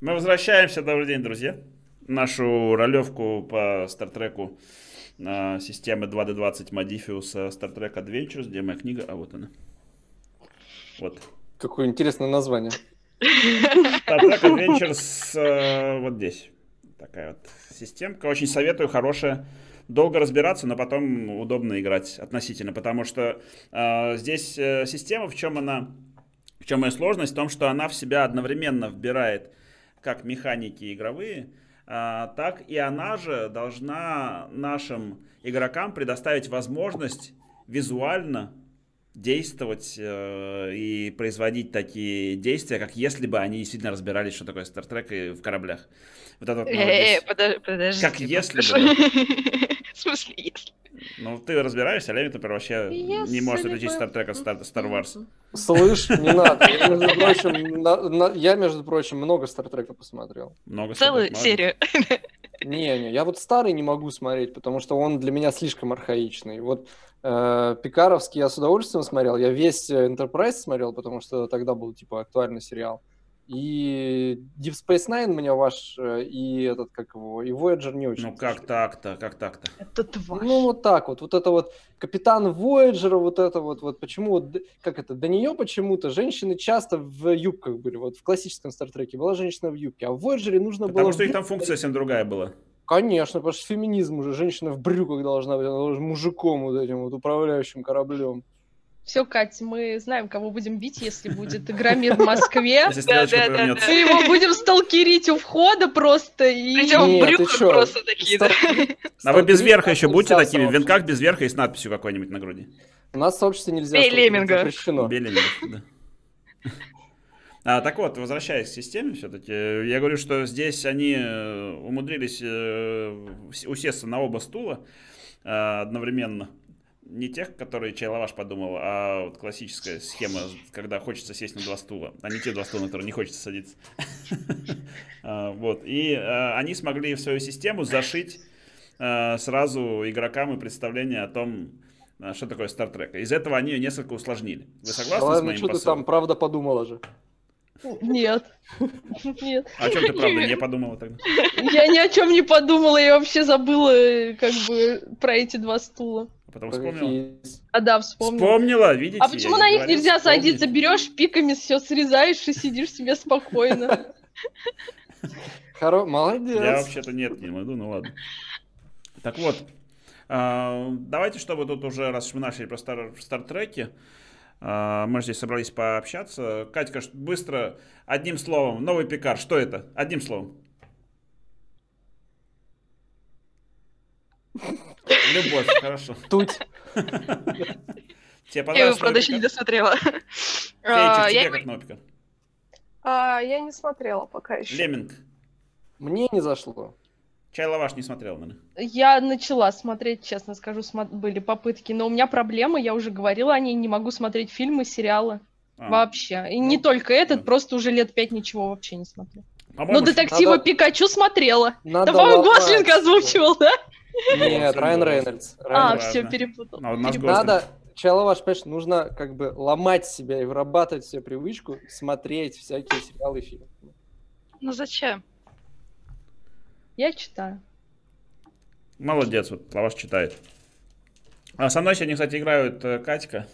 Мы возвращаемся, добрый день, друзья. Нашу ролевку по Стартреку э, системы 2D20 Modifius Star Trek Adventures, где моя книга, а вот она. Вот. Какое интересное название. Star Trek Adventures э, вот здесь. Такая вот системка. Очень советую, хорошая. Долго разбираться, но потом удобно играть относительно, потому что э, здесь э, система, в чем она, в чем ее сложность, в том, что она в себя одновременно вбирает как механики игровые, а, так и она же должна нашим игрокам предоставить возможность визуально действовать э, и производить такие действия, как если бы они действительно разбирались, что такое Стартрек и в кораблях. Вот это ну, э, э, подожди, как если бы. В смысле, если? Ну, ты разбираешься, а Левит, например, вообще Если не может отличить Стартрек от Star, Star Wars. Слышь, не надо. Я, между прочим, на- на- я, между прочим, много Стартрека посмотрел. Много Целую Star Trek, молодец. серию. Не, не, я вот старый не могу смотреть, потому что он для меня слишком архаичный. Вот э, Пикаровский я с удовольствием смотрел, я весь э, Enterprise смотрел, потому что тогда был типа актуальный сериал. И Deep Space Nine меня ваш э, и этот как его и Voyager не очень. Ну как так-то, как так-то? Это тварь. Ну, вот так вот. Вот это вот капитан Voyager, вот это вот, вот почему, вот, как это, до нее почему-то женщины часто в юбках были. Вот в классическом Стартреке была женщина в юбке, а в Voyager нужно было... Потому что их там функция совсем другая была. Конечно, потому что феминизм уже. Женщина в брюках должна быть, она должна быть мужиком вот этим вот, управляющим кораблем. Все, Кать, мы знаем, кого будем бить, если будет Игромир в Москве. Мы его будем сталкерить у входа просто и... Причем брюках чё? просто такие, А вы без верха еще в такими, в венках без верха и с надписью какой-нибудь на груди. У нас в сообществе нельзя Бей. Беленьких, да. А, так вот, возвращаясь к системе все-таки, я говорю, что здесь они э, умудрились э, ус- усесться на оба стула э, одновременно. Не тех, которые Чайловаш подумал, а вот классическая схема, когда хочется сесть на два стула, а не те два стула, на которые не хочется садиться. А, Вот. И э, они смогли в свою систему зашить э, сразу игрокам и представление о том, что такое Star Trek. Из этого они ее несколько усложнили. Вы согласны с моим что ты там правда подумала же. Нет. Нет. А о чем ты правда не подумала тогда? Я ни о чем не подумала, я вообще забыла э, как бы про эти два стула. А потом вспомнила? А да, вспомнила. Вспомнила, видите? А почему на них нельзя вспомните. садиться? Берешь пиками, все срезаешь и сидишь себе спокойно. Хоро- Молодец. Я вообще-то нет, не могу, ну ладно. Так вот, а, давайте, чтобы тут уже, раз мы начали про Стар- Стартреки, а, мы же здесь собрались пообщаться. Катька, быстро, одним словом, новый пикар, что это? Одним словом. Любовь, хорошо. Тут Тебе Я его, правда, еще не досмотрела. А, тебе как? А, я не смотрела пока еще. Леминг. мне не зашло. Чай лаваш не смотрел, наверное. Я начала смотреть, честно скажу, смо- были попытки, но у меня проблемы, я уже говорила о ней, не могу смотреть фильмы, сериалы. А, Вообще. И не Ну, только этот, да. просто уже лет пять ничего вообще не смотрю. по-моему, Но детектива надо- Пикачу смотрела. Надо Да, по-моему. Гослинг озвучивал, да? Нет, Райан Гослинг. Рейнольдс. А, Райан все, перепутал. А. Надо, Чайловаш, понимаешь, нужно как бы ломать себя и вырабатывать себе привычку смотреть всякие сериалы и фильмы. Ну зачем? Я читаю. Молодец, вот Лаваш читает. А со мной сегодня, кстати, играют э, Катька.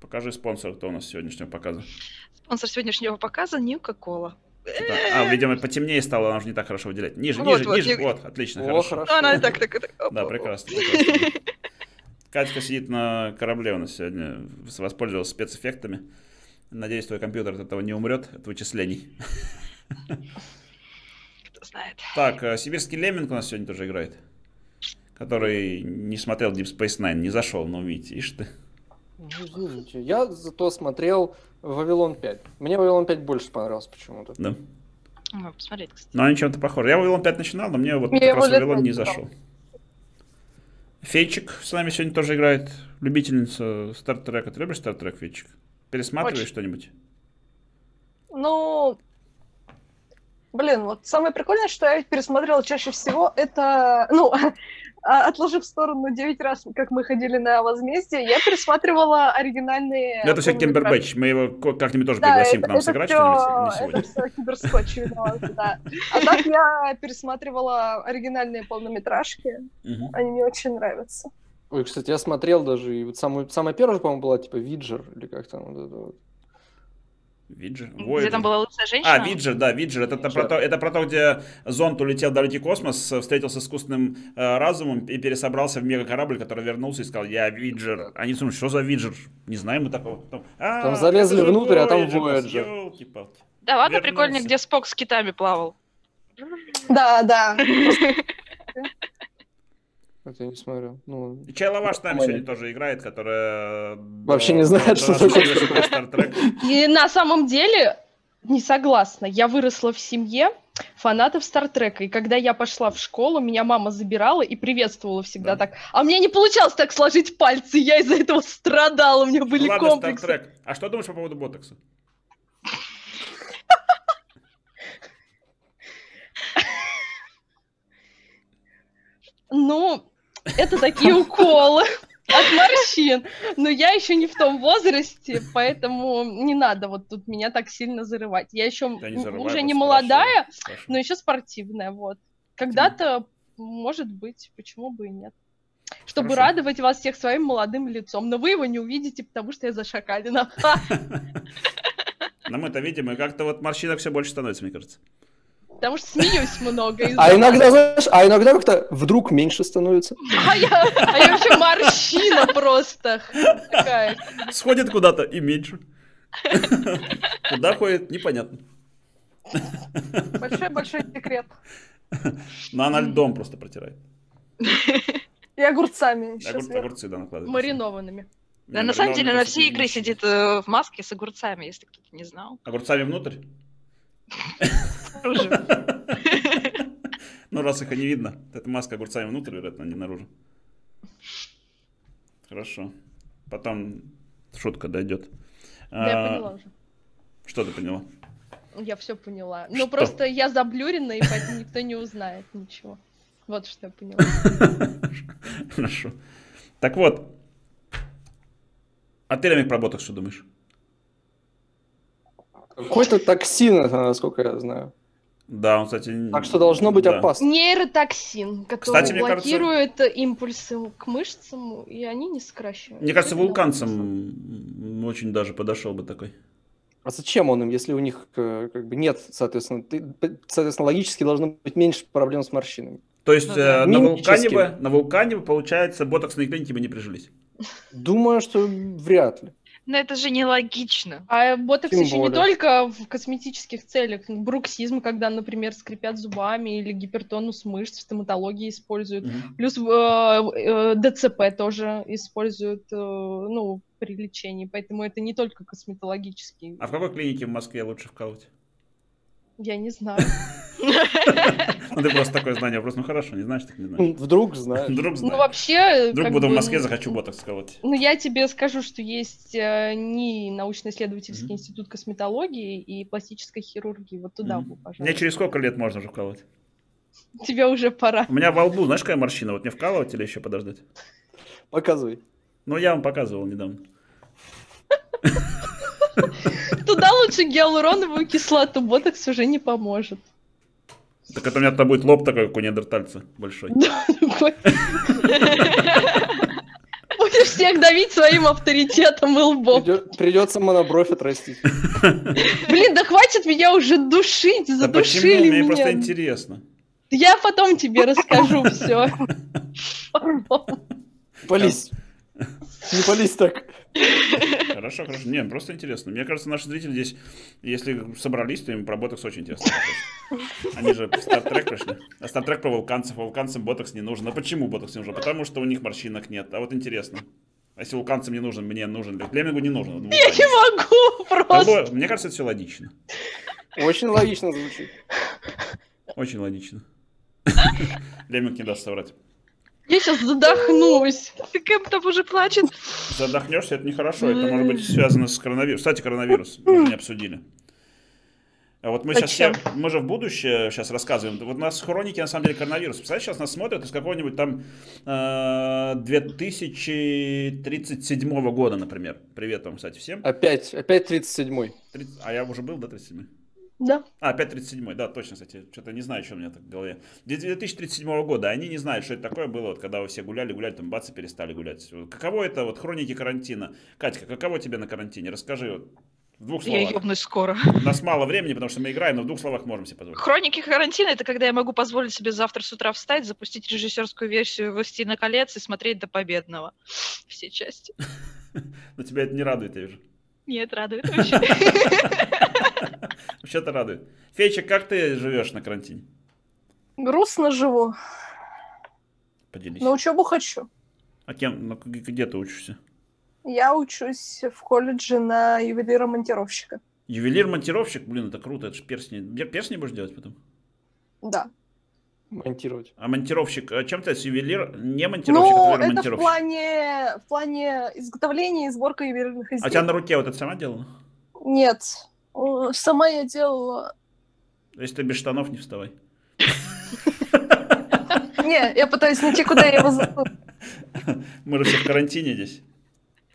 Покажи спонсор, кто у нас сегодняшнего показа. Спонсор сегодняшнего показа Нью-Кока-Кола. Что-то- А, видимо, потемнее стало, она уже не так хорошо выделять. Ниже, Вот, ниже, вот, ниже. я- Вот, отлично, О, хорошо. хорошо. Она так, так, так. оп, Да, оп, оп. прекрасно. прекрасно. Катька сидит на корабле у нас сегодня, воспользовалась спецэффектами. Надеюсь, твой компьютер от этого не умрет, от вычислений. Кто знает. Так, э, сибирский лемминг у нас сегодня тоже играет. Который не смотрел Deep Space Nine, не зашел, но видите, ишь ты. Ну, извините. Я зато смотрел Вавилон 5. Мне Вавилон 5 больше понравился почему-то. Да. Ну, посмотреть, кстати. Ну, они чем-то похожи. Я Вавилон 5 начинал, но мне вот Я как раз Вавилон не зашел. Фейчик с нами сегодня тоже играет. Любительница Стартрека. Ты любишь Стартрек, Фейчик? Пересматриваешь что-нибудь? Ну, блин, вот самое прикольное, что я пересмотрела чаще всего, это, ну, а, отложив в сторону 9 раз, как мы ходили на возмездие, я пересматривала оригинальные... Ну, Это все. Кембербэтч. Мы его как-нибудь тоже Да, пригласим это, к нам это сыграть что-нибудь Это все киберскотч виноват, да. А так я пересматривала оригинальные полнометражки. Они мне очень нравятся. Ой, кстати, я смотрел даже, и вот самую, самая первая, по-моему, была типа Виджер, или как там вот это вот. Виджер? Где Voyager. там была лысая женщина? А, Виджер, да, Виджер. Это, это, про то, это про то, где зонд улетел в далекий космос, э, встретился с искусственным э, разумом и пересобрался в мегакорабль, который вернулся и сказал, я Виджер. Они думают, что за Виджер? Не знаем мы такого. Потом, «А, Там залезли внутрь, а там Voyager». Voyager. Ёлки-палки. Да ладно, Вернулся. прикольно, где Спок с китами плавал. Да, да. Это я не смотрел. Ну, И Чай Лаваш с нами сегодня тоже играет, которая... Вообще до- не знает, что такое. И на самом деле не согласна. Я выросла в семье фанатов Стартрека, и когда я пошла в школу, меня мама забирала и приветствовала всегда Да. так. А мне не получалось так сложить пальцы, я из-за этого страдала, у меня были Ладно, Star комплексы. Trek. А что думаешь по поводу Ботокса? Ну, это такие уколы от морщин. Но я еще не в том возрасте, поэтому не надо вот тут меня так сильно зарывать. Я еще не уже не молодая, спрашиваю. но еще спортивная, вот. Когда-то, может быть, почему бы и нет. Чтобы Хорошо. радовать вас всех своим молодым лицом. Но вы его не увидите, потому что я зашакалена. Но мы-то видим, и как-то вот морщинок все больше становится, мне кажется. Потому что смеюсь много. А иногда, знаешь, а иногда как-то вдруг меньше становится. А я, а я вообще морщина просто. Такая. Сходит куда-то и меньше. Куда ходит, непонятно. Большой-большой секрет. Но она льдом просто протирает. И огурцами Огур- огурцы, да, накладывает. Маринованными. Да, на самом деле на все игры сидит э, в маске с огурцами, если кто-то не знал. Огурцами внутрь? Ну, раз их и не видно. Это маска огурцами внутрь, вероятно, а не наружу. Хорошо. Потом шутка дойдет. Да, я А, поняла уже. Что ты поняла? Я все поняла. Ну просто я заблюрена, и поэтому никто не узнает ничего. Вот что я поняла. Хорошо. Так вот. Ты, Ремик, про ботокс что думаешь? Какой-то токсин, это, насколько я знаю. Да, он, кстати... Так что должно быть да. опасно. Нейротоксин, который Кстати, мне кажется- блокирует импульсы к мышцам, и они не сокращают. Мне кажется, вулканцам очень даже подошел бы такой. А зачем он им, если у них э, как бы нет, соответственно, ты- соответственно, логически должно быть меньше проблем с морщинами. То есть Ну да. э, на, вулкане бы, на вулкане бы, получается, ботоксные клиники бы не прижились. Думаю, что вряд ли. Но это же нелогично. А ботокс Тем еще не только в косметических целях. Бруксизм, когда, например, скрипят зубами, или гипертонус мышц в стоматологии используют. Мгм. Плюс э, э, ДЦП тоже используют э, ну, при лечении. Поэтому это не только косметологический. А в какой клинике в Москве лучше вкалывать? Я не знаю. Ну, ты просто такое знание вопрос. Ну, хорошо, не знаешь, так не знаешь. Вдруг знаешь. Вдруг Ну, знаю. вообще... Вдруг буду в Москве, ну, захочу ботокс колоть. Ну, я тебе скажу, что есть э, НИИ, научно-исследовательский институт косметологии и пластической хирургии. Вот туда бы, пожалуйста. Мне через сколько лет можно уже вкалывать? Тебе уже пора. У меня во лбу, знаешь, какая морщина? Вот мне вкалывать или еще подождать? Показывай. Ну, я вам показывал недавно. Туда лучше гиалуроновую кислоту, ботокс уже не поможет. Так это у меня тогда будет лоб такой, как у неандертальца большой. Будешь всех давить своим авторитетом и лбом. Придется монобровь отрастить. Блин, да хватит меня уже душить, задушили почему? Мне просто меня. интересно. Я потом тебе расскажу все. Пались. Не пались так. Хорошо, хорошо. Не, просто интересно. Мне кажется, наши зрители здесь, если собрались, то им про ботокс очень интересно. Они же в Стартрек пришли. А Стартрек про вулканцев. А вулканцам ботокс не нужен. А почему ботокс не нужен? Потому что у них морщинок нет. А вот интересно. А если вулканцам не нужен, мне нужен. Леммингу не нужен. Вот Я не вулканец. могу просто. Мне кажется, это все логично. Очень логично звучит. Очень логично. Лемминг не даст соврать. Я сейчас задохнусь. Ты Кэм там уже плачет. Задохнешься, это нехорошо. Это может быть связано с коронавирусом. Кстати, коронавирус. Мы же не обсудили. А вот мы сейчас Зачем? все, мы же в будущее сейчас рассказываем. Вот у нас хроники, на самом деле, коронавирус. Представляешь, сейчас нас смотрят из какого-нибудь там э, 2037 года, например. Привет вам, кстати, всем. Опять, опять 37-й. 30 А я уже был, да, 37 Да. А, опять 37 да, точно, кстати. Что-то не знаю, что у меня так в голове. 2037 года. Они не знают, что это такое было, вот, когда вы все гуляли, гуляли, там бац, и перестали гулять. Каково это, вот, хроники карантина? Катька, каково тебе на карантине? Расскажи, вот, в двух Я словах. ёбнусь скоро. У нас мало времени, потому что мы играем, но в двух словах можем себе позволить. Хроники карантина это когда я могу позволить себе завтра с утра встать, запустить режиссерскую версию «Властелина колец» и смотреть до победного. Все части. Но тебя это не радует, я вижу. Нет, радует вообще. Вообще-то радует. Фейчик, как ты живешь на карантине? Грустно живу. Поделись. На учебу хочу. А кем, ну, где ты учишься? Я учусь в колледже на ювелира-монтировщика. Ювелир-монтировщик? Блин, это круто, это же перстни. Где- Перстни будешь делать потом? Да. Монтировать. А монтировщик, а чем ты с ювелир? Не монтировщик, Ну, а это в монтировщик. плане, в плане изготовления и сборка ювелирных А изделий. у тебя на руке вот это сама делала? Нет. Сама я делала... Если ты без штанов, не вставай. Не, я пытаюсь найти, куда я его засуну. Мы же все в карантине здесь.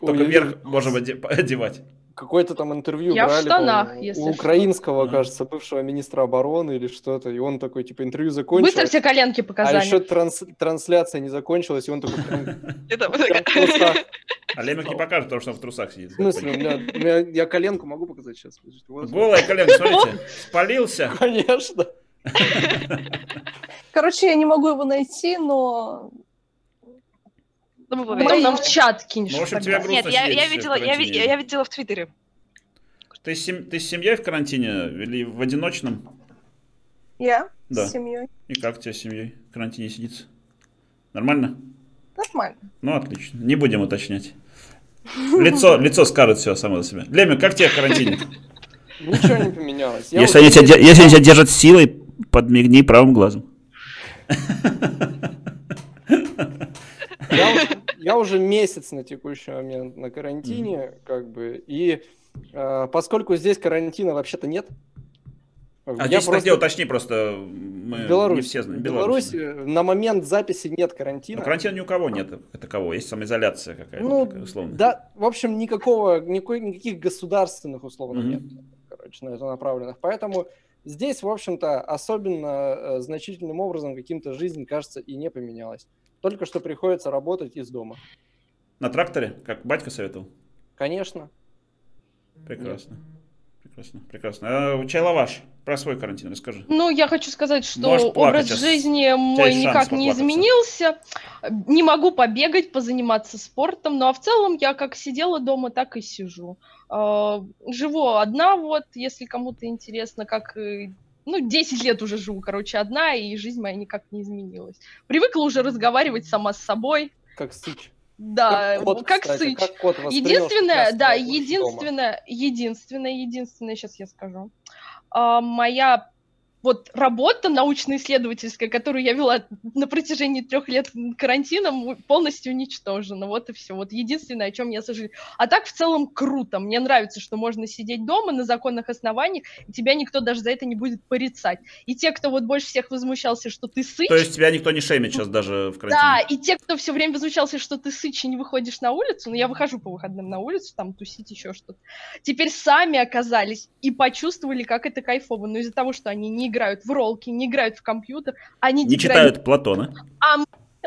Только вверх можем оде- одевать. Какое-то там интервью Я в брали, штанах, по-моему, если у что. украинского, кажется, бывшего министра обороны или что-то, и он такой, типа, интервью закончилось, Быстро все коленки а показали. еще транс- трансляция не закончилась, и он такой, в. А Лемик не покажет, потому что он в трусах сидит. В смысле, у меня, у меня- я коленку могу показать сейчас? Голая коленка, смотрите. Спалился. Конечно. Короче, я не могу его найти, но... Ну, мы Потом Потом поверим. нам в чат кинешь. Ну, в общем, тебе фотографию. грустно Нет, я, я видела, я, я видела в Твиттере. Ты с, сем- ты с семьей в карантине или в одиночном? Я Да. с семьей. И как тебе с семьей в карантине сидится? Нормально? Нормально. Ну, отлично. Не будем уточнять. Лицо, лицо скажет все само за себя. Лемик, как тебе в карантине? Ничего не поменялось. Если они, тебя, де- если они тебя держат силой, подмигни правым глазом. Я, я уже месяц на текущий момент на карантине, как бы, и э, поскольку здесь карантина вообще-то нет, А я здесь просто- где уточни, просто мы в Беларуси, не все знаем. в Беларуси э, на момент записи нет карантина. Но карантина ни у кого нет такового. Есть самоизоляция какая-то, Ну, такая условная. Да, в общем, никакого, никакой, никаких государственных условно Мгм. нет, короче, на это направленных. Поэтому здесь, в общем-то, особенно э, значительным образом каким-то жизнь, кажется, и не поменялась. Только что приходится работать из дома. На тракторе, как батька советовал? Конечно. Прекрасно. Прекрасно, прекрасно. А, чай лаваш, про свой карантин расскажи. Ну, я хочу сказать, что Можешь образ сейчас. жизни мой никак не изменился. Не могу побегать, позаниматься спортом, но а в целом я как сидела дома, так и сижу. А, Живу одна, вот, если кому-то интересно, как... Ну, 10 лет уже живу, короче, одна, и жизнь моя никак не изменилась. Привыкла уже разговаривать сама с собой. Как сыч. Да, как кот, как кстати, сыч. как кот Единственное, да, дома. единственное, единственное, единственное, сейчас я скажу. А, моя вот работа научно-исследовательская, которую я вела на протяжении трех лет карантина, м- полностью уничтожена. Вот и все. Вот единственное, о чем я сожалею. А так в целом круто. Мне нравится, что можно сидеть дома на законных основаниях, и тебя никто даже за это не будет порицать. И те, кто вот больше всех возмущался, что ты сыч, То есть тебя никто не шеймит сейчас даже в карантине? да, и те, кто все время возмущался, что ты сыч и не выходишь на улицу, ну я выхожу по выходным на улицу, там тусить еще что-то, теперь сами оказались и почувствовали, как это кайфово. Но из-за того, что они не играют в ролки, не играют в компьютер, они Не читают Платона.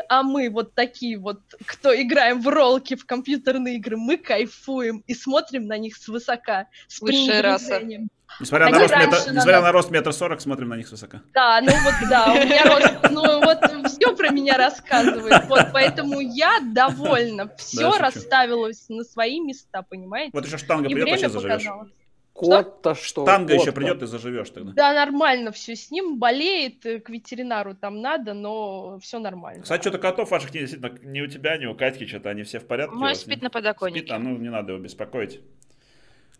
а мы вот такие вот, кто играем в ролки, в компьютерные игры, мы кайфуем и смотрим на них свысока, с Высшая раса. пренебрежением. Несмотря, на Они рост, метр, на несмотря на рост метр сорок, смотрим на них свысока. Да, ну вот да, у меня рост, ну вот все про меня рассказывает, вот поэтому я довольна, все шучу. расставилось на свои места, понимаете? Вот еще штанга придет, вообще заживешь. показало. Кот-то что? Штанга еще придет, и заживешь тогда. Да, нормально все с ним, болеет, э, к ветеринару там надо, но все нормально. Кстати, что-то котов ваших не, действительно, ни у тебя, ни у Катьки, что-то они все в порядке. Мой спит не? на подоконнике. Спит, а ну не надо его беспокоить.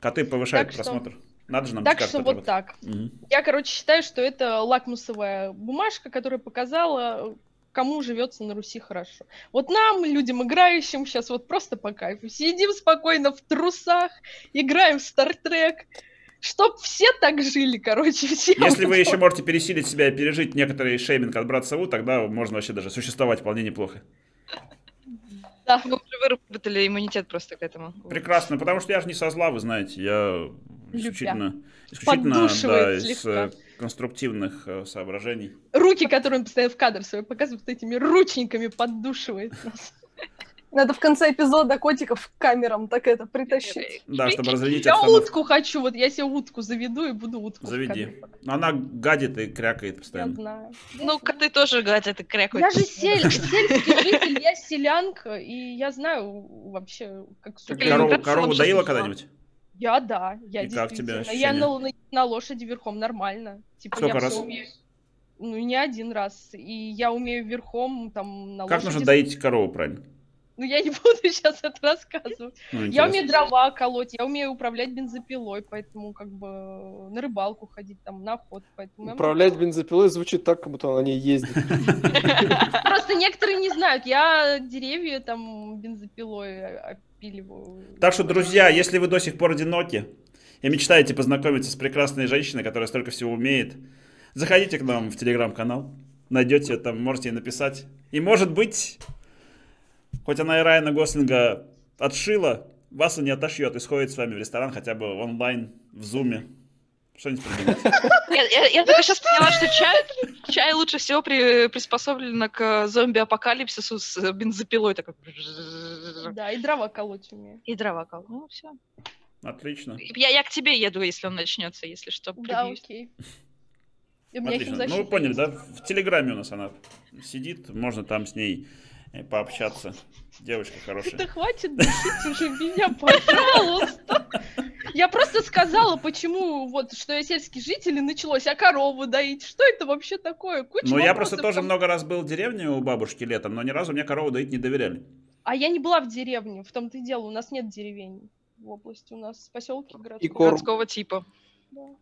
Коты повышают Так что- просмотр. Надо же нам Так что вот так. Мгм. Я, короче, считаю, что это лакмусовая бумажка, которая показала, кому живется на Руси хорошо. Вот нам, людям играющим, сейчас вот просто по кайфу. Сидим спокойно в трусах, играем в Стартрек, Чтоб все так жили, короче, все. Если вы еще можете пересилить себя и пережить некоторый шейминг от брат Саву, тогда можно вообще даже существовать вполне неплохо. Да. Вы уже выработали иммунитет просто к этому. Прекрасно, потому что я же не со зла, вы знаете, я исключительно, исключительно Поддушивает да, из слегка. Э, конструктивных э, соображений. Руки, которые он постоянно в кадр свой показывает, вот этими рученьками поддушивает нас. Надо в конце эпизода котиков к камерам так это притащить. Да, чтобы разрядить Я обстановку. утку хочу, вот я себе утку заведу и буду утку. Заведи. она гадит и крякает Я постоянно. знаю. Я Ну, коты тоже гадят и крякают. Я же сель- сельский житель, я селянка, и я знаю вообще, как. Корову, корову доила когда-нибудь? Я да, я И как тебе действительно. Я на, ощущения? на- на лошади верхом нормально. Типа, Сколько я раз? умею. Ну, не один раз. И я умею верхом там на Как лошади... нужно доить корову правильно? Ну, я не буду сейчас это рассказывать. Ну, Я умею дрова колоть, я умею управлять бензопилой, поэтому как бы на рыбалку ходить, там, на охоту, поэтому... Управлять бензопилой звучит так, как будто он на ней ездит. Просто некоторые не знают, я деревья там бензопилой опиливаю. Так что, друзья, если вы до сих пор одиноки и мечтаете познакомиться с прекрасной женщиной, которая столько всего умеет, заходите к нам в телеграм-канал, найдете там, можете ей написать. И может быть, хоть она и Райана Гослинга отшила, вас он не отошьет и сходит с вами в ресторан хотя бы онлайн, в зуме. Что-нибудь придумать. Я, я- я только сейчас поняла, что чай, чай лучше всего при- приспособлен к зомби-апокалипсису с бензопилой. Такой... Да, и дрова колоть умею. И дрова кол. Ну, все. Отлично. Я, я к тебе еду, если он начнется, если что. Да, окей. И у меня Отлично. Ну, вы поняли, да? В Телеграме у нас она сидит, можно там с ней э, пообщаться. Девочка хорошая. Да хватит душить уже меня, пожалуйста. Я просто сказала, почему вот, что я сельский житель, и началось, а корову доить. Что это вообще такое? Куча Ну, я просто тоже там. много раз был в деревне у бабушки летом, но ни разу мне корову доить не доверяли. А я не была в деревне, в том-то и дело. У нас нет деревень в области. У нас поселки кор- Городского типа. Да.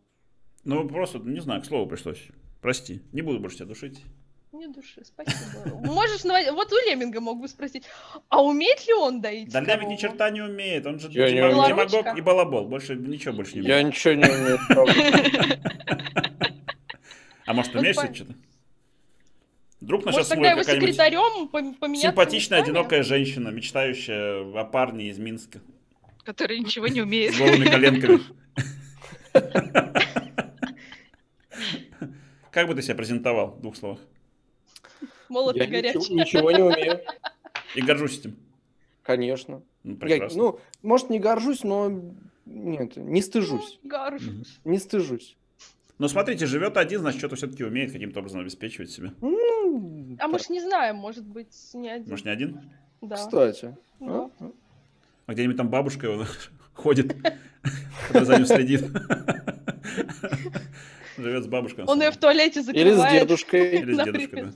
Ну, просто, не знаю, к слову пришлось. Прости, не буду больше тебя душить. Не души, спасибо. Можешь, вот у Леминга мог бы спросить, а умеет ли он доить Да Лемик ни черта не умеет, он же Я не демагог и балабол, больше ничего больше не Я умеет. ничего не умею. А может, Вот умеешь что-то? Вдруг нас Может, сейчас тогда его секретарем пом- поменяться симпатичная, местами? одинокая женщина, мечтающая о парне из Минска Который ничего не умеет. с голыми коленками. Как бы ты себя презентовал в двух словах? Молод Я и горячий. ничего ничего не умею. И горжусь этим. Конечно. Ну, Я, прекрасно. ну, может, не горжусь, но нет, не стыжусь. Гарш. Мгм. Не стыжусь. Но смотрите, живет один, значит, что-то все-таки умеет каким-то образом обеспечивать себя. Ну, А мы ж не знаем, может быть, не один. Может, не один? Да. Кстати. Да. а? А где-нибудь там бабушка его ходит, которая за ним следит. Живет с бабушкой. Он ее в туалете Или с закрывает. дедушкой. Или с дедушкой, да.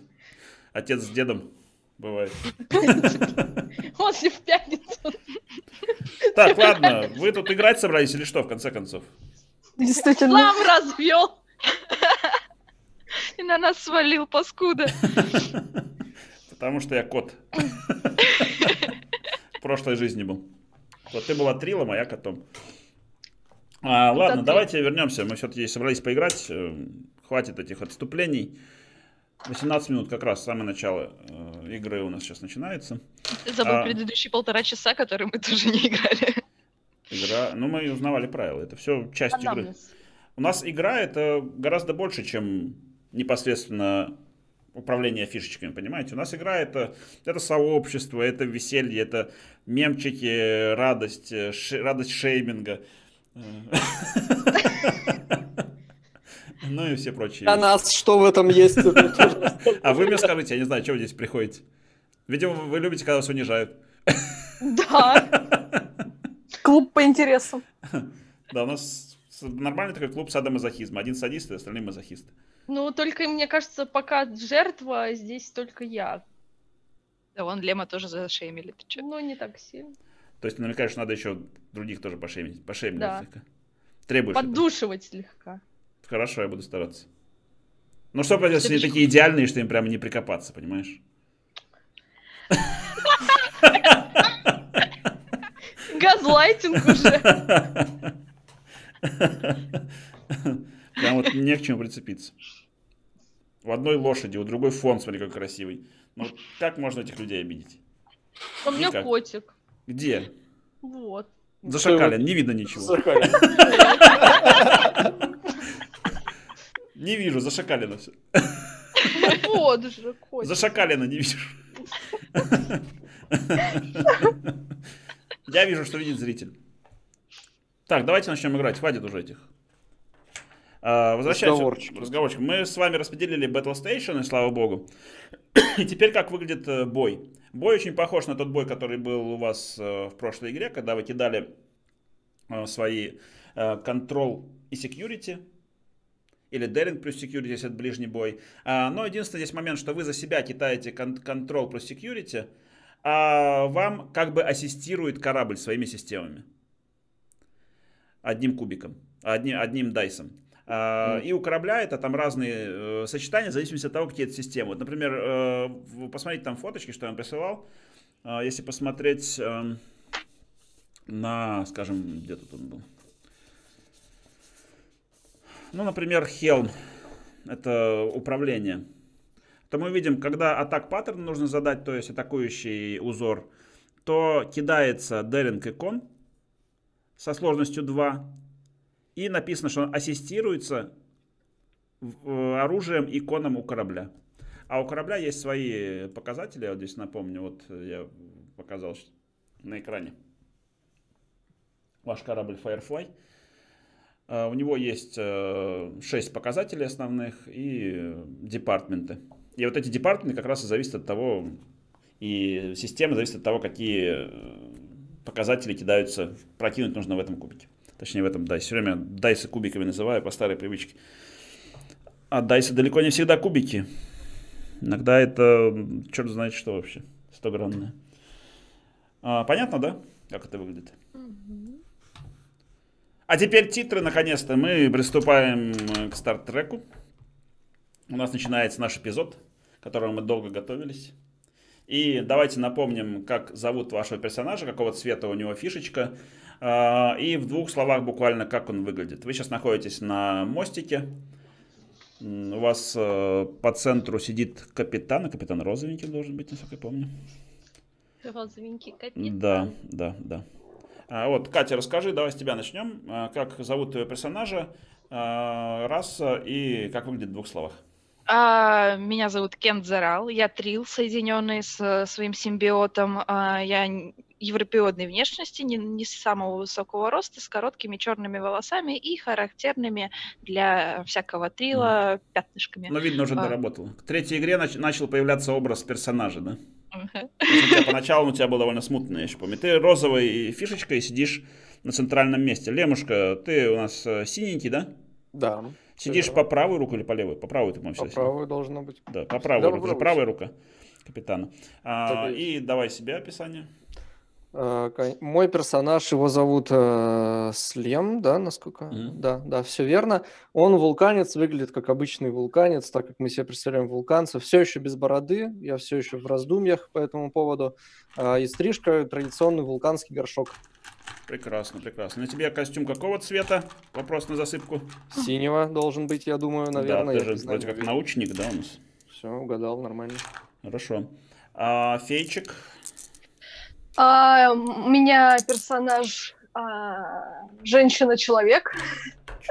Отец с дедом бывает. Он ним в пятницу. Так, ладно, вы тут играть собрались или что, в конце концов? Действительно. Сам развел. И на нас свалил, паскуда. Потому что я кот. В прошлой жизни был. Вот ты была трилом, а я котом. А, ладно, Коты. давайте вернемся. Мы все-таки собрались поиграть. Э, Хватит этих отступлений. 18 минут как раз, самое начало э, игры у нас сейчас начинается. Ты забыл А. предыдущие полтора часа, которые мы тоже не играли. Игра, ну мы узнавали правила, это все часть игры. Анамнез. У нас игра это гораздо больше, чем непосредственно управление фишечками, понимаете? У нас игра это, это сообщество, это веселье, это мемчики, радость, э, ше- радость шейминга. Ну и все прочие. А нас что в этом есть? А вы мне скажите, я не знаю, что вы здесь приходите. Видимо, вы любите, когда вас унижают. Да. Клуб по интересам. Да, у нас нормальный такой клуб садомазохизма. Один садист, и остальные мазохисты. Ну, только мне кажется, пока жертва, здесь только я. Да вон Лема тоже зашеймили. Ты? Но не так сильно. То есть намекаешь, надо еще других тоже пошеймить. Пошеймить Да. слегка. Требуешь. Поддушивать слегка. Хорошо, я буду стараться. Ну что пойдет, если они такие идеальные, что им прямо не прикопаться, понимаешь? Газлайтинг уже. Прям вот не к чему прицепиться. В одной лошади, у другой фон, смотри, какой красивый. Ну, как можно этих людей обидеть? У меня Никак. котик. Где? Вот. Зашакален, не видно ничего. Зашакален. Не вижу, зашакалено все. Вот же котик. Зашакалено не вижу. Я вижу, что видит зритель. Так, давайте начнем играть. Хватит уже этих. А, Возвращаемся. Разговорчик. Мы с вами распределили Battle Station, и слава богу. И теперь как выглядит э, бой. Бой очень похож на тот бой, который был у вас э, в прошлой игре, когда вы кидали э, свои control и security. Или daring плюс security, если это ближний бой. А, но единственный здесь момент, что вы за себя кидаете кон- control плюс security, а вам как бы ассистирует корабль своими системами. Одним кубиком, одним, одним дайсом. А, И у корабля это там разные э, сочетания, в зависимости от того, какие это системы. Вот, например, э, посмотрите там фоточки, что я вам присылал. А, Если посмотреть эм, на, скажем, где тут он был? Ну, например, Helm. Это управление. То мы видим, когда атак паттерн нужно задать, то есть атакующий узор, то кидается Daring икон со сложностью 2. И написано, что он ассистируется э, оружием иконом у корабля. А у корабля есть свои показатели, вот здесь напомню, вот я показал на экране. Ваш корабль Firefly. А, У него есть 6 показателей основных и э, департменты. И вот эти департменты как раз и зависят от того, и система зависит от того, какие э, показатели кидаются, прокинуть нужно в этом кубике. Точнее, в этом дайсе. Все время дайсы кубиками называю по старой привычке. А дайсы далеко не всегда кубики. Иногда это черт знает что вообще. 100 граммное. А, понятно, да? Как это выглядит? А теперь титры, наконец-то. Мы приступаем э, к старт-треку. У нас начинается наш эпизод, к которому мы долго готовились. И давайте напомним, как зовут вашего персонажа, какого цвета у него фишечка. а, И в двух словах буквально, как он выглядит. Вы сейчас находитесь на мостике. У вас э, по центру сидит капитан, и капитан розовенький должен быть, насколько я помню. Розовенький капитан. Да, да, да. А, вот, Катя, расскажи, давай с тебя начнем. А, как зовут твоего персонажа, а, раса и как выглядит в двух словах? А, Меня зовут Кент Зарал, я трил, соединенный с э, своим симбиотом. А, Я европеодной внешности, не, не самого высокого роста, с короткими черными волосами и характерными для всякого трила пятнышками. Ну, видно, уже А. доработал. К третьей игре нач- начал появляться образ персонажа, да? Тебя поначалу у тебя был довольно смутный, я еще помню. Ты розовой фишечкой сидишь на центральном месте. Лемушка, ты у нас э, синенький, да? Да. Сидишь по правую руку или по левой? По правой ты, по-моему, По правой должно быть. Да, по правой руке. правой правая рука капитана. А, и давай себе описание. Э, Мой персонаж, его зовут э, Слем, да, насколько? Мгм. Да, да, все верно. Он вулканец, выглядит как обычный вулканец, так как мы себе представляем вулканца. Все еще без бороды, я все еще в раздумьях по этому поводу. А, И стрижка традиционный вулканский горшок Прекрасно, прекрасно. На тебе костюм какого цвета? Вопрос на засыпку. синего должен быть, я думаю, наверное. да, ты же вроде как научник, да, у нас? Все, угадал, нормально. Хорошо. А, фейчик. А, у меня персонаж а, женщина-человек.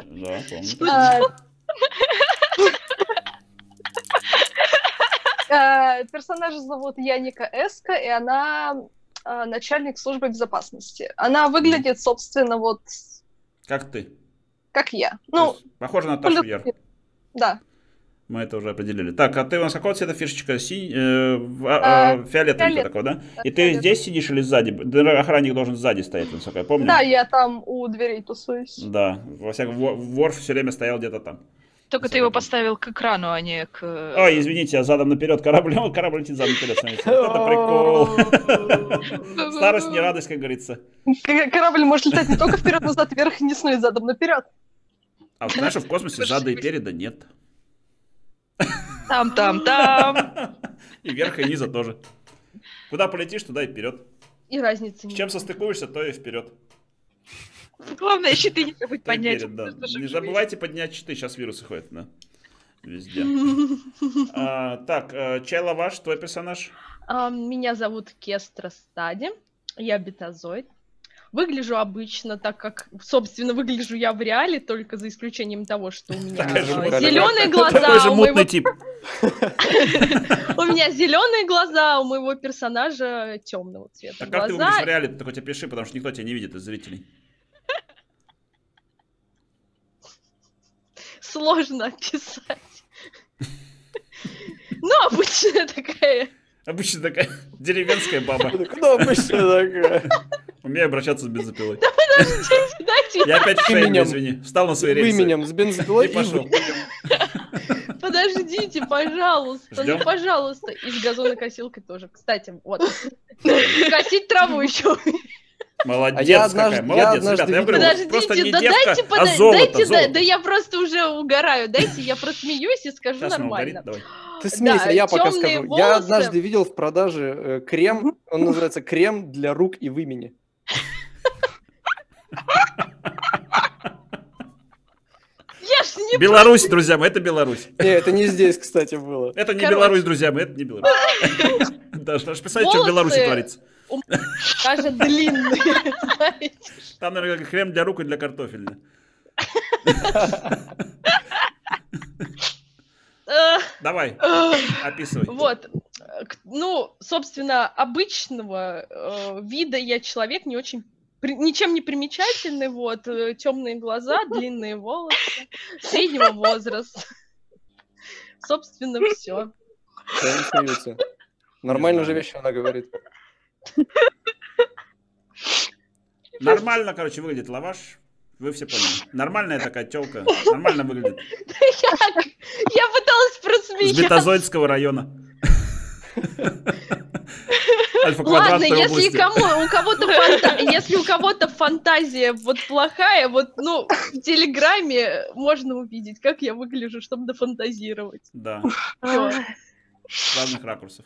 Да, помню. А, а, Персонажа зовут Яника Эска, и она а, начальник службы безопасности. Она выглядит, собственно, вот Как ты? как я. Ну, Похоже на Ташу Яр. да. Мы это уже определили. Так, а ты у нас какого цвета фишечка? Синь, э, а, а, А, фиолетовенького фиолет- такого, да? И ты фиолетовый. здесь сидишь или сзади? Охранник должен сзади стоять, насколько я помню. Да, я там у дверей тусуюсь. Да, во всяком Вор- Ворф все время стоял где-то там. Только ты его поставил к экрану, а не к... э, Ой, извините, я задом наперед корабль, он корабль летит задом наперед, это прикол. Старость не радость, как говорится. Корабль может летать не только вперед, назад, вверх, вниз, но и задом наперед. А вот знаешь, что в космосе зада и переда нет. Там-там-там. И верха, и низа тоже. Куда полетишь, туда и вперед. И разницы С нет. чем состыкуешься, то и вперед. Главное, щиты не забудь Ты поднять. перед, да. Не забывайте поднять щиты, сейчас вирусы ходят, да. Везде. А, так, э, чай лаваш, твой персонаж? А, Меня зовут Кестра Стади, я бетазоид. Выгляжу обычно, так как, собственно, выгляжу я в реале, только за исключением того, что у меня же зеленые Такой глаза, же у моего, мутный тип. у меня зеленые глаза, у моего персонажа темного цвета А как ты выглядишь в реале? Ты такой тебе пиши, потому что никто тебя не видит из зрителей. Сложно описать. Ну, обычная такая. Обычно такая деревенская баба. Куда обычно такая? Умею обращаться с бензопилой. Дайте, Я опять в шейне, извини. Встал на свои рельсы. именем, с бензопилой И пошел. выменем. подождите, пожалуйста, Ждем? ну, пожалуйста. И с газонокосилкой тоже, кстати, вот. Косить траву еще. Молодец А я какая. Молодец, я ребята. Я говорю, просто Подождите, не да девка, дайте, а золото, дайте, да, золото. да я просто уже угораю. Дайте, я просмеюсь и скажу Сейчас нормально. горит, давай. Ты смейся, Да, я пока скажу. Я волосы. однажды видел в продаже э, крем, он называется крем для рук и вымени. Я не Беларусь, друзья мои, это Беларусь. Не, это не здесь, кстати, было. Это не Короче. Беларусь, друзья мои, это не Беларусь. Даже аж писать, что в Беларуси творится. даже длинные. Там, наверное, крем для рук и для картофеля. Э, Давай, э. описывай. Вот. Э, Ну, собственно, обычного э, вида я человек не очень ничем не примечательный, вот, темные глаза, длинные волосы, среднего возраста. Собственно, все. Что они смеются? Нормально же вещи она говорит. Нормально, короче, выглядит лаваш. Вы все поняли. Нормальная такая телка. Нормально выглядит. Я, я пыталась С просмеяться. Бетазоидского района. Ладно, если области. кому, у кого-то фанта- если у кого-то фантазия вот плохая, вот, ну, в Телеграме можно увидеть, как я выгляжу, чтобы дофантазировать. Да, с разных ракурсов.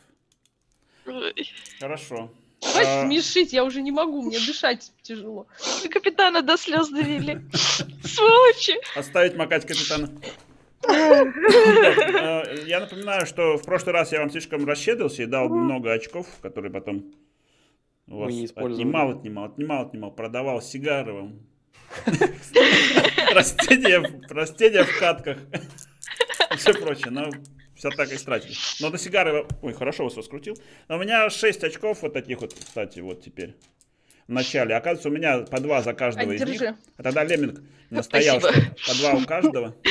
Хорошо. Хватит А, смешить, я уже не могу, мне дышать тяжело. вы Капитана до слез довели. Сволочи. Оставить макать капитана. Э, Я напоминаю, что в прошлый раз я вам слишком расщедрился и дал много очков, которые потом у вас отнимал, отнимал, отнимал, отнимал, продавал сигары вам. Растения в катках. И все прочее. Но все так и истратили. Но до сигары... Ой, хорошо вас раскрутил. Но у меня 6 очков вот таких вот, кстати, вот теперь. В начале. Оказывается, у меня по два за каждого из них. Держи. А тогда Леминг настоял, Спасибо. что по два у каждого.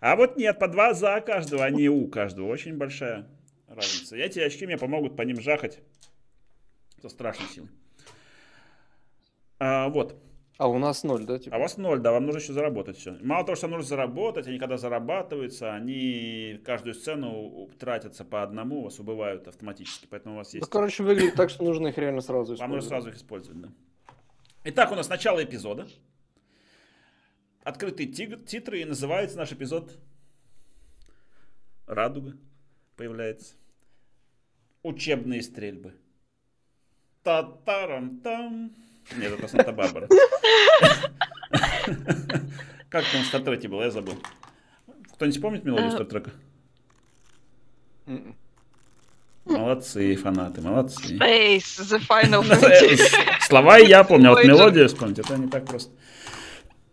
А вот нет, по два за каждого, а не у каждого. Очень большая разница. И эти очки мне помогут по ним жахать со страшной силой. А, вот. А у нас ноль, да? Типа? А у вас ноль, да, вам нужно еще заработать все. Мало того, что нужно заработать, они когда зарабатываются, они каждую сцену тратятся по одному, у вас убывают автоматически, поэтому у вас Ну, есть... короче, выглядит так, что нужно их реально сразу Вам нужно использовать. сразу их использовать, да. Итак, у нас начало эпизода. Открытые титры, и называется наш эпизод «Радуга» появляется. Учебные стрельбы. Та-тарам-там. Нет, это Санта-Барбара. Как там в Стартреке было, я забыл. Кто-нибудь помнит мелодию Э, Стартрека? М-м. Молодцы, фанаты, молодцы. Space, the final. Слова я помню, а вот мелодию вспомнить, это не так просто.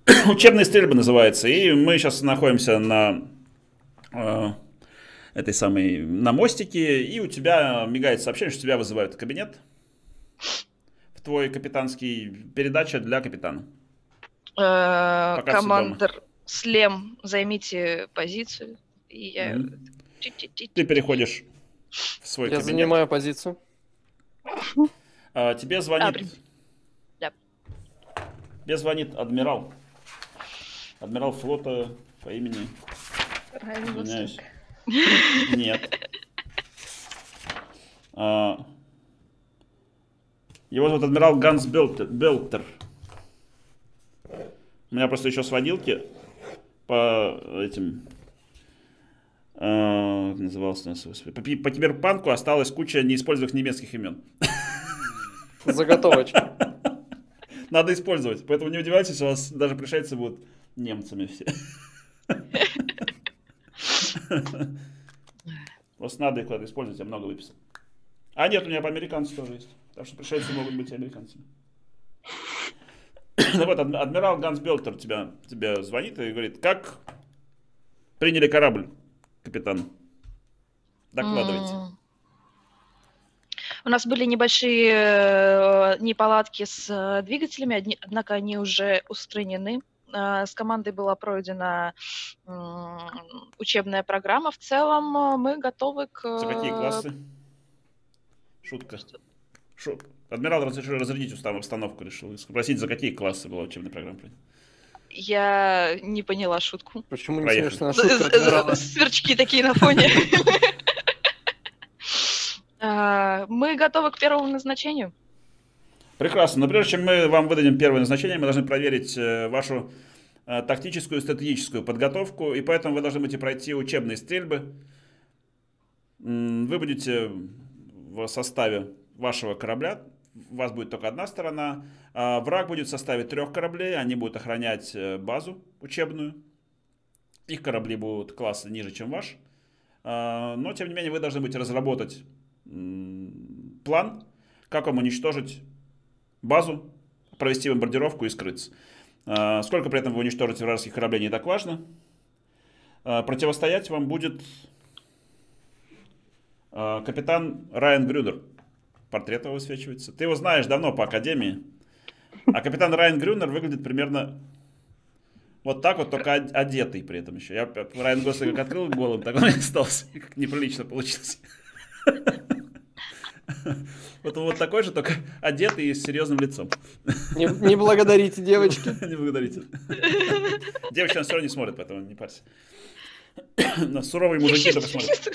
Учебные стрельбы называется. И мы сейчас находимся на э, этой самой, на мостике, и у тебя мигает сообщение, что тебя вызывают в кабинет. Твой капитанский передача для капитана. Э, Командор Слем, займите позицию. И я... Ты переходишь в свой Я кабинет. занимаю позицию. А, тебе А, звонит... при- да. Тебе звонит адмирал. Адмирал флота по имени... Извиняюсь. Нет. А, Его зовут адмирал Ганс Белтер. У меня просто еще сводилки по этим... а, как назывался у нас, по, по киберпанку осталась куча неиспользованных немецких имен. Заготовочка. Надо использовать. Поэтому не удивляйтесь, у вас даже пришельцы будут немцами все. Просто надо их куда-то использовать, я много выписал. А нет, у меня по американцу тоже есть. Так что пришельцы могут быть и американцами. Ну вот, адми- адмирал Ганс Белтер тебя, тебе звонит и говорит, как приняли корабль, капитан? Докладывайте. М. У нас были небольшие э, неполадки с э, двигателями, однако они уже устранены. Э, С командой была пройдена учебная программа. В целом мы готовы к... За какие классы? Шутка. Шу- Адмирал разрешил разрядить устав обстановку, решил спросить, за какие классы была учебная программа. Я не поняла шутку. Почему не смешная шутка адмирала? Сверчки такие на фоне. А, Мы готовы к первому назначению. Прекрасно. Но прежде чем мы вам выдадим первое назначение, мы должны проверить э, вашу э, тактическую и стратегическую подготовку, и поэтому вы должны будете пройти учебные стрельбы. Вы будете в составе вашего корабля, у вас будет только одна сторона, а враг будет в составе трех кораблей, они будут охранять э, базу учебную. Их корабли будут класса ниже, чем ваш. А, Но, тем не менее, вы должны будете разработать план, как вам уничтожить базу, провести бомбардировку и скрыться. А, Сколько при этом вы уничтожите вражеских кораблей, не так важно. Противостоять вам будет капитан Райан Грюдер. Портрет его высвечивается. Ты его знаешь давно по академии. А капитан Райан Грюнер выглядит примерно вот так вот, только од- одетый при этом еще. Я Райан Гослинг как открыл голым, так он и остался. Как неприлично получилось. Вот он вот такой же, только одетый и с серьезным лицом. Не, не благодарите, девочки. Не благодарите. Девочки нас все равно не смотрят, поэтому не парься. На суровые мужики только смотрят.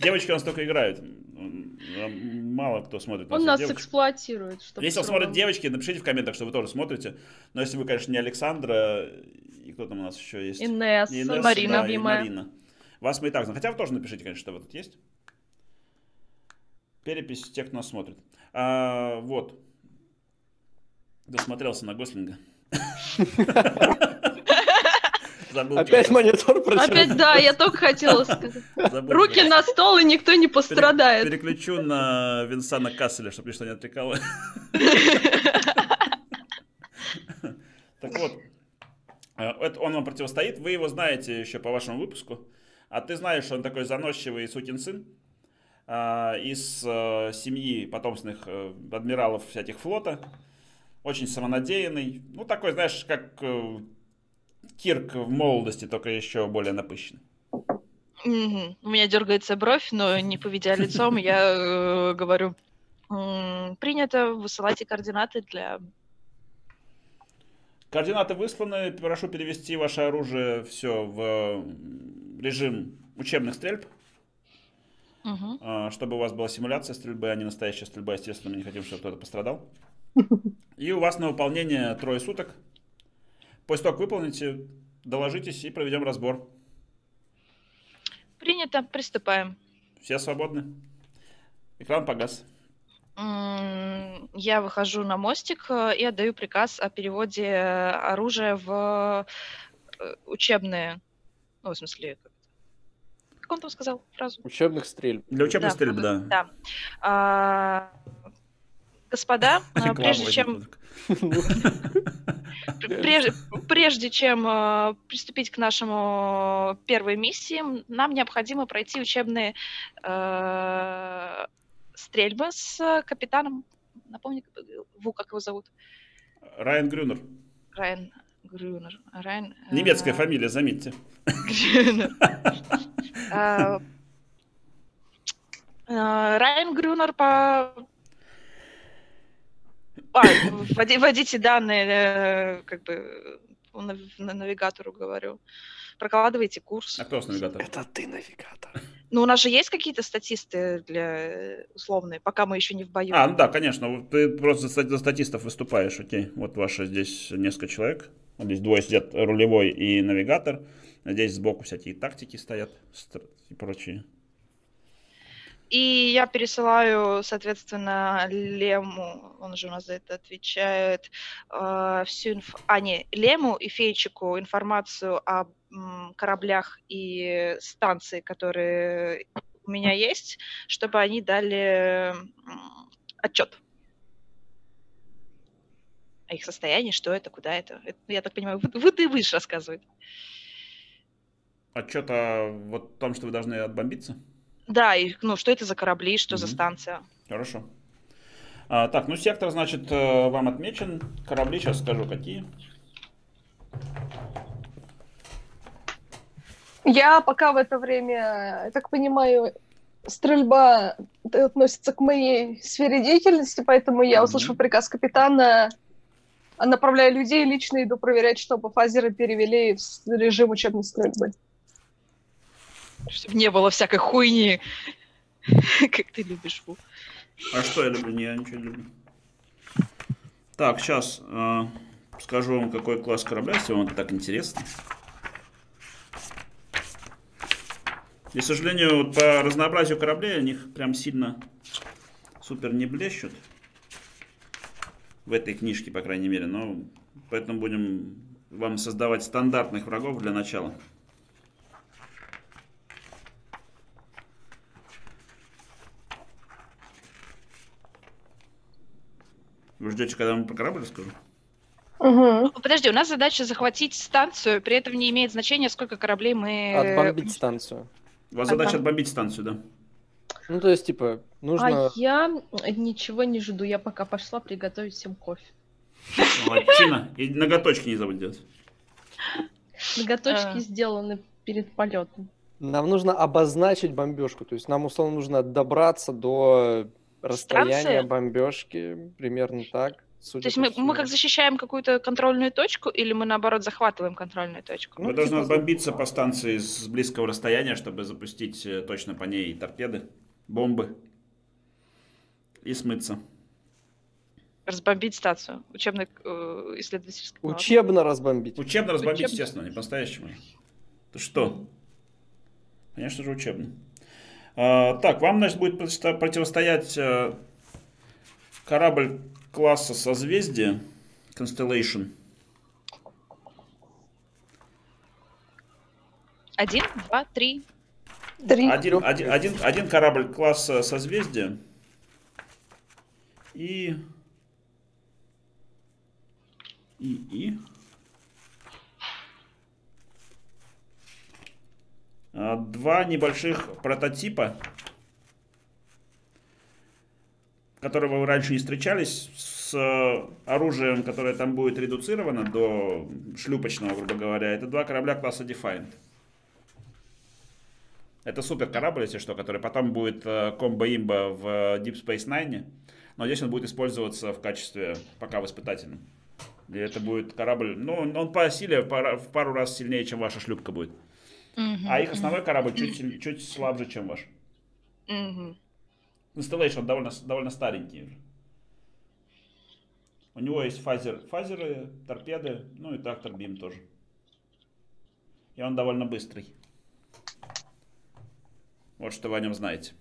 Девочки у нас только играют. Мало кто смотрит на Он нас девочек. эксплуатирует. Если смотрят равно. девочки, напишите в комментах, что вы тоже смотрите. Но если вы, конечно, не Александра, и кто там у нас еще есть? Инесса, Инесса, Марина, да, и. Марина. Вас мы и так знаем. Хотя вы тоже напишите, конечно, что вы тут есть. Перепись тех, кто нас смотрит. А, вот. Досмотрелся на Гослинга. Забыл Опять чё-то. монитор прочел. Опять, да, я только хотела сказать. Забыл Руки на стол, и никто не Пере- пострадает. Переключу на Винсана Касселя, чтобы ничто не отвлекало. Так вот, э, это он вам противостоит, вы его знаете еще по вашему выпуску, а ты знаешь, что он такой заносчивый сукин сын а, из э, семьи потомственных э, адмиралов всяких флота, очень самонадеянный, ну такой, знаешь, как Кирк в молодости, только еще более напыщенный. Мгм. У меня дергается бровь, но не поведя лицом, я э, говорю, «М, принято, высылайте координаты для... Координаты высланы. Прошу перевести ваше оружие все в режим учебных стрельб, а, чтобы у вас была симуляция стрельбы, а не настоящая стрельба. Естественно, мы не хотим, чтобы кто-то пострадал. И у вас на выполнение трое суток. После того, как выполните, доложитесь и проведем разбор. Принято, приступаем. Все свободны. Экран погас. Я выхожу на мостик э, и отдаю приказ о переводе э, оружия в э, учебные... Ну, в смысле, как он там сказал фразу? Учебных стрельб. Для учебной Да, стрельбы, да. Да. А, Господа, Реклама прежде чем, прежде, прежде чем э, приступить к нашему первой миссии, нам необходимо пройти учебные стрельбы с капитаном. Напомни, как- Ву, как его зовут? Райан Грюнер. Райан Грюнер. Райан, э, Немецкая фамилия, заметьте. Грюнер. Райан Грюнер по... А, вводи- вводите данные, э, как бы, на навигатору говорю. Прокладывайте курс. А кто с навигатор? Это ты навигатор. Ну, у нас же есть какие-то статисты для э, условные, пока мы еще не в бою. А, ну да, конечно. Ты просто за ста- за статистов выступаешь, окей. Вот ваши здесь несколько человек. Вот Здесь двое сидят, рулевой и навигатор. Здесь сбоку всякие тактики стоят и прочие. И я пересылаю, соответственно, Лему, он же у нас за это отвечает, э, всю инф... а, не, Лему и Фейчику информацию о м, кораблях и станции, которые у меня есть, чтобы они дали отчет о их состоянии, что это, куда это. Это, я так понимаю, вы, вы ты будешь рассказывать. Отчет о вот том, что вы должны отбомбиться? Да, и ну что это за корабли, что за Мгм. станция. Хорошо. А, так, ну сектор, значит, э, вам отмечен. Корабли, сейчас скажу, какие. Я пока в это время, я так понимаю, стрельба относится к моей сфере деятельности, поэтому я, услышав приказ капитана, направляю людей, лично иду проверять, чтобы фазеры перевели в режим учебной стрельбы. Чтобы не было всякой хуйни. Как ты любишь, Фу. А что я люблю? Не, я ничего не люблю. Так, сейчас скажу вам, какой класс корабля, если вам это так интересно. И, к сожалению, вот по разнообразию кораблей они прям сильно супер не блещут. В этой книжке, по крайней мере. Но поэтому будем вам создавать стандартных врагов для начала. Вы ждете, когда вам про корабль расскажу? Мгм. Подожди, у нас задача захватить станцию, при этом не имеет значения, сколько кораблей мы... Отбомбить станцию. У вас задача отбомбить станцию, да? Ну, то есть, типа, нужно... А я ничего не жду, я пока пошла приготовить всем кофе. Молодчина. И ноготочки не забудь делать. Ноготочки А. сделаны перед полетом. Нам нужно обозначить бомбежку. То есть нам, условно, нужно добраться до расстояния Станция? бомбежки. Примерно так. судя То есть мы, мы как защищаем какую-то контрольную точку, или мы, наоборот, захватываем контрольную точку? Ну, Вы должны типа, отбомбиться по станции с близкого расстояния, чтобы запустить э, точно по ней торпеды, бомбы и смыться. Разбомбить станцию. Учебный э, исследовательский. класс. Учебно разбомбить. Учебно разбомбить, Учебно. естественно, не по-настоящему. Ты что? Конечно же, учебно. А, так, вам, значит, будет противосто- противостоять э, корабль класса Созвездие, Constellation. Один, два, три. Три. Один, один, один, один корабль класса Созвездие. И... И, и... Два небольших прототипа, которые вы раньше не встречались, с э, оружием, которое там будет редуцировано до шлюпочного, грубо говоря. Это два корабля класса Defiant. Это супер корабль, если что, который потом будет э, комбо-имбо в э, Deep Space Nine. Но здесь он будет использоваться в качестве пока в испытательном. И это будет корабль, ну, он- по силе в пару раз сильнее, чем ваша шлюпка будет. А их основной корабль чуть, чуть слабже, чем ваш. мгм. Constellation он довольно, довольно старенький уже. У него есть фазер, фазеры, торпеды, ну и трактор бим тоже. И он довольно быстрый. Вот что вы о нем знаете.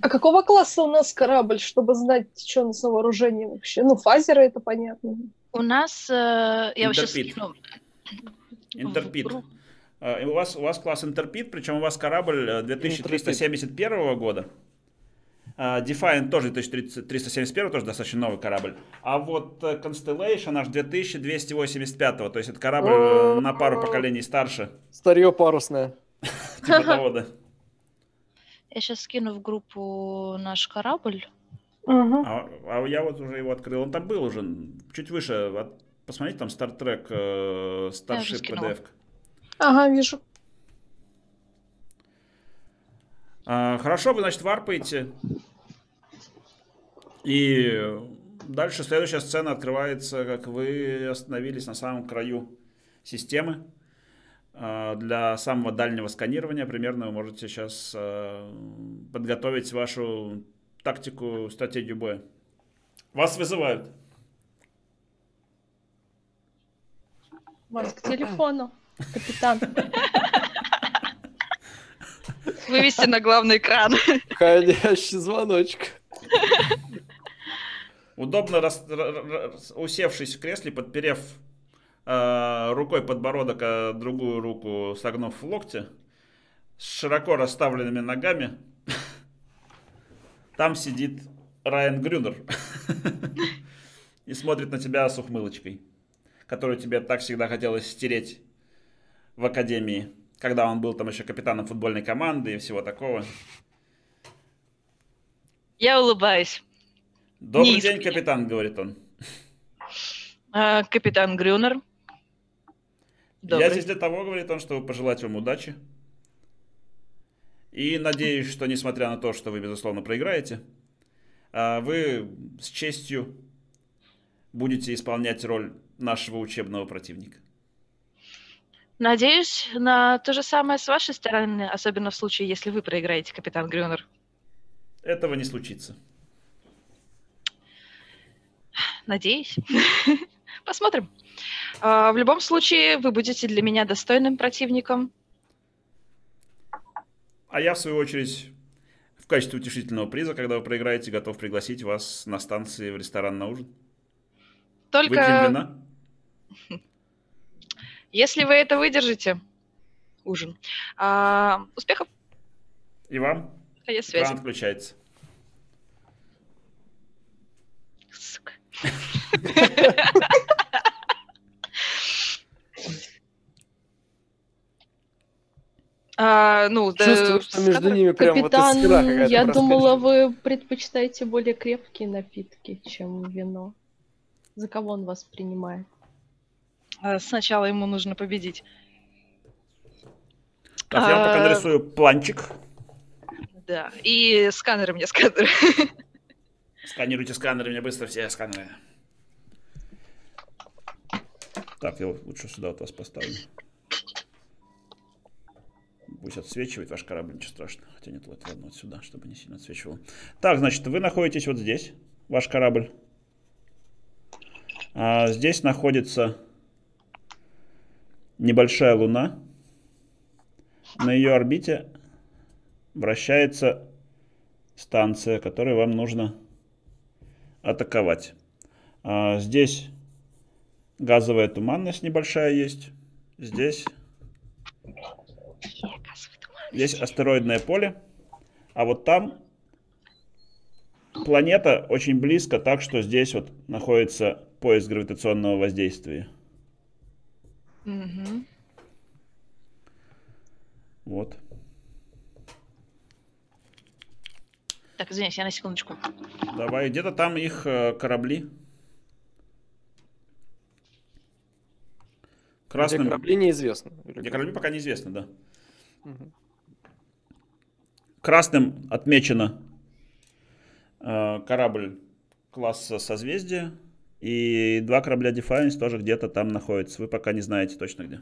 А какого класса у нас корабль, чтобы знать, что у нас на вооружении вообще? Ну, фазеры, это понятно. У нас, э, я сейчас Интерпит. скину. Интерпит. И У вас, у вас класс Интерпит, причем у вас корабль э, 2371 года. А, Defiant тоже 2371, тоже достаточно новый корабль. А вот э, Constellation аж 2285, то есть это корабль э, на пару поколений старше. Старье парусное. Типа того, да. Я сейчас скину в группу наш корабль. Мгм. А, а я вот уже его открыл. Он там был уже, чуть выше. Вот Посмотрите, там Star Trek э, скинула. PDF. Ага, вижу. А, Хорошо, вы, значит, варпаете. И дальше следующая сцена открывается, как вы остановились на самом краю системы. А, Для самого дальнего сканирования примерно вы можете сейчас а, подготовить вашу тактику, стратегию боя. Вас вызывают. Вас к телефону, капитан. вывести на главный экран. Входящий звоночек. Удобно рас- р- р- усевшись в кресле, подперев э, рукой подбородок, а другую руку согнув в локте, с широко расставленными ногами, там сидит Райан Грюнер и смотрит на тебя с ухмылочкой, которую тебе так всегда хотелось стереть в академии, когда он был там еще капитаном футбольной команды и всего такого. Я улыбаюсь. Добрый Не день, капитан, говорит он. А, Капитан Грюнер. Я Добрый. здесь для того, говорит он, чтобы пожелать вам удачи. И надеюсь, что несмотря на то, что вы, безусловно, проиграете, а, вы с честью будете исполнять роль нашего учебного противника. Надеюсь на то же самое с вашей стороны, особенно в случае, если вы проиграете, капитан Грюнер. Этого не случится. Надеюсь. Посмотрим. А, В любом случае, вы будете для меня достойным противником. А я, в свою очередь, в качестве утешительного приза, когда вы проиграете, готов пригласить вас на станции в ресторан на ужин. Выпьем Только вина. Если вы это выдержите, ужин. А, Успехов, И вам конец связи. экран отключается. Сука. А, ну, да, Чувствую, что между ними прям вот Капитан, искра какая-то я думала, вы предпочитаете более крепкие напитки, чем вино. За кого он вас принимает? А, Сначала ему нужно победить. Так, я вам пока А, нарисую планчик. Да. И сканеры мне сканеры. Сканируйте сканеры, мне быстро все сканеры. Так, я лучше сюда вот вас поставлю. Пусть отсвечивает ваш корабль, ничего страшного. Хотя нет, вот ладно, вот сюда, чтобы не сильно отсвечивало. Так, значит, вы находитесь вот здесь, ваш корабль. А здесь находится небольшая луна. На ее орбите вращается станция, которую вам нужно атаковать. А, здесь газовая туманность небольшая есть. Здесь есть астероидное поле. А вот там планета очень близко, так что здесь вот находится пояс гравитационного воздействия. Мгм. Вот. Так, извиняюсь, я на секундочку. Давай, где-то там их э, корабли. Где Красным... корабли неизвестно. Где корабли пока неизвестно, да. Мгм. Красным отмечено э, корабль класса созвездия. И два корабля Defiance тоже где-то там находятся. Вы пока не знаете точно где.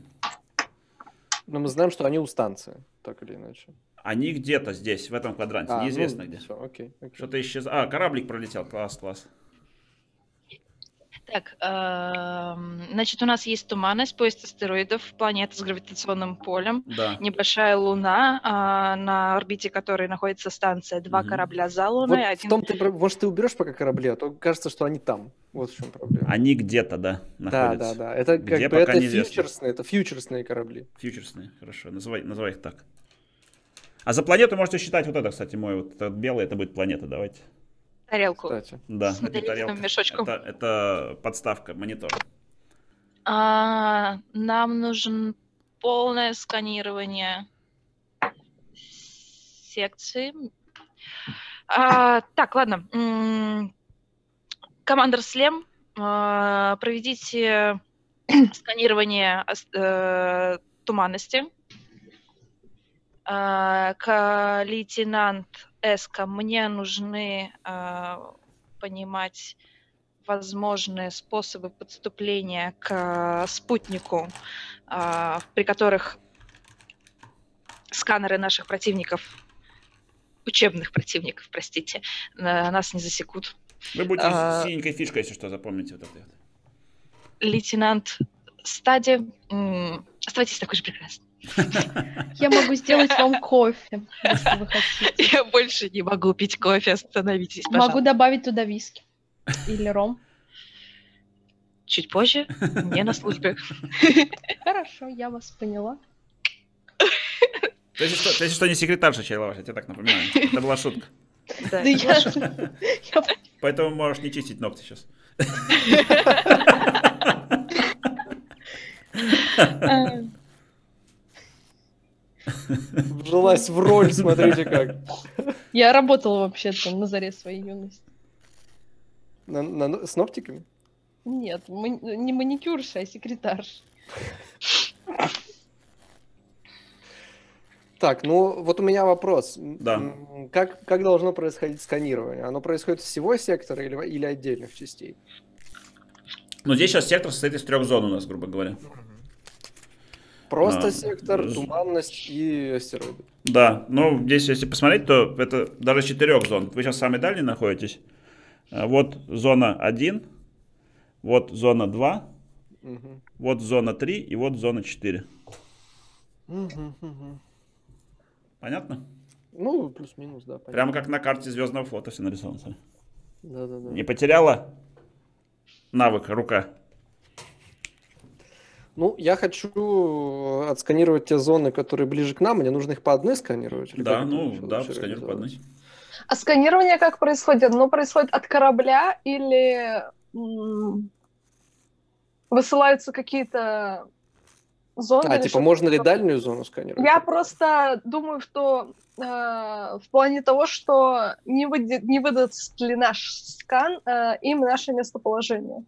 Но мы знаем, что они у станции, так или иначе. Они где-то здесь, в этом квадранте. А, Неизвестно ну, где. всё, окей, окей. Что-то исчез... А, кораблик пролетел. Класс, класс. Так, эм, значит, у нас есть туманность, поезд астероидов, планета с гравитационным полем, Да. небольшая луна, а, на орбите которой находится станция, два Мгм. корабля за Вот луной, в один... том ты, может, ты уберешь пока корабли, а то кажется, что они там. Вот в чем проблема. Они где-то, да, Да, находятся. да, да. Это как Где, бы пока это неизвестно. фьючерсные, это фьючерсные корабли. Фьючерсные, хорошо, называй, называй их так. А за планету можете считать вот это, кстати, мой вот этот белый, это будет планета, давайте. Тарелку. Кстати. Да, С это дополнительным тарелка. мешочком. Это, это подставка, монитор. А, нам нужен полное сканирование секции. А, так, ладно. М, Командор Слем, а, проведите сканирование э, туманности. А, К лейтенант Эска мне нужны а, понимать возможные способы подступления к спутнику, а, при которых сканеры наших противников, учебных противников, простите, на- нас не засекут. Вы будете А. синенькой фишкой, если что, запомните вот это. Лейтенант Стади, оставайтесь такой же прекрасной. Я могу сделать вам кофе, если вы хотите. Я больше не могу пить кофе, остановитесь, Могу пожалуйста. добавить туда виски. Или ром. Чуть позже, не на службе. Хорошо, я вас поняла. Ты если что, ты если что не секретарша Чайлаваш, я тебе так напоминаю. Это была шутка. Да, я... я- Поэтому можешь не чистить ногти сейчас. Вжилась в роль, смотрите как. Я работала вообще-то на заре своей юности. На- на- с ногтиками? Нет, мани- не маникюрша, а секретарша. Так, ну вот у меня вопрос. Да. Как, как должно происходить сканирование? Оно происходит всего сектора или, или отдельных частей? Ну, здесь сейчас сектор состоит из трех зон у нас, грубо говоря. Просто А, сектор, туманность и астероиды. Да, ну, здесь, если посмотреть, то это даже четырех зон. Вы сейчас самый дальний находитесь. А, Вот зона 1, вот зона 2, Мгм. вот зона 3 и вот зона 4. Мгм, мгм. Понятно? Ну, плюс-минус, да. понятно. Прямо как на карте Звездного флота все нарисовано. смотри. Да-да-да. Не потеряла навык рука? Ну, я хочу отсканировать те зоны, которые ближе к нам. Мне нужно их по одной сканировать? или Да, ну, да, сканер по одной. А сканирование как происходит? Оно происходит от корабля или высылаются какие-то зоны? А, типа, можно ли дальнюю зону сканировать? Я просто думаю, что э, в плане того, что не, выйдет, не выдаст ли наш скан э, им наше местоположение.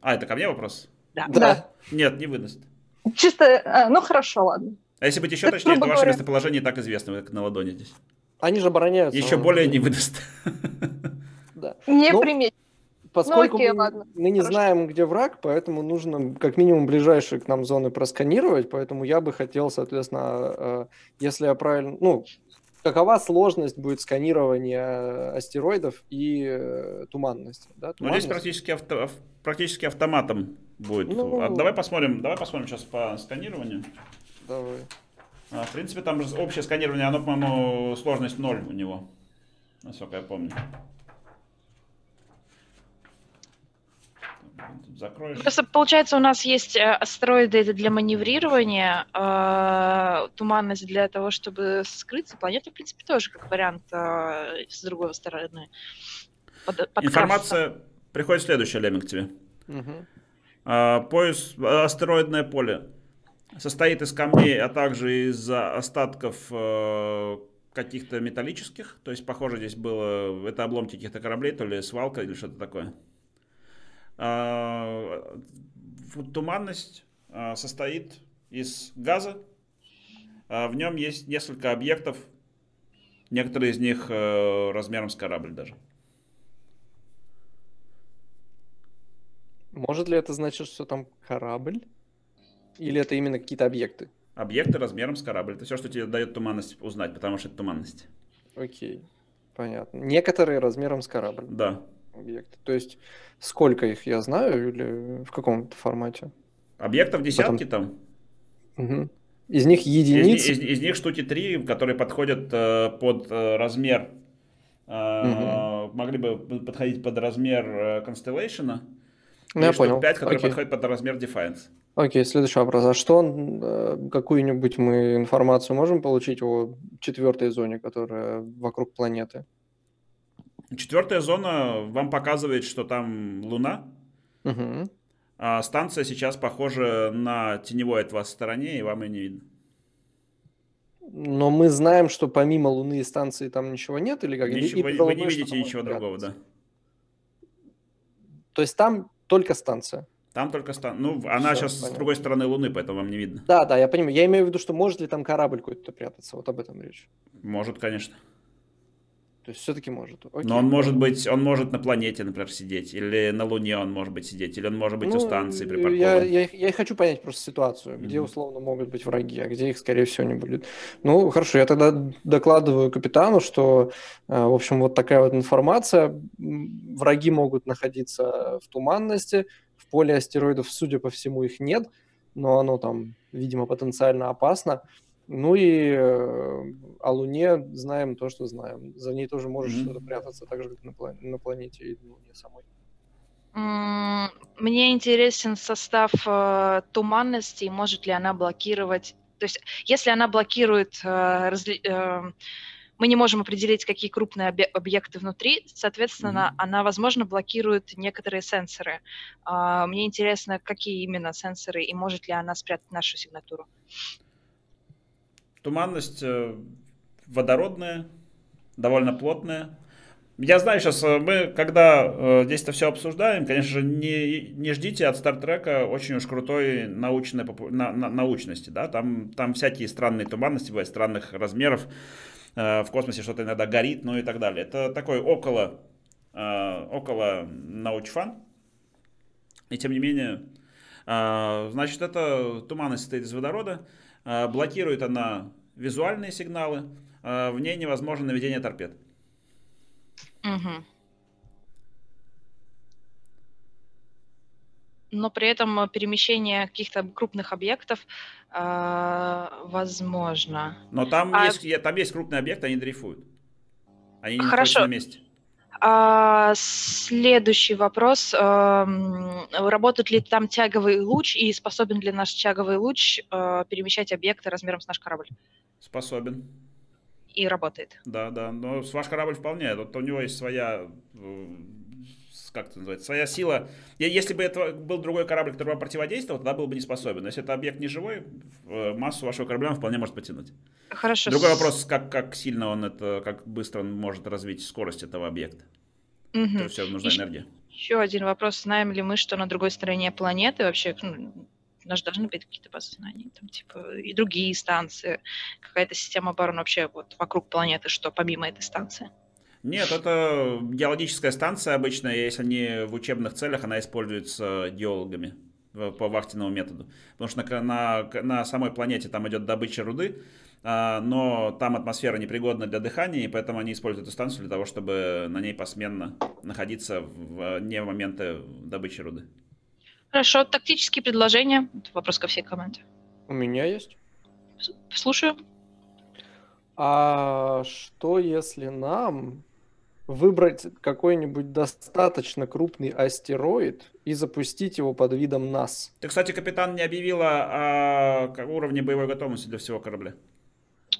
А, это ко мне вопрос? Да. Да. Нет, не выдаст. Чисто, э, ну хорошо, ладно. А если быть еще Так, точнее, то ваше говоря. местоположение так известно, как на ладони здесь. Они же обороняются. Еще он- более не выдаст. Да. Не Ну, приметь. Поскольку окей, мы, ладно. мы не Хорошо. знаем, где враг, поэтому нужно как минимум ближайшие к нам зоны просканировать, поэтому я бы хотел, соответственно, э, если я правильно... Ну, какова сложность будет сканирования астероидов и э, туманности? Да? Ну, здесь Туманность? практически, авто- ав- практически автоматом будет. Ну- А давай посмотрим, давай посмотрим сейчас по сканированию. Давай. А, в принципе, там же общее сканирование, оно, по-моему, сложность 0 у него. Насколько я помню. Закроешь. Просто получается, у нас есть э, астероиды это для маневрирования, э, туманность для того, чтобы скрыться. Планета, в принципе, тоже как вариант э, с другой стороны. Под-. Информация приходит следующая, Лемик, к тебе. Мгм. А, Пояс, а, астероидное поле состоит из камней, а также из остатков э, каких-то металлических. То есть, похоже, здесь было, это обломки каких-то кораблей, то ли свалка или что-то такое. А, Туманность а, состоит из газа. А, В нем есть несколько объектов, некоторые из них э, размером с корабль даже. Может ли это значить, что там корабль? Или это именно какие-то объекты? Объекты размером с корабль. Это все, что тебе дает туманность узнать, потому что это туманность. Окей, понятно. Некоторые размером с корабль Да. объекты. То есть сколько их я знаю или в каком-то формате? Объектов десятки там. Мгм. Из них Из, ни- единицы. из- из них штуки три, которые подходят э, под э, размер. э, Могли бы подходить под размер э, Constellation. Ну, я понял. пять, которые Окей. подходят под размер Defiance. Окей, следующий вопрос. А что, э, какую-нибудь мы информацию можем получить о четвертой зоне, которая вокруг планеты? Четвертая зона вам показывает, что там Луна. Мгм. А станция сейчас похожа на теневой от вас стороне, и вам ее не видно. Но мы знаем, что помимо Луны и станции там ничего нет, или как? Ничего- и вы, про вы не видите ничего другого, да. То есть там только станция. Там только стан... Ну, она Всё, сейчас с понятно. другой стороны Луны, поэтому вам не видно. Да, да, я понимаю. Я имею в виду, что может ли там корабль какой-то прятаться. Вот об этом речь. Может, конечно. То есть все-таки может. Окей. Но он может быть, он может на планете, например, сидеть, или на Луне он может быть сидеть, или он может быть у Ну, станции я, припаркован. я, я и хочу понять просто ситуацию, где Мгм. условно могут быть враги, а где их, скорее всего, не будет. Ну, хорошо, я тогда докладываю капитану, что, э, в общем, вот такая вот информация. Враги могут находиться в туманности, в поле астероидов, судя по всему, их нет, но оно там, видимо, потенциально опасно. Ну и э, о Луне знаем то, что знаем. За ней тоже может mm-hmm. что-то прятаться, так же, как на, план- на планете и Луне самой. Мне интересен состав э, туманности, может ли она блокировать... То есть, если она блокирует... Э, разли, э, мы не можем определить, какие крупные объекты внутри, соответственно, mm-hmm. она, возможно, блокирует некоторые сенсоры. Э, мне интересно, какие именно сенсоры, и может ли она спрятать нашу сигнатуру. Туманность э, водородная, довольно плотная, я знаю сейчас, э, мы когда э, здесь это все обсуждаем, конечно же, не, не ждите от Стартрека очень уж крутой научной на, на, научности, да, там, там всякие странные туманности бывают, странных размеров, э, в космосе что-то иногда горит, ну и так далее. Это такой около, э, около научфан, и тем не менее, э, значит, эта туманность состоит из водорода, блокирует она визуальные сигналы, э, в ней невозможно наведение торпед. Угу. Но при этом э, перемещение каких-то крупных объектов э, возможно. Но там, а... есть, там есть крупные объекты, они дрейфуют. Они не Хорошо. на месте. А, следующий вопрос. А, работает ли там тяговый луч и способен ли наш тяговый луч а, перемещать объекты размером с наш корабль? Способен и работает. Да, да, но ваш корабль вполне, вот у него есть своя, э, как это называется, своя сила. Если бы это был другой корабль, который вам противодействовал, тогда был бы не способен. Если это объект не живой, э, массу вашего корабля он вполне может потянуть. Хорошо. Другой вопрос, как, как сильно он это, как быстро он может развить скорость этого объекта. Угу. Это все нужна еще, энергия. Еще один вопрос. Знаем ли мы, что на другой стороне планеты вообще ну, у нас должны быть какие-то базы знаний, там, типа, и другие станции, какая-то система обороны вообще вот вокруг планеты, что помимо этой станции. Нет, это геологическая станция обычно, если не в учебных целях, она используется геологами по вахтенному методу. Потому что на, на, на самой планете там идет добыча руды, а, но там атмосфера непригодна для дыхания, и поэтому они используют эту станцию для того, чтобы на ней посменно находиться в не в моменты добычи руды. Хорошо, тактические предложения. Это вопрос ко всей команде. У меня есть. Слушаю. А что если нам выбрать какой-нибудь достаточно крупный астероид и запустить его под видом нас? Ты, кстати, капитан не объявила о уровне боевой готовности для всего корабля.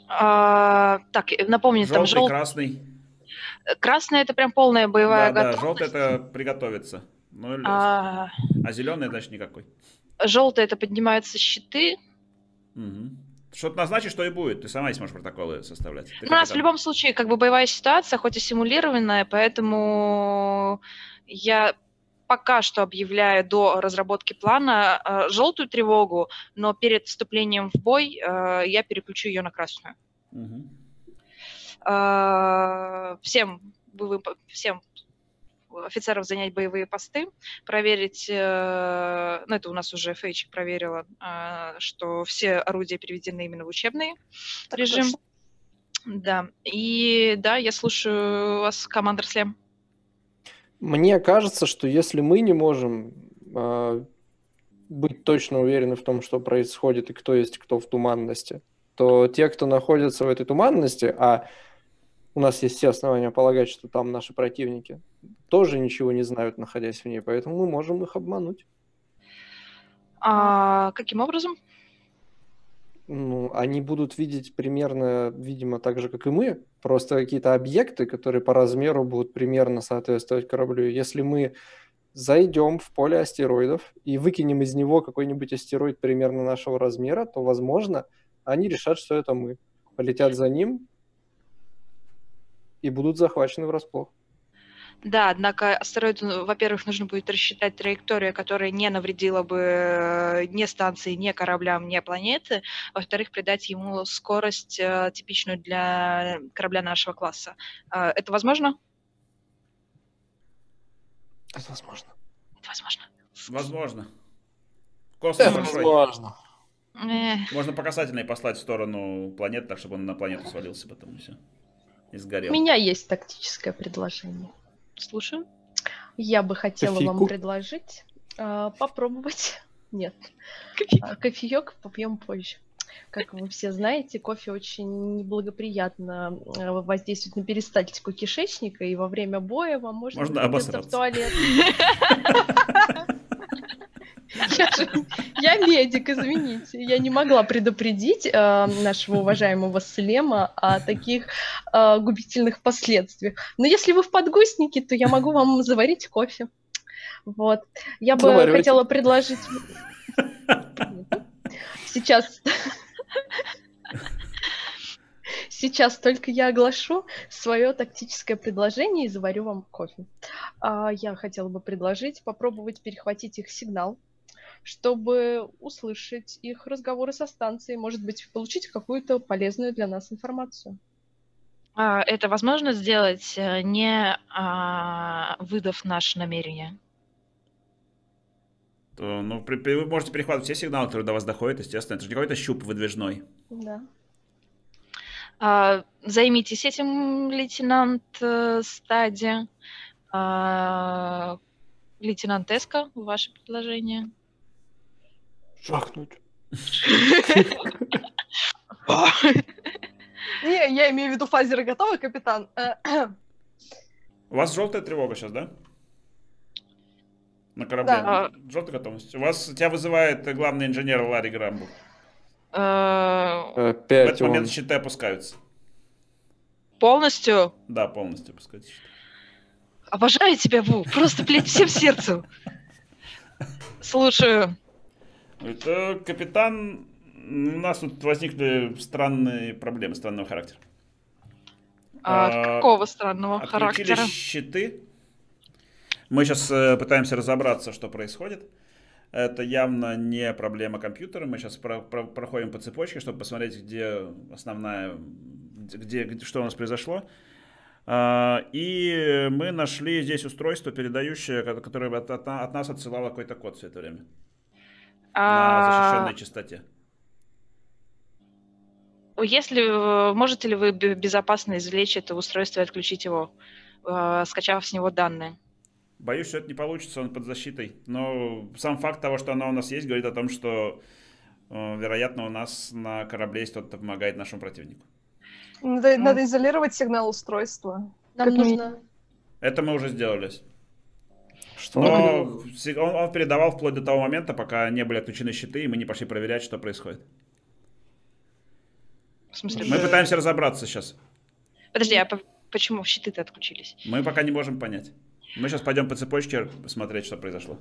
А, так, напомню, желтый, там желтый, красный. Красный это прям полная боевая да, готовность. Да, желтый это приготовиться. Ну, а... а зеленый, значит, никакой. Желтый это поднимаются щиты. Угу. Что-то назначишь, что и будет. Ты сама сможешь протоколы составлять. Ты ну, у нас в любом случае как бы боевая ситуация, хоть и симулированная, поэтому я пока что объявляю до разработки плана э, желтую тревогу, но перед вступлением в бой э, я переключу ее на красную. Угу. Э, всем, всем офицеров занять боевые посты, проверить, э, ну это у нас уже Фейчик проверила, э, что все орудия переведены именно в учебный так режим. Точно. Да, и да, я слушаю вас, командор Слем. Мне кажется, что если мы не можем э, быть точно уверены в том, что происходит и кто есть кто в туманности, то те, кто находится в этой туманности, а у нас есть все основания полагать, что там наши противники тоже ничего не знают, находясь в ней, поэтому мы можем их обмануть. А каким образом? Ну, они будут видеть примерно, видимо, так же, как и мы, просто какие-то объекты, которые по размеру будут примерно соответствовать кораблю. Если мы зайдем в поле астероидов и выкинем из него какой-нибудь астероид примерно нашего размера, то, возможно, они решат, что это мы. Полетят за ним и будут захвачены врасплох. Да, однако астероиду, ну, во-первых, нужно будет рассчитать траекторию, которая не навредила бы э, ни станции, ни кораблям, ни планеты. Во-вторых, придать ему скорость, э, типичную для корабля нашего класса. Э, это возможно? Это возможно. Это возможно. Возможно. Космос это возможно. Можно по касательной послать в сторону планеты, так чтобы он на планету свалился потом и все. И сгорел. У меня есть тактическое предложение. Слушаю. Я бы хотела Кофейку? вам предложить А, попробовать? Нет. А, кофеек попьем позже. Как вы все знаете, кофе очень неблагоприятно э, воздействует на перистальтику кишечника, и во время боя вам можно, Можно в туалет. Я, же- я медик, извините. Я не могла предупредить э, нашего уважаемого Слема о таких э, губительных последствиях. Но если вы в подгузнике, то я могу вам заварить кофе. Вот. Я бы хотела предложить... Сейчас... Сейчас только я оглашу свое тактическое предложение и заварю вам кофе. А, Я хотела бы предложить попробовать перехватить их сигнал, чтобы услышать их разговоры со станцией, может быть, получить какую-то полезную для нас информацию. А, Это возможно сделать, э, не а, выдав наше намерение? То, ну, при- при- вы можете перехватывать все сигналы, которые до вас доходят, естественно. Это же не какой-то щуп выдвижной. Да. А, Займитесь этим, лейтенант э, Стади. А, Лейтенант Эска, ваше предложение. Жахнуть. Не, я имею в виду фазеры готовы, капитан. Э, У вас желтая тревога сейчас, да? На корабле. Да. Желтая готовность. У вас тебя вызывает главный инженер Ларри Грамбу. Э, В Опять этот момент щиты опускаются. Полностью Да, полностью опускаются. щиты. обожаю тебя, Ву, просто, блядь, всем сердцем. Слушаю. Это капитан. У нас тут возникли странные проблемы странного характера. А, А, какого странного Отключили характера? щиты. Мы сейчас пытаемся разобраться, что происходит. Это явно не проблема компьютера. Мы сейчас проходим по цепочке, чтобы посмотреть, где основная, где, где- что у нас произошло. А, И мы нашли здесь устройство, передающее, ко- которое от, от- от нас отсылало какой-то код все это время. На А, защищенной частоте. Если э, можете ли вы бе- безопасно извлечь это устройство и отключить его, э, скачав с него данные? Боюсь, что это не получится, он под защитой. Но сам факт того, что оно у нас есть, говорит о том, что, э, вероятно, у нас на корабле есть кто-то, кто помогает нашему противнику. Надо, надо изолировать сигнал устройства. Нам нужно... Это мы уже сделали. Что? Но си- он, он передавал вплоть до того момента, пока не были отключены щиты, и мы не пошли проверять, что происходит. В смысле, Мы э, пытаемся разобраться сейчас. Подожди, а по- почему щиты-то отключились? Мы пока не можем понять. Мы сейчас пойдем по цепочке посмотреть, что произошло.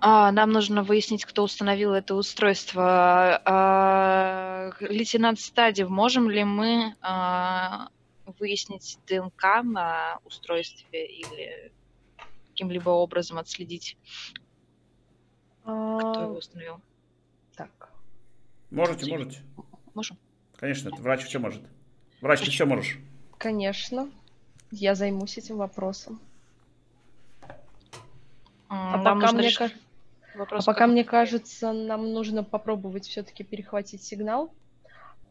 А, нам нужно выяснить, кто установил это устройство. А, лейтенант Стадив, можем ли мы а, выяснить ДНК на устройстве или каким-либо образом отследить, кто его А, установил? Так. Можете, можете. Можем? Конечно, это врач все может. Врач, ты все можешь. Конечно. Я займусь этим вопросом. А А пока, мне, решить ка- вопрос, а пока мне кажется, нам нужно попробовать все-таки перехватить сигнал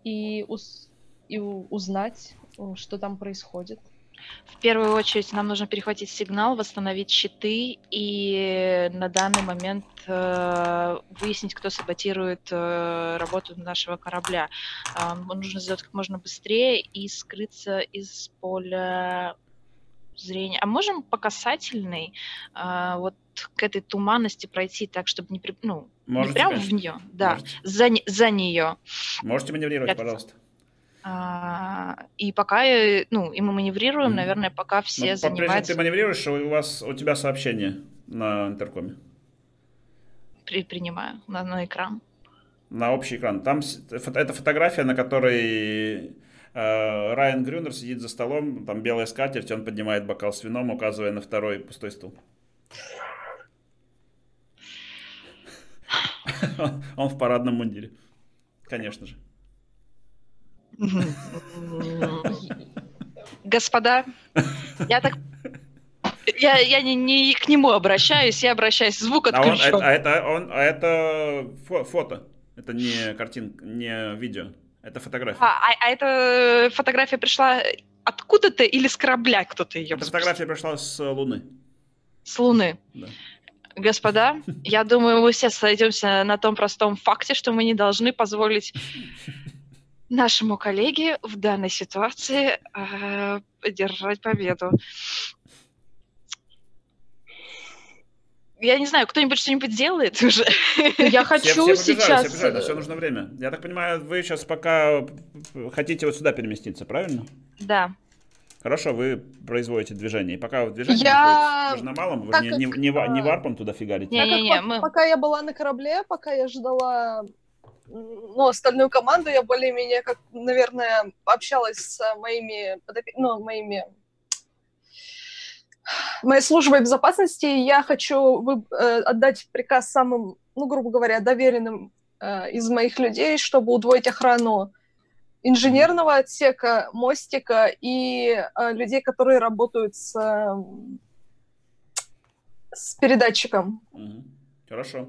и, ус- и узнать, м, что там происходит. В первую очередь нам нужно перехватить сигнал, восстановить щиты и на данный момент э, выяснить, кто саботирует э, работу нашего корабля. А, нужно сделать как можно быстрее и скрыться из поля зрения. А можем по касательной а, вот к этой туманности пройти так, чтобы не, при- ну, не прямо в нее, да, Можете. за, за нее. Можете маневрировать, Это- пожалуйста. А, и пока, э, ну, и мы маневрируем, наверное, пока Ну, все по-прежнему занимаются... ты маневрируешь, у вас у тебя сообщение на интеркоме. при- принимаю на, на экран. На общий экран. Там это фотография, на которой э, Райан Грюнер сидит за столом, там белая скатерть, он поднимает бокал с вином, указывая на второй пустой стул. Он в парадном мундире. Конечно же. Господа, я так... Я, я не, не к нему обращаюсь, я обращаюсь, звук А, он, отключен. а это, он, а это фо- фото. Это не картинка, не видео. Это фотография. А, а- а эта фотография пришла откуда-то или с корабля кто-то ее Эта фотография пришла с Луны. С Луны. Да. Господа, я думаю, мы все сойдемся на том простом факте, что мы не должны позволить нашему коллеге в данной ситуации э, держать победу. Я не знаю, кто-нибудь что-нибудь делает уже? Я хочу все, все сейчас... Все, побежали, все нужно время. Я так понимаю, вы сейчас пока хотите вот сюда переместиться, правильно? Да. Хорошо, вы производите движение. И пока вы движение Я- на малом, вы Так не, не, как, не, не а, варпом туда фигарите. Не, Не-не-не, по- мы- Пока я была на корабле, пока я ждала ну, остальную команду, я более-менее, как, наверное, общалась с моими, ну, моими моей службой безопасности. Я хочу вы- э, отдать приказ самым, ну, грубо говоря, доверенным э, из моих людей, чтобы удвоить охрану инженерного отсека, мостика и э, людей, которые работают с, эм, с передатчиком. Хорошо.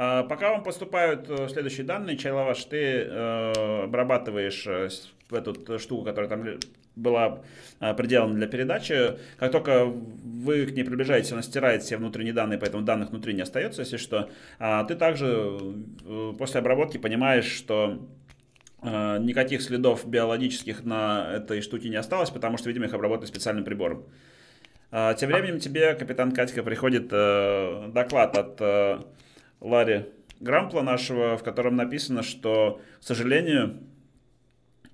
А, Пока вам поступают э, следующие данные, Чайловаш, ты э, обрабатываешь э, эту штуку, которая там была приделана для передачи. Как только вы к ней приближаетесь, она стирает все внутренние данные, поэтому данных внутри не остается, если что. А Ты также после обработки понимаешь, что никаких следов биологических на этой штуке не осталось, потому что, видимо, их обработали специальным прибором. А, Тем временем тебе, капитан Катька, приходит доклад от Ларри Грампла нашего, в котором написано, что, к сожалению,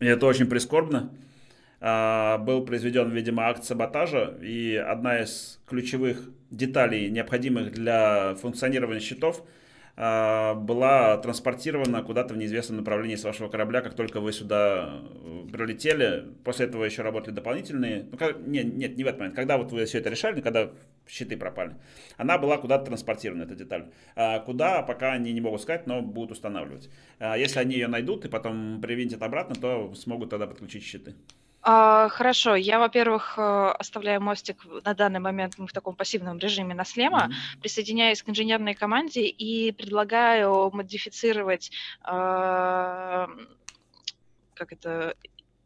и это очень прискорбно, а, был произведен, видимо, акт саботажа, и одна из ключевых деталей, необходимых для функционирования счетов, была транспортирована куда-то в неизвестном направлении с вашего корабля, как только вы сюда э, прилетели. После этого еще работали дополнительные. Ну, как- не, нет, не в этот момент. Когда вот вы все это решали, когда щиты пропали, она была куда-то транспортирована, эта деталь. А куда, пока они не могут сказать, но будут устанавливать. А если они ее найдут и потом привинтят обратно, то смогут тогда подключить щиты. А, Хорошо, я, во-первых, э, оставляю мостик на данный момент мы в таком пассивном режиме на слема, Мгм. присоединяюсь к инженерной команде и предлагаю модифицировать, э, как это,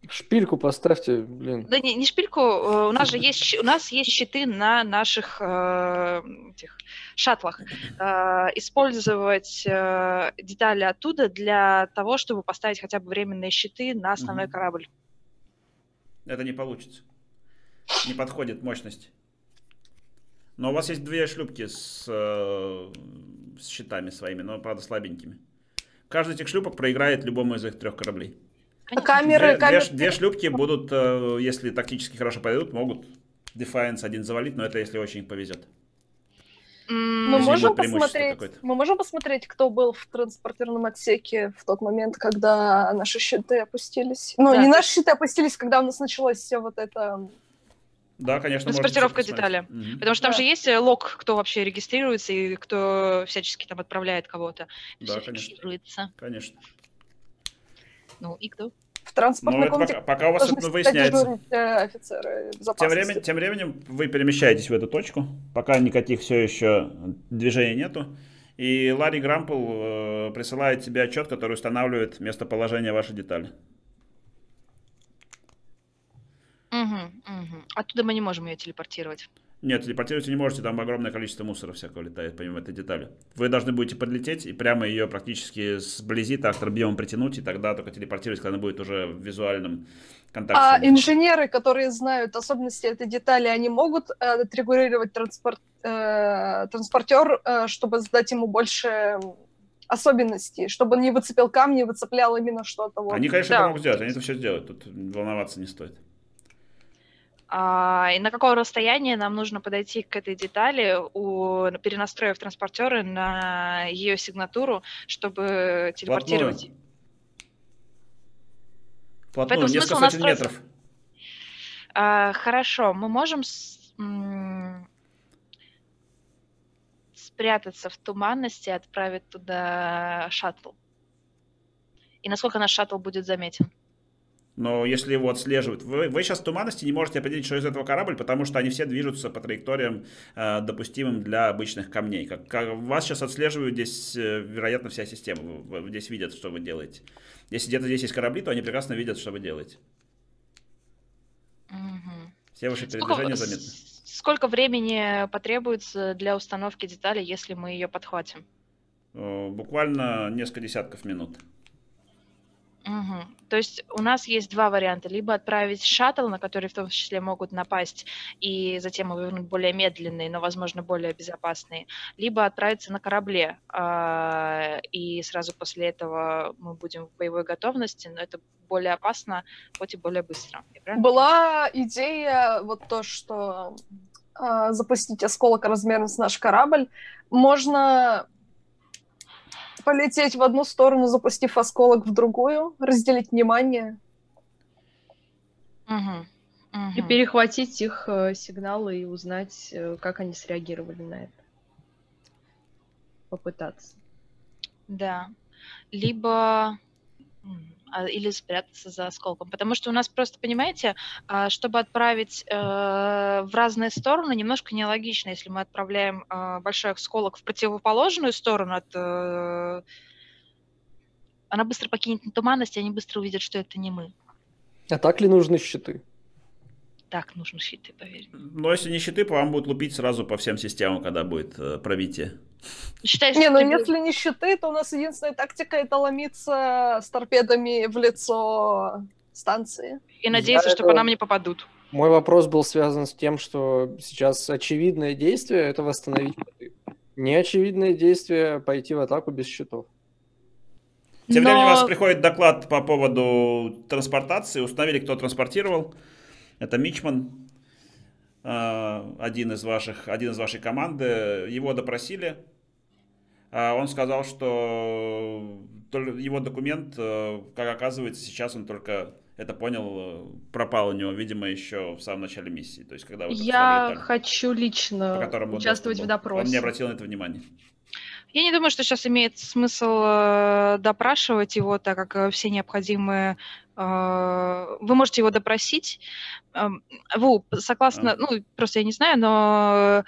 Шпильку поставьте, блин. да не, не шпильку, э, у нас же есть, у нас есть щиты на наших э, этих шаттлах. Э, Использовать э, детали оттуда для того, чтобы поставить хотя бы временные щиты на основной Мгм. корабль. Это не получится. Не подходит мощность. Но у вас есть две шлюпки с, э, с щитами своими, но, правда, слабенькими. Каждый из этих шлюпок проиграет любому из этих трех кораблей. Конечно. Камеры, Две, две камеры. ш- две шлюпки будут, э, если тактически хорошо пойдут, могут Defiance один завалить, но это если очень повезет. Мы можем посмотреть, мы можем посмотреть, кто был в транспортерном отсеке в тот момент, когда наши щиты опустились. Ну, Да, не наши щиты опустились, когда у нас началось все вот это. Да, конечно, Транспортировка посмотреть. детали. Мгм. Потому что там Да. же есть э, лог, кто вообще регистрируется и кто всячески там отправляет кого-то. Да, конечно. фиксируется. Конечно. Ну и кто? В транспортной Но это комнате пока, пока у вас это выясняется. э, офицеры Тем, временем, тем временем вы перемещаетесь в эту точку, пока никаких все еще движений нету. И Ларри Грампл э, присылает тебе отчет, который устанавливает местоположение вашей детали. Мгм, мгм. Оттуда мы не можем ее телепортировать. Нет, телепортировать вы не можете, там огромное количество мусора всякого летает, помимо этой детали. Вы должны будете подлететь и прямо ее практически сблизи астробиомом притянуть, и тогда только телепортировать, когда она будет уже в визуальном контакте. А инженеры, которые знают особенности этой детали, они могут э, отрегулировать транспорт, э, транспортер, э, чтобы сдать ему больше особенностей, чтобы он не выцепил камни, выцеплял именно что-то. Вот. Они, конечно, Да. это могут сделать, они это все сделают, тут волноваться не стоит. А, и на какое расстояние нам нужно подойти к этой детали, у, перенастроив транспортеры на ее сигнатуру, чтобы телепортировать? Вплотную, этом несколько сотен метров. А, хорошо, мы можем с- спрятаться в туманности и отправить туда шаттл. И насколько наш шаттл будет заметен? Но если его отслеживают, вы, вы сейчас в туманности не можете определить, что из этого корабль, потому что они все движутся по траекториям, э, допустимым для обычных камней. Как, как вас сейчас отслеживают здесь, э, вероятно, вся система. Вы- здесь видят, что вы делаете. Если где-то здесь есть корабли, то они прекрасно видят, что вы делаете. Мгм. Все ваши Сколько, передвижения с- заметны. сколько времени потребуется для установки детали, если мы ее подхватим? Буквально несколько десятков минут. Угу. То есть у нас есть два варианта. Либо отправить шаттл, на который в том числе могут напасть, и затем вывернуть более медленные, но, возможно, более безопасные. Либо отправиться на корабле, э, и сразу после этого мы будем в боевой готовности, но это более опасно, хоть и более быстро. Была идея вот то, что э, запустить осколок размером с наш корабль. Можно полететь в одну сторону, запустив осколок в другую, разделить внимание. Угу. Угу. И перехватить их э, сигналы и узнать, э, как они среагировали на это. Попытаться. Да. Либо или спрятаться за осколком. Потому что у нас просто, понимаете, а, чтобы отправить э, в разные стороны, немножко нелогично, если мы отправляем а, большой осколок в противоположную сторону от... Э, она быстро покинет туманность, и они быстро увидят, что это не мы. А так ли нужны щиты? Так нужны щиты, поверь. Но если не щиты, по вам будут лупить сразу по всем системам, когда будет э, пробитие. Считаешь, не, ну если не щиты, то у нас единственная тактика это ломиться с торпедами в лицо станции. И надеяться, что это... по нам не попадут. Мой вопрос был связан с тем, что сейчас очевидное действие это восстановить щиты. Неочевидное действие пойти в атаку без щитов. Тем Но... временем у вас приходит доклад по поводу транспортации. Установили, кто транспортировал. Это Мичман, э, один из ваших, один из вашей команды. Его допросили. А он сказал, что его документ, э, как оказывается, сейчас он только это понял, э, пропал у него, видимо, еще в самом начале миссии. То есть, когда вы Я хочу лично участвовать в допросе. Он не обратил на это внимания. Я не думаю, что сейчас имеет смысл э, допрашивать его, так как все необходимые... Э, вы можете его допросить. Ву, согласно... А. Ну, просто я не знаю, но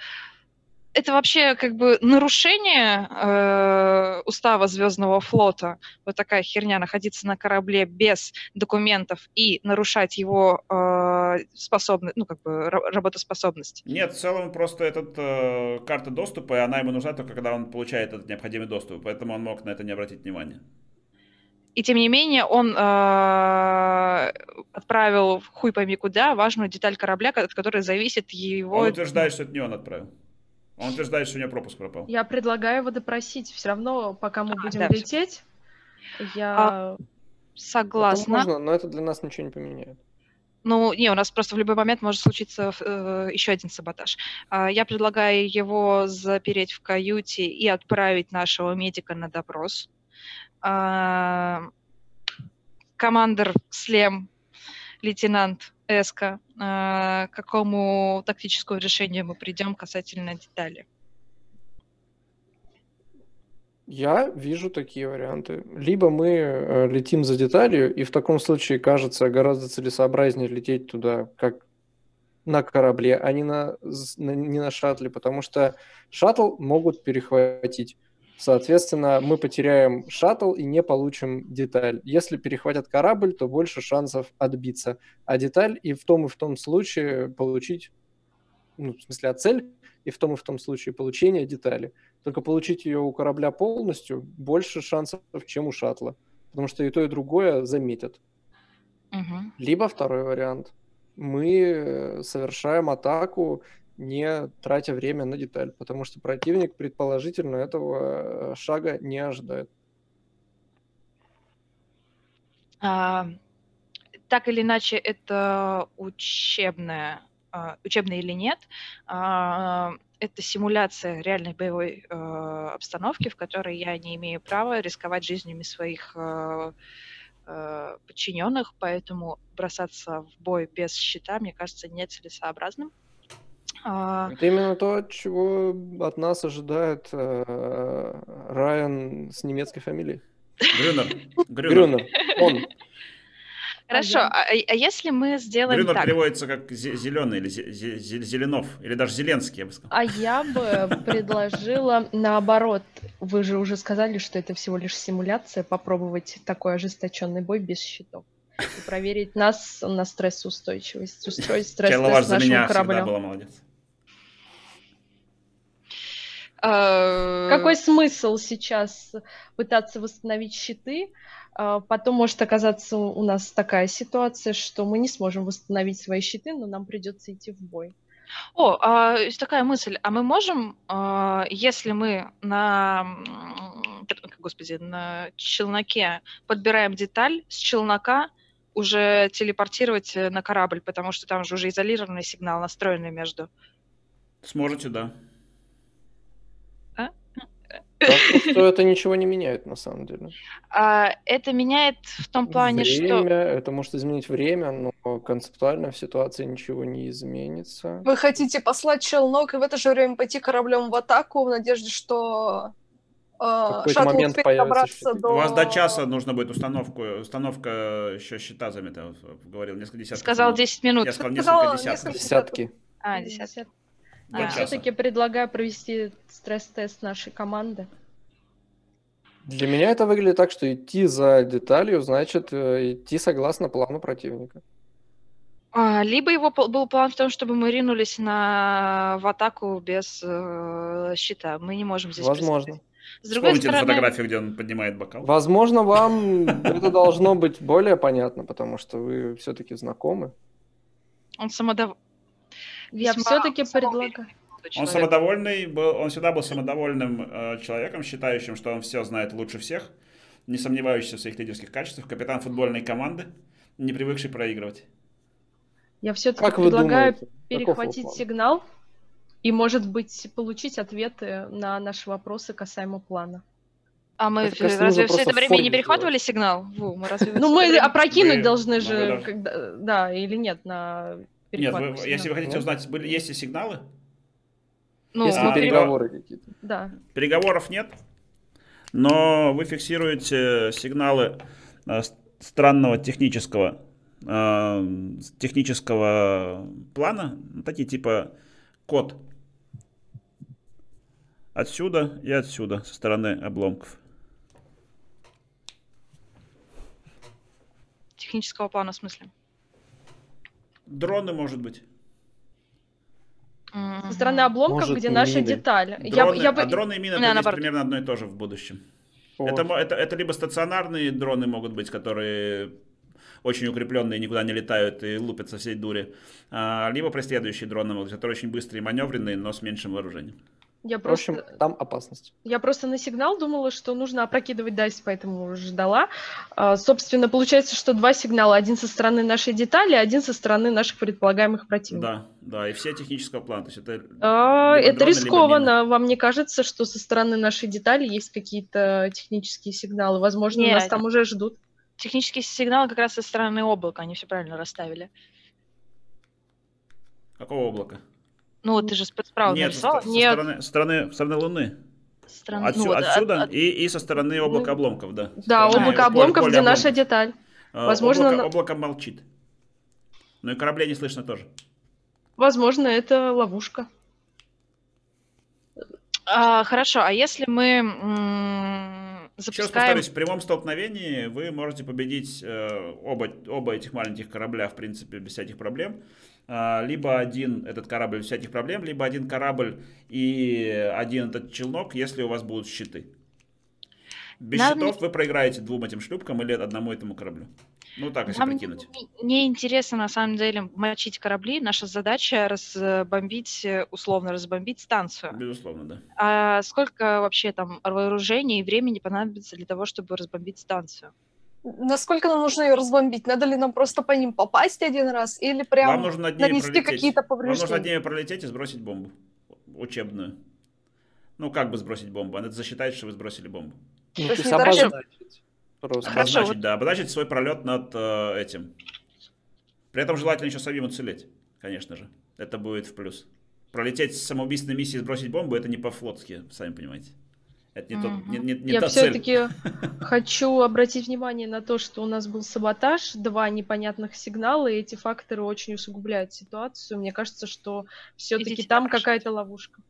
это вообще как бы нарушение э, устава Звездного флота. Вот такая херня находиться на корабле без документов и нарушать его э, способность, ну как бы работоспособность. Нет, в целом просто этот э, карта доступа, и она ему нужна только когда он получает этот необходимый доступ, поэтому он мог на это не обратить внимания. И тем не менее он э, отправил в хуй пойми куда важную деталь корабля, от которой зависит его... Он утверждает, что это не он отправил. Он утверждает, что у него пропуск пропал. Я предлагаю его допросить. Все равно, пока мы а, будем да, лететь, я а, согласна. Это можно, но это для нас ничего не поменяет. Ну, не, у нас просто в любой момент может случиться э, еще один саботаж. Э, я предлагаю его запереть в каюте и отправить нашего медика на допрос. Э, командир Слем, лейтенант Эска, к какому тактическому решению мы придем касательно деталей? Я вижу такие варианты. Либо мы э, летим за деталью, и в таком случае кажется гораздо целесообразнее лететь туда, как на корабле, а не на, не на шаттле, потому что шаттл могут перехватить. Соответственно, мы потеряем шаттл и не получим деталь. Если перехватят корабль, то больше шансов отбиться. А деталь и в том и в том случае получить, ну, в смысле, а цель и в том и в том случае получение детали. Только получить ее у корабля полностью больше шансов, чем у шаттла. Потому что и то, и другое заметят. Угу. Либо второй вариант. Мы совершаем атаку не тратя время на деталь, потому что противник предположительно этого э, шага не ожидает. А, так или иначе, это учебное, а, учебное или нет, а, это симуляция реальной боевой а, обстановки, в которой я не имею права рисковать жизнями своих а, подчиненных, поэтому бросаться в бой без щита, мне кажется, нецелесообразным. А... Это именно то, чего от нас ожидает э, Райан с немецкой фамилией. Грюнер. Грюнер. Он. Хорошо, а, а, а если мы сделаем Грюнер так? переводится как зеленый или Зеленов, или даже Зеленский, я бы сказал. А я бы предложила наоборот. Вы же уже сказали, что это всего лишь симуляция, попробовать такой ожесточенный бой без щитов. И проверить нас на стрессоустойчивость, устроить стресс-тест нашему кораблю. была молодец. Э, Какой смысл сейчас пытаться восстановить щиты? А, Потом может оказаться у нас такая ситуация, что мы не сможем восстановить свои щиты, но нам придется идти в бой. О, а, такая мысль. А мы можем, а, если мы на, господи, на челноке подбираем деталь, с челнока уже телепортировать э, на корабль, потому что там же уже изолированный сигнал настроенный между. Сможете, да. Так что это ничего не меняет на самом деле. А, это меняет в том плане, время, что... это может изменить время, но концептуально в ситуации ничего не изменится. Вы хотите послать челнок и в это же время пойти кораблем в атаку в надежде, что э, шаттл момент успеет добраться до... У вас до часа нужно будет установку, установка еще счета занята, говорил, несколько десятков. Сказал минут. 10 минут. Я сказал несколько десятков. несколько Десятки. А, десятки. А. Я часа. все-таки предлагаю провести стресс-тест нашей команды. Для меня это выглядит так, что идти за деталью значит э, идти согласно плану противника. А, Либо его был план в том, чтобы мы ринулись на, в атаку без э, щита. Мы не можем здесь Возможно. С другой Вспомните стороны, фотографию, где он поднимает бокал. Возможно, вам это должно быть более понятно, потому что вы все-таки знакомы. он самодов... Я все-таки предлагаю. Он самодовольный, был, он всегда был самодовольным э, человеком, считающим, что он все знает лучше всех, не сомневающийся в своих лидерских качествах, капитан футбольной команды, не привыкший проигрывать. Я все-таки предлагаю думаете? перехватить сигнал и, может быть, получить ответы на наши вопросы касаемо плана. А мы Это, кажется, разве все это время не перехватывали сигнал? Ву, мы разве Ну, мы время- опрокинуть Вы- должны ну, же, да. когда, да, или нет, на Нет, вы- если вы хотите узнать, были, есть ли сигналы, Ну, Если а, переговоры какие-то. Да. переговоров нет, но вы фиксируете сигналы э, странного технического э, технического плана, ну, такие типа код. Отсюда и отсюда, со стороны обломков. технического плана в смысле. Дроны, может быть. Со стороны обломков, Может, где наша мины. деталь. Я, Дроны, я бы... А дроны и мины Да, это примерно одно и то же в будущем. Вот. Это, это, это либо стационарные дроны могут быть, которые очень укрепленные, никуда не летают и лупят со всей дури. А, либо преследующие дроны могут быть, которые очень быстрые и маневренные, но с меньшим вооружением. Я В общем, просто, там опасность. я просто на сигнал думала, что нужно опрокидывать дайс, поэтому ждала. А, собственно, получается, что два сигнала. Один со стороны нашей детали, один со стороны наших предполагаемых противников. Да, да, и все технического плана. То есть это А, либо это дроны, либо рискованно. Вам не кажется, что со стороны нашей детали есть какие-то технические сигналы? Возможно, Нет. нас там уже ждут. Технические сигналы как раз со стороны облака, они все правильно расставили. какого облака? Ну, ты же сп- справа Нет, со, нарисовал. со Нет, стороны, со стороны, со стороны Луны. стороны- Отсю- ну, вот, от- отсюда от- и, и со стороны облака Ну, обломков, да. Да, стороны облако обломков, где наша деталь. А, Возможно, облако, облако молчит. Ну и кораблей не слышно тоже. Возможно, это ловушка. А, хорошо, а если мы м, Еще раз запускаем... повторюсь, в прямом столкновении вы можете победить э, оба, оба этих маленьких корабля, в принципе, без всяких проблем. А, либо один этот корабль без всяких проблем, либо один корабль и один этот челнок, если у вас будут щиты. Без Нам щитов вы проиграете двум этим шлюпкам или одному этому кораблю. Ну так, если Нам прикинуть. не- не интересно, на самом деле, мочить корабли. Наша задача разбомбить, э, условно разбомбить станцию. Безусловно, да. А сколько вообще там вооружения и времени понадобится для того, чтобы разбомбить станцию? Насколько нам нужно ее разбомбить? Надо ли нам просто по ним попасть один раз? Или прям Вам нужно над ними нанести пролететь. какие-то Вам нужно над повреждения? ними пролететь и сбросить бомбу. Учебную. Ну, как бы сбросить бомбу? Она засчитает, что вы сбросили бомбу. Ну, То есть обозначить. Просто. Хорошо, Обозначить, вот- да, обозначить свой пролет над э, этим. При этом желательно еще самим уцелеть, конечно же. Это будет в плюс. Пролететь с самоубийственной миссией и сбросить бомбу, это не по-флотски, сами понимаете. Это не, тот, Мгм. не, не- не Я та цель. все-таки хочу обратить внимание на то, что у нас был саботаж, два непонятных сигнала, и эти факторы очень усугубляют ситуацию. Мне кажется, что все-таки Идите там какая-то ловушка.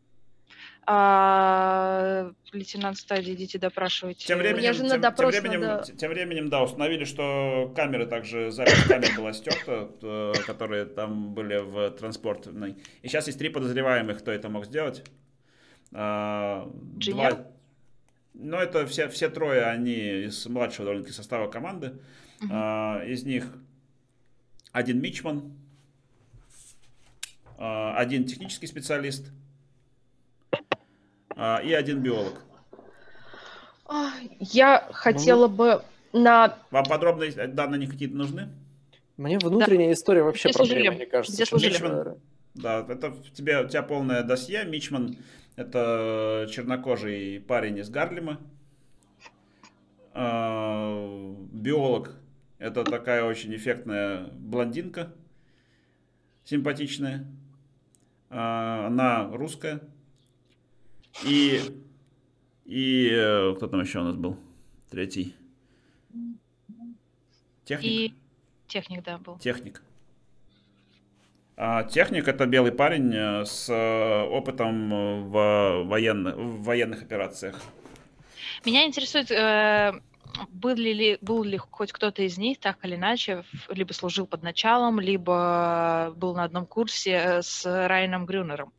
А, лейтенант стадии, идите допрашивайте. Тем временем, же на допрос тем временем, надо- тем временем, да, установили, что камеры также, запись камер была стерта, э, которые там были в транспортной. И сейчас есть три подозреваемых, кто это мог сделать. А, два- Ну, это все, все трое, они из младшего довольно-таки состава команды. А, Из них один мичман, а, один технический специалист а, и один биолог. Я хотела бы на... Вам подробные данные какие-то нужны? Мне внутренняя история вообще Где служили? проблема, мне кажется. Где что служили? Мичман- Да, это в тебе, у тебя полное досье. Мичман – это чернокожий парень из Гарлема. А, Биолог – это такая очень эффектная блондинка, симпатичная. А, Она русская. И, и э, кто там еще у нас был? Третий. Техник? И техник, да, был. Техник. А техник это белый парень э, с э, опытом э, в, военно- в военных операциях. Меня интересует, был ли, был ли хоть кто-то из них так или иначе либо служил под началом, либо был на одном курсе с Райаном Грюнером.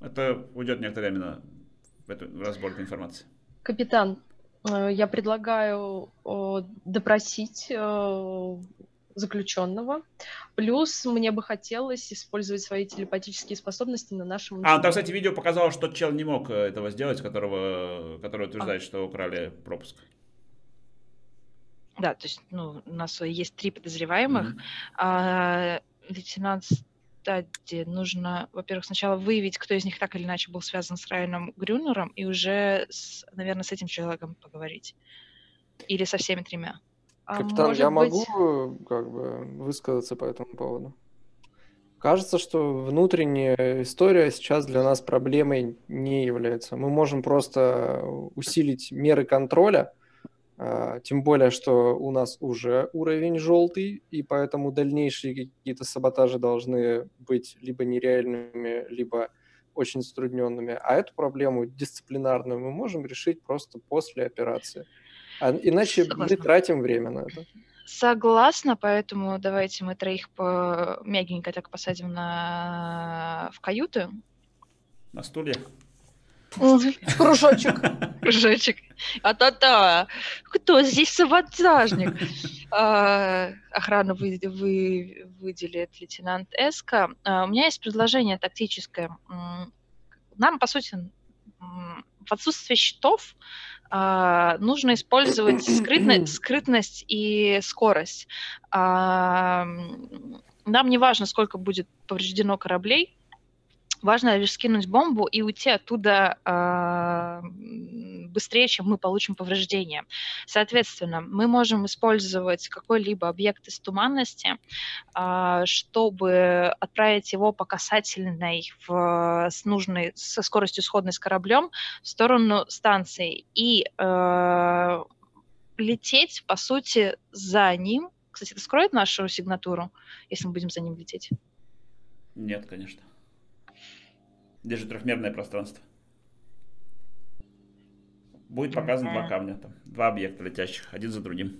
Это уйдет некоторое время на в, эту, в разбор этой информации. Капитан, я предлагаю допросить заключенного. Плюс мне бы хотелось использовать свои телепатические способности на нашем... А, там, кстати, видео показало, что тот чел не мог э, этого сделать, которого, который утверждает, что украли пропуск. Да, то есть ну, у нас есть три подозреваемых. Мгм. А, лейтенант Стадди нужно, во-первых, сначала выявить, кто из них так или иначе был связан с Райаном Грюнером, и уже, с, наверное, с этим человеком поговорить. Или со всеми тремя. А Капитан, может я быть- могу как бы высказаться по этому поводу? Кажется, что внутренняя история сейчас для нас проблемой не является. Мы можем просто усилить меры контроля, а, тем более, что у нас уже уровень желтый, и поэтому дальнейшие какие-то саботажи должны быть либо нереальными, либо очень затрудненными. А эту проблему дисциплинарную мы можем решить просто после операции. А иначе мы Согласна. тратим время на это. Согласна, поэтому давайте мы троих по... мягенько так посадим на... в каюты. На стулья. Кружочек. Кружочек. А-та-та! Кто здесь саботажник? А, Охрану вы- вы- выделит лейтенант Эска. А, У меня есть предложение тактическое. Нам, по сути, в отсутствие щитов а, нужно использовать скрытно- скрытность и скорость. А, Нам не важно, сколько будет повреждено кораблей, Важно лишь скинуть бомбу и уйти оттуда м, быстрее, чем мы получим повреждения. Соответственно, мы можем использовать какой-либо объект из туманности, а, чтобы отправить его по касательной в, с нужной, со скоростью сходной с кораблем в сторону станции и э, лететь, по сути, за ним. Кстати, это скроет нашу сигнатуру, если мы будем за ним лететь? Нет, конечно. Же трехмерное пространство. Будет показано два камня, там, два объекта летящих, один за другим.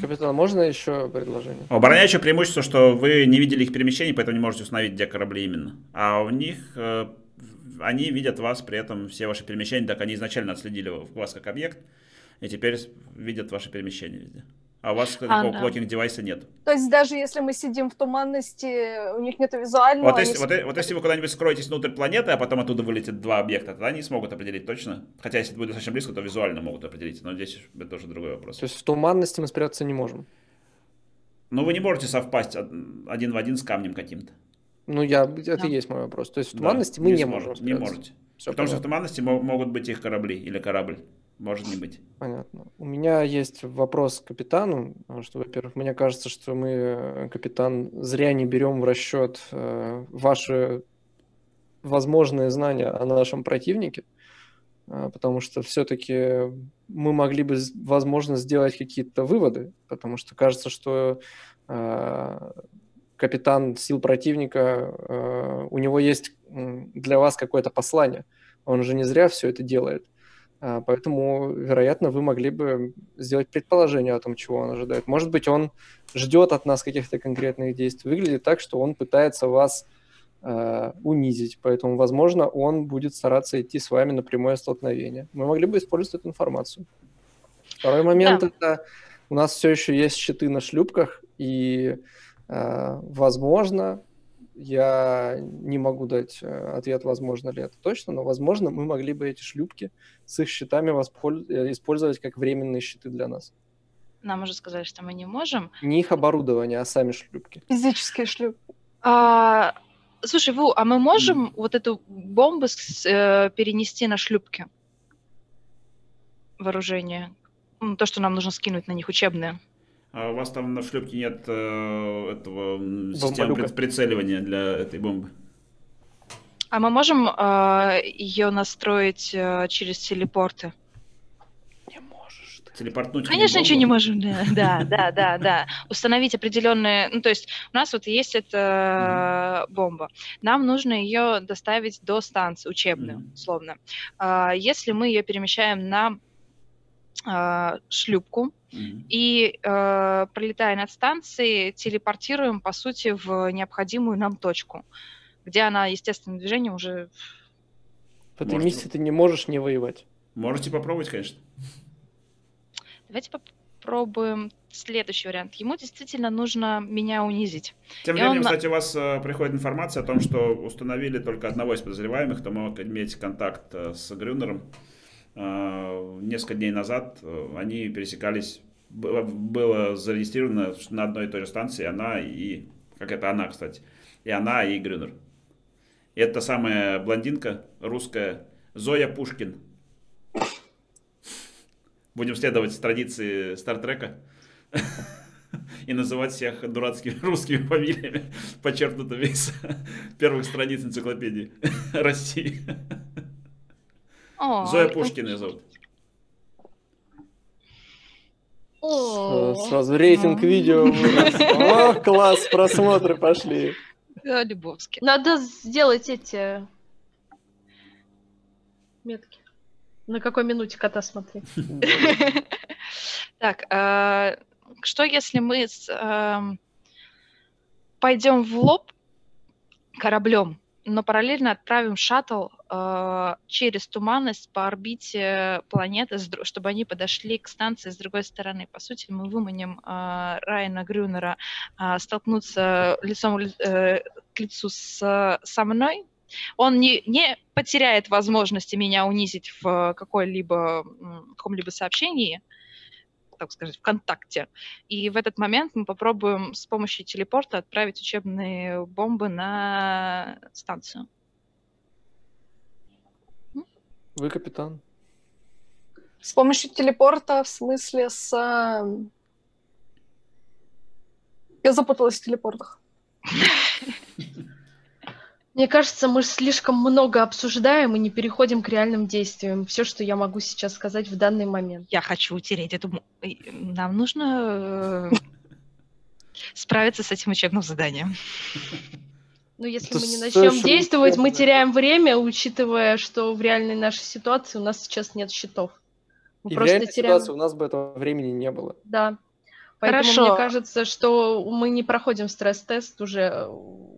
Капитан, можно еще предложение? У обороняющего преимущество, что вы не видели их перемещений, поэтому не можете установить, где корабли именно. А у них э, они видят вас, при этом все ваши перемещения, так они изначально отследили вас как объект, и теперь видят ваши перемещения везде. А у вас такого да. клокинг-девайса нет. То есть даже если мы сидим в туманности, у них нет визуального... Вот если, вот, э- вот если вы куда-нибудь скроетесь внутрь планеты, а потом оттуда вылетят два объекта, тогда они смогут определить точно. Хотя если это будет достаточно близко, то визуально могут определить. Но здесь это уже другой вопрос. То есть в туманности мы спрятаться не можем. Но вы не можете совпасть од- один в один с камнем каким-то. Ну, я, это Да. и есть мой вопрос. То есть в Да, туманности мы не, сможете, можем Не можете. Всё Потому что в понятно. туманности мо- могут быть их корабли или корабль. Может не быть. Понятно. У меня есть вопрос к капитану, потому что, во-первых, мне кажется, что мы, э, капитан, зря не берем в расчет э, ваши возможные знания о нашем противнике, э, потому что все-таки мы могли бы, возможно, сделать какие-то выводы, потому что кажется, что э, капитан сил противника, э, у него есть для вас какое-то послание. Он же не зря все это делает. А, Поэтому, вероятно, вы могли бы сделать предположение о том, чего он ожидает. Может быть, он ждет от нас каких-то конкретных действий. Выглядит так, что он пытается вас э, унизить. Поэтому, возможно, он будет стараться идти с вами на прямое столкновение. Мы могли бы использовать эту информацию. Второй момент Да. это у нас все еще есть щиты на шлюпках, и, э, возможно, я не могу дать э, ответ, возможно ли это точно, но, возможно, мы могли бы эти шлюпки с их щитами восполь- э, использовать как временные щиты для нас. Нам уже сказали, что мы не можем. Не их оборудование, а сами шлюпки. Физические шлюпки. А, слушай, Ву, а мы можем вот эту бомбу с- э, перенести на шлюпки? Вооружение. Ну, то, что нам нужно скинуть на них учебные. А у вас там на шлюпке нет э, этого системы пред- прицеливания для этой бомбы? А мы можем ее настроить э, через телепорты? Не можешь ты. Телепортнуть? Конечно, ничего не можем. Да, да, да, да, да. Установить определенные... Ну, то есть у нас вот есть эта бомба. Нам нужно ее доставить до станции учебной, Мгм. условно. А, Если мы ее перемещаем на а, шлюпку Мгм. и, э, пролетая над станцией, телепортируем, по сути, в необходимую нам точку, где она естественным движением уже... В этой Можете- миссии ты не можешь не воевать. Можете попробовать, конечно. Давайте попробуем следующий вариант. Ему действительно нужно меня унизить. Тем И временем, он кстати, у вас э, приходит информация о том, что установили только одного из подозреваемых, кто мог иметь контакт э, с Грюнером. Э, несколько дней назад э, они пересекались, было, было зарегистрировано на одной и той же станции она и, как это она, кстати, и она, и Грюнер. И это самая блондинка русская Зоя Пушкин. Будем следовать традиции Стартрека и называть всех дурацкими русскими фамилиями, подчеркнутыми из первых страниц энциклопедии России. О, Зоя э, Пушкина зовут. Э, Сразу рейтинг видео вырос. О, класс, просмотры пошли. э, Любовский. Надо сделать эти метки. На какой минуте кота смотреть? Так, а, что если мы с, ам, пойдем в лоб кораблем, но параллельно отправим шаттл через туманность по орбите планеты, чтобы они подошли к станции с другой стороны. По сути, мы выманим а, Райана Грюнера а, столкнуться лицом э, к лицу с, со мной. Он не, не потеряет возможности меня унизить в какой-либо каком-либо сообщении, так сказать, ВКонтакте. И в этот момент мы попробуем с помощью телепорта отправить учебные бомбы на станцию. Вы капитан. С помощью телепорта, в смысле с... а, Я запуталась в телепортах. Мне кажется, мы слишком много обсуждаем и не переходим к реальным действиям. Все, что я могу сейчас сказать в данный момент. Я хочу утереть эту... Нам нужно э, справиться с этим учебным заданием. Но если Это мы не начнем действовать, мы теряем время, учитывая, что в реальной нашей ситуации у нас сейчас нет счетов. Мы И в просто реальной теряем. ситуации у нас бы этого времени не было. Да. Поэтому Хорошо. мне кажется, что мы не проходим стресс-тест уже, э,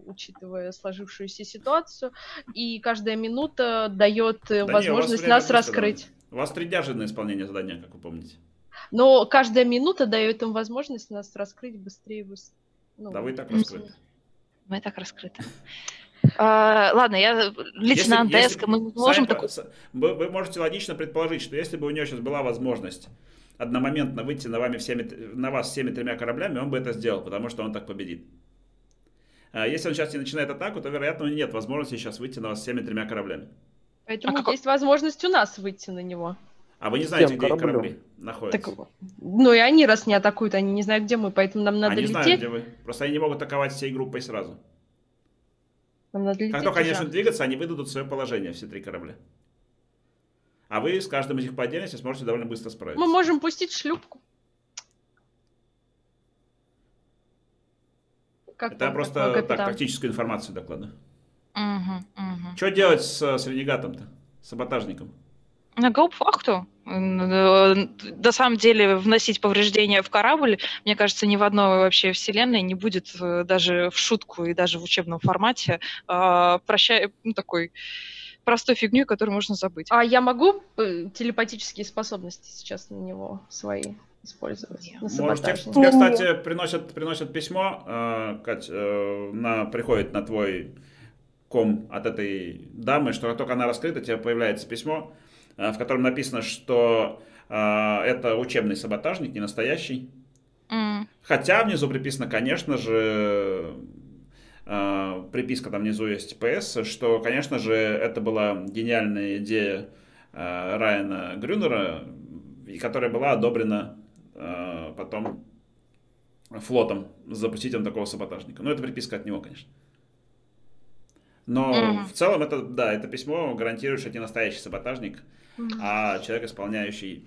учитывая сложившуюся ситуацию, и каждая минута дает э, Да возможность время нас раскрыть. У вас три дня же на исполнение задания, как вы помните. Но каждая минута дает им возможность нас раскрыть быстрее. быс- ну, Да вы и так Мгм. раскрыты. Мы так раскрыты. А, Ладно, я лейтенант Деска, мы можем такой... Вы, вы можете логично предположить, что если бы у него сейчас была возможность одномоментно выйти на, вами всеми, на вас всеми тремя кораблями, он бы это сделал, потому что он так победит. А если он сейчас не начинает атаку, то, вероятно, у него нет возможности сейчас выйти на вас всеми тремя кораблями. Поэтому А есть возможность у нас выйти на него. А вы не знаете, где Кораблем? корабли находятся. Так, ну и они раз не атакуют, они не знают, где мы, поэтому нам надо Они лететь. знают, где вы. Просто они не могут атаковать всей группой сразу. Нам надо лететь Как только они начнут двигаться, они выдадут свое положение, все три корабля. А вы с каждым из них по отдельности сможете довольно быстро справиться. Мы можем пустить шлюпку. Как Это я вам просто так, тактическую информацию докладываю. Мгм, мгм. Что делать с, с ренегатом-то? Саботажником? На гауптвахту? На самом деле вносить повреждения в корабль, мне кажется, ни в одной вообще вселенной не будет э, даже в шутку и даже в учебном формате а, прощай, ну, такой простой фигню, которую можно забыть. А я могу э, телепатические способности сейчас на него свои использовать? На Может, тебе, кстати, приносят, приносят письмо, э, Кать, э, на, приходит на твой ком от этой дамы, что только она раскрыта, тебе появляется письмо, э, в котором написано, что э, это учебный саботажник, не настоящий. Mm. Хотя внизу приписано, конечно же, э, приписка там внизу есть PS, что, конечно же, это была гениальная идея э, Райана Грюнера, которая была одобрена э, потом флотом запустить он такого саботажника. Но это приписка от него, конечно. Но mm-hmm. в целом это, да, это письмо гарантирует, что это не настоящий саботажник, mm-hmm. а человек, исполняющий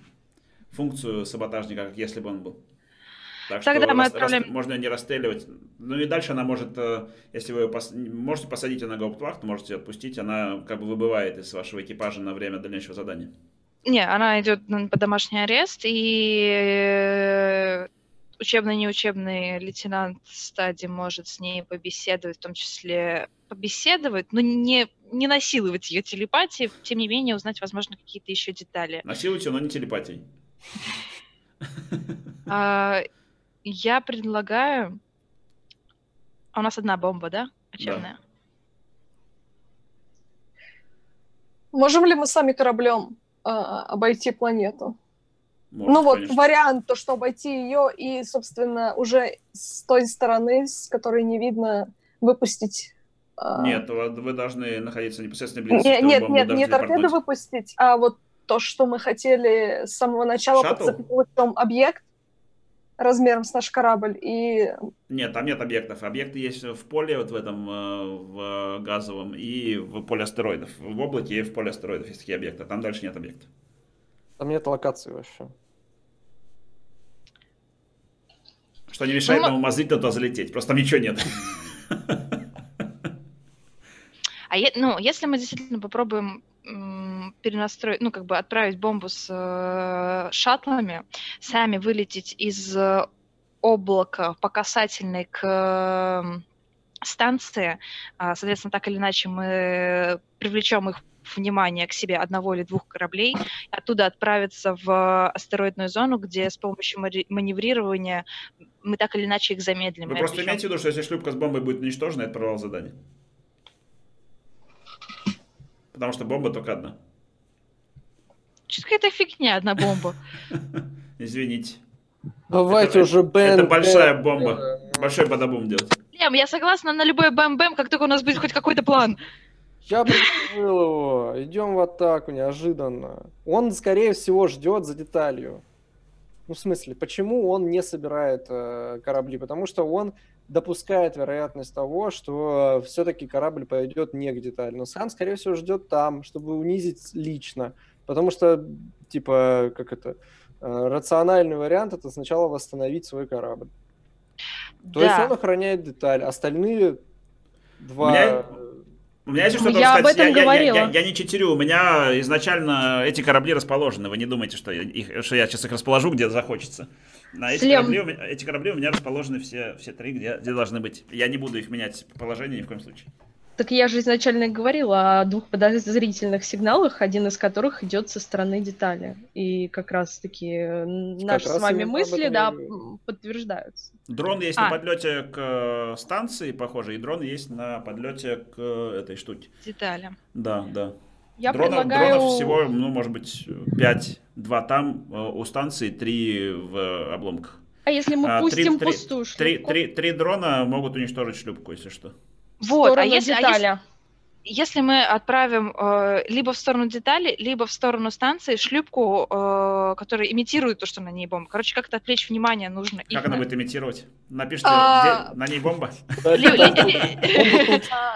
функцию саботажника, как если бы он был. Так Тогда что мы рас, отправляем... рас, можно ее не расстреливать. Ну и дальше она может, э, если вы пос... можете посадить ее на гауптвахту, можете отпустить, она как бы выбывает из вашего экипажа на время дальнейшего задания. Не, она идет под домашний арест, и э, учебно-неучебный лейтенант стадии может с ней побеседовать, в том числе побеседовать, но не, не насиловать ее телепатией, тем не менее узнать, возможно, какие-то еще детали. Насилуйте, но не телепатией. А, я предлагаю... А у нас одна бомба, да? Да. Можем ли мы сами кораблем э, обойти планету? Может, ну вот конечно. вариант, то, что обойти ее и, собственно, уже с той стороны, с которой не видно, выпустить а. Нет, вы должны находиться непосредственно близко. Нет, нет, нет, не торпеду выпустить, а вот то, что мы хотели с самого начала подцепить объект размером с наш корабль и... Нет, там нет объектов. Объекты есть в поле, вот в этом, э, в газовом, и в поле астероидов. В облаке и в поле астероидов есть такие объекты, там дальше нет объектов. Там нет локации вообще. Что не мешает ну, нам умозрительно туда залететь, просто там ничего нет. А е- ну, если мы действительно попробуем перенастроить, ну, как бы отправить бомбу с э, шаттлами, сами вылететь из э, облака по касательной к э, станции, э, соответственно, так или иначе мы привлечем их внимание к себе одного или двух кораблей, оттуда отправиться в астероидную зону, где с помощью маневрирования мы так или иначе их замедлим. Вы просто имеете в виду, что если шлюпка с бомбой будет уничтожена, это провал задания? Потому что бомба только одна. Что какая-то фигня, одна бомба. Извините. Давайте это, уже бэм. Это большая бомба. Большой бадабум делать. Лем, я согласна на любой бэм-бэм, как только у нас будет хоть какой-то план. Я предложил его. Идем в атаку неожиданно. Он, скорее всего, ждет за деталью. Ну, в смысле, почему он не собирает э, корабли? Потому что он допускает вероятность того, что все-таки корабль пойдет не к детали. Но Сан, скорее всего, ждет там, чтобы унизить лично. Потому что, типа, как это, э, рациональный вариант это сначала восстановить свой корабль. То да. есть он охраняет деталь. Остальные два... Меня... У меня есть что-то я сказать. об этом я, говорила. Я, я, я, я не читерю. У меня изначально эти корабли расположены. Вы не думайте, что, их, что я сейчас их расположу, где захочется. На эти, корабли, эти корабли у меня расположены все, все три, где, где должны быть. Я не буду их менять по положению ни в коем случае. Так я же изначально говорила о двух подозрительных сигналах, один из которых идет со стороны детали. И как раз-таки наши как с вами мысли, да, подтверждаются. Дрон есть а. на подлете к э, станции, похоже, и дрон есть на подлете к э, этой штуке. Детали. Да, да. Я Дронов, предлагаю... Дронов всего, ну, может быть, 5, 2 там э, у станции, 3 в обломках. А если мы а, пустим 3, пустую 3, шлюпку? 3, 3, 3 дрона могут уничтожить шлюпку, если что. Вот, а если, а если, если мы отправим э, либо в сторону детали, либо в сторону станции шлюпку, э, которая имитирует то, что на ней бомба. Короче, как-то отвлечь внимание нужно. Как она будет имитировать? Напишите, а... на ней бомба.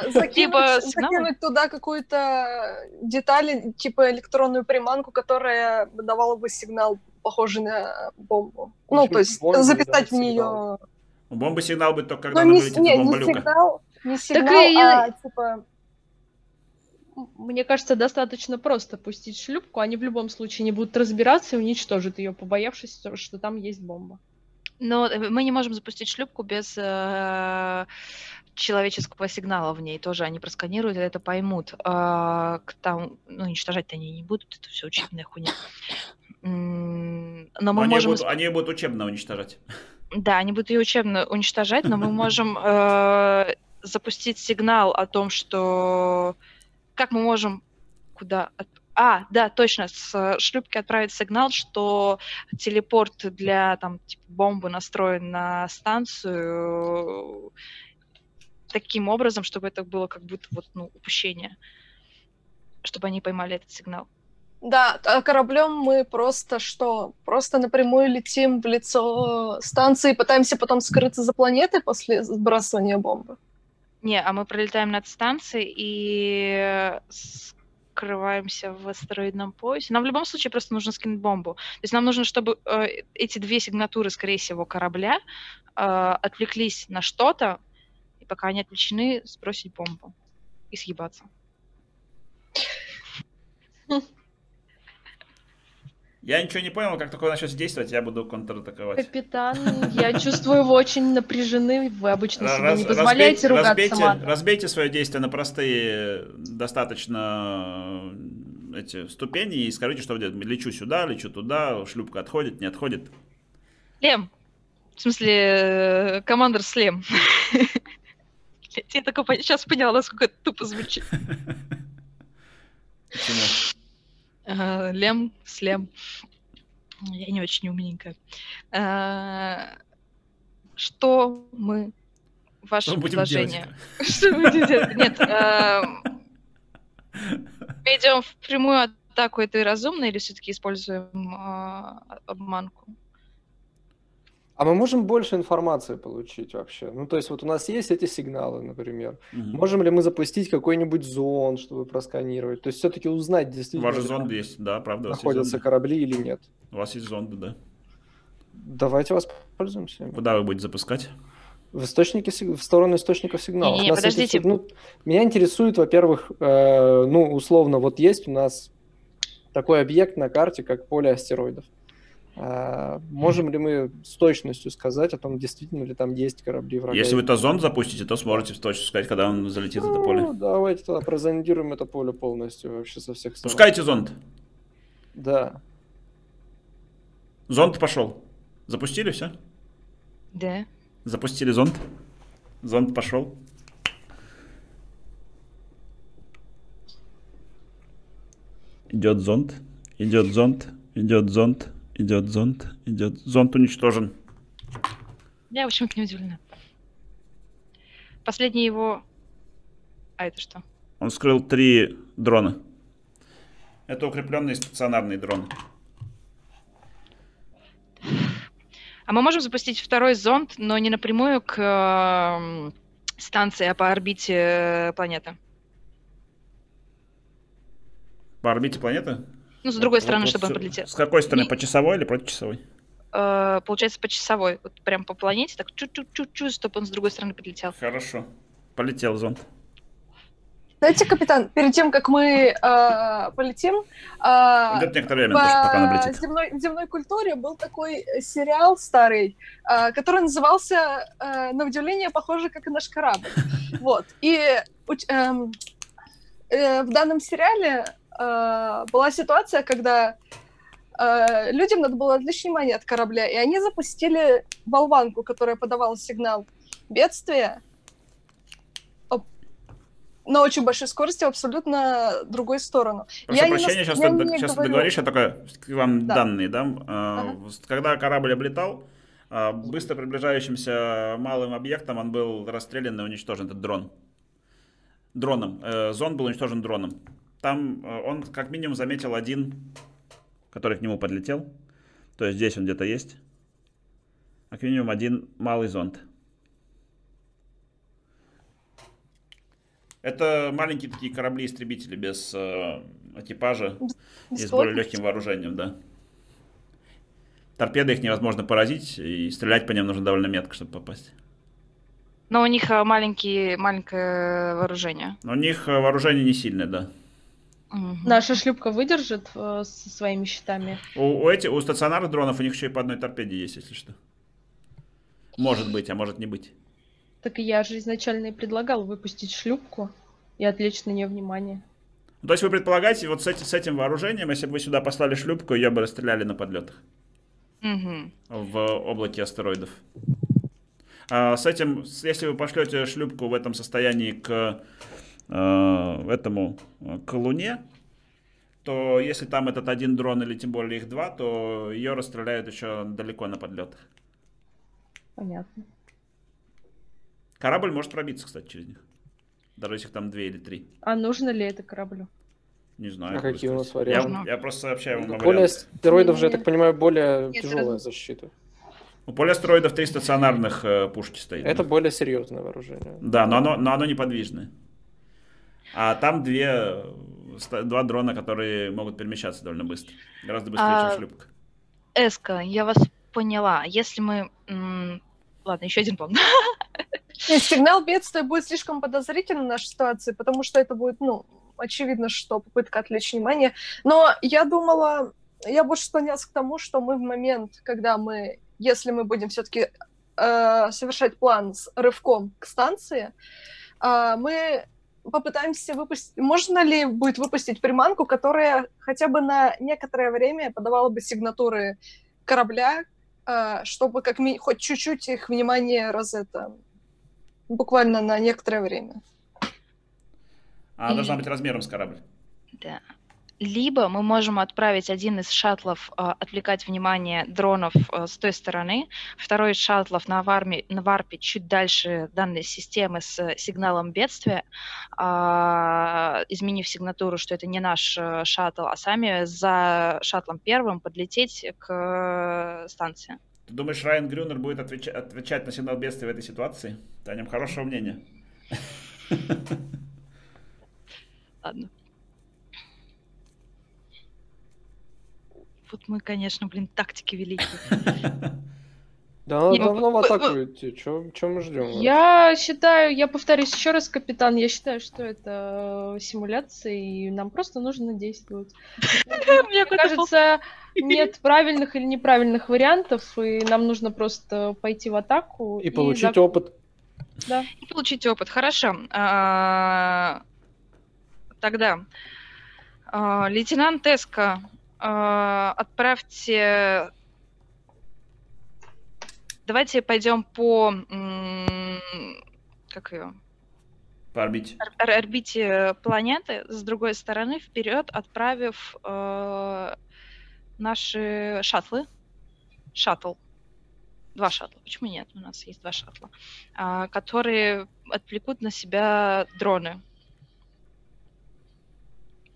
Закинуть туда какую-то деталь, типа электронную приманку, которая давала бы сигнал, похожий на бомбу. Ну, то есть записать в нее... У бомбы сигнал будет только, когда она вылетит из бомболюка. Не сигнал, а, типа... Мне кажется, достаточно просто пустить шлюпку, они в любом случае не будут разбираться и уничтожат ее, побоявшись, то, что там есть бомба. Но э, мы не можем запустить шлюпку без э, человеческого сигнала в ней. Тоже они просканируют и это поймут. К там, ну, уничтожать-то они не будут, это все учебная хуйня. Но Но мы они, можем... будут, они будут учебно уничтожать. Да, они будут ее учебно уничтожать, но мы можем э, запустить сигнал о том, что... Как мы можем... Куда? А, да, точно, с э, шлюпки отправить сигнал, что телепорт для там типа, бомбы настроен на станцию таким образом, чтобы это было как будто вот, ну, упущение. Чтобы они поймали этот сигнал. Да, а кораблем мы просто что? Просто напрямую летим в лицо станции и пытаемся потом скрыться за планетой после сбрасывания бомбы. Не, а мы пролетаем над станцией и скрываемся в астероидном поясе. Нам в любом случае просто нужно скинуть бомбу. То есть нам нужно, чтобы э, эти две сигнатуры, скорее всего, корабля э, отвлеклись на что-то, и пока они отвлечены, сбросить бомбу и съебаться. Я ничего не понял, как такое начнется действовать, я буду контратаковать. Капитан, я чувствую, вы очень напряжены, вы обычно себе Раз- не позволяете разбейте, ругаться разбейте, матом. разбейте свое действие на простые достаточно эти ступени и скажите, что делать. Лечу сюда, лечу туда, шлюпка отходит, не отходит. Лем! В смысле, э, командор Слем. Я только сейчас поняла, насколько это тупо звучит. Почему? Э, Лем, слем. Я не очень умненькая. Э, Что мы... Ваше Что предложение. Что будем делать? Нет, мы идем в прямую атаку этой разумной или все-таки используем э, обманку? А мы можем больше информации получить вообще? Ну, то есть вот у нас есть эти сигналы, например. Мгм. Можем ли мы запустить какой-нибудь зонд, чтобы просканировать? То есть все-таки узнать У действительно, вас же зонды есть, да, правда? У находятся корабли или нет. У вас есть зонды, да. Давайте воспользуемся. Куда вы будете запускать? В источники, в сторону источников сигналов. Не-не-не, Нас подождите. интересует- ну, меня интересует, во-первых, э, ну, условно, вот есть у нас такой объект на карте, как поле астероидов. Можем ли мы с точностью сказать о том, действительно ли там есть корабли врага? Если вы то зонд запустите, то сможете точно сказать, когда он залетит в это Ну, поле. давайте тогда прозондируем это поле полностью вообще со всех сторон. Пускайте зонд. Да. Зонд пошел. Запустили все? Да. Запустили зонд. Зонд пошел. Идет зонд. Идет зонд. Идет зонд. Идет зонд. Идет. Зонд уничтожен. Я, в общем-то, не удивлена. Последний его... А это что? Он вскрыл три дрона. Это укрепленные стационарные дроны. А мы можем запустить второй зонд, но не напрямую к эм, станции, а по орбите э, планеты. По орбите планеты? Ну, с другой Вот- стороны, вот чтобы он всё. подлетел. С какой стороны? Не- По часовой или против часовой? Э, получается, по часовой. Вот прям по планете, так чуть-чуть-чуть, чтобы он с другой стороны подлетел. Хорошо. Полетел зонд. Знаете, капитан, перед тем, как мы э, полетим, э, Идет некоторое время, тоже, пока она в полетит. земной, в земной культуре был такой э, сериал старый, э, который назывался, э, на удивление, похоже, как и наш корабль. Вот. И эм, э, в данном сериале э, была ситуация, когда э, людям надо было отвлечь внимание от корабля, и они запустили болванку, которая подавала сигнал бедствия на очень большой скорости в абсолютно другой сторону. Прошу Я не прощения, нас- сейчас, я ты, не сейчас ты договоришь, я к вам Да. данные дам. А, Ага. Когда корабль облетал, а, быстро приближающимся малым объектом он был расстрелян и уничтожен, этот дрон. Дроном. Э, Зон был уничтожен дроном. Там э, он как минимум заметил один, который к нему подлетел. То есть здесь он где-то есть. Как минимум один малый зонд. Это маленькие такие корабли-истребители без э, экипажа и с более легким вооружением, да. Торпеды их невозможно поразить, и стрелять по ним нужно довольно метко, чтобы попасть. Но у них э, маленькие, маленькое вооружение. Но у них э, вооружение не сильное, да. Мгм. Наша шлюпка выдержит э, со своими щитами. У, у, эти, у стационарных дронов у них еще и по одной торпеде есть, если что. Может быть, а может не быть. Так и я же изначально и предлагал выпустить шлюпку и отвлечь на нее внимание. Ну, То есть вы предполагаете, вот с, эти- с этим вооружением, если бы вы сюда послали шлюпку, ее бы расстреляли на подлетах Мгм. в облаке астероидов. А с этим, если вы пошлете шлюпку в этом состоянии к э, этому, э, к Луне, то если там этот один дрон или тем более их два, то ее расстреляют еще далеко на подлетах. Понятно. Корабль может пробиться, кстати, через них. Даже если их там две или три. А нужно ли это кораблю? Не знаю. А какие у нас Я, варианты? я просто сообщаю вам о Поле вариантах. астероидов же, я так понимаю, более Нет, тяжелая сразу. защита. У поля астероидов три стационарных э, пушки стоит. Это более серьезное вооружение. Да, но оно, но оно неподвижное. А там две, э, два дрона, которые могут перемещаться довольно быстро. Гораздо быстрее, А, чем шлюпка. Эска, я вас поняла. Если мы... м, Ладно, еще один план. Сигнал бедствия будет слишком подозрительным в нашей ситуации, потому что это будет, ну, очевидно, что попытка отвлечь внимание. Но я думала, я больше склонялась к тому, что мы в момент, когда мы, если мы будем все-таки совершать план с рывком к станции, а, мы попытаемся выпустить... Можно ли будет выпустить приманку, которая хотя бы на некоторое время подавала бы сигнатуры корабля, а, чтобы как ми- хоть чуть-чуть их внимание раз это буквально на некоторое время. А она должна быть размером с корабль. Да. Либо мы можем отправить один из шаттлов э, отвлекать внимание дронов э, с той стороны, второй из шаттлов на, варме, на варпе чуть дальше данной системы с э, сигналом бедствия, а, изменив сигнатуру, что это не наш э, шаттл, а сами за шаттлом первым подлететь к э, станции. Ты думаешь, Райан Грюнер будет отвеча- отвечать на сигнал бедствия в этой ситуации? Ты о нем хорошего мнения. Ладно. Вот мы, конечно, блин, тактики великие. Да она давно в атаку идти. Чем мы ждем? Я считаю, я повторюсь еще раз, капитан, я считаю, что это симуляция, и нам просто нужно действовать. Мне кажется, нет правильных или неправильных вариантов, и нам нужно просто пойти в атаку. И получить опыт. Да. И получить опыт. Хорошо. А, Тогда, а, лейтенант Эска, отправьте... Давайте пойдем по... Как ее? По орбите. ор- орбите планеты с другой стороны вперед, отправив э, наши шаттлы. Шаттл. Два шаттла. Почему нет? У нас есть два шаттла. а, которые отвлекут на себя дроны.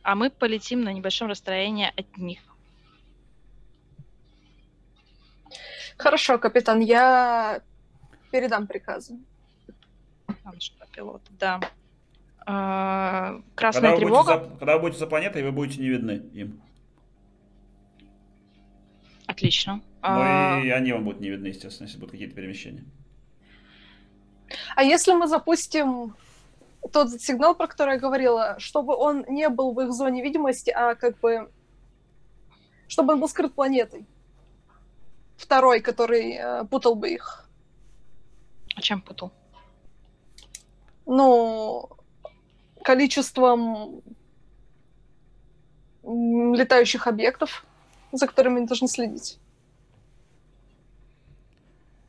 А мы полетим на небольшом расстоянии от них. Хорошо, капитан, я передам приказы. Пилот, да. А, Когда Красная вы, будете тревога. за, когда вы будете за планетой, вы будете не видны им. Отлично. Но А, и они вам будут не видны, естественно, если будут какие-то перемещения. А если мы запустим тот сигнал, про который я говорила, чтобы он не был в их зоне видимости, а как бы... Чтобы он был скрыт планетой. Второй, который э, путал бы их. а чем путал? Ну, количеством летающих объектов, за которыми они должны следить.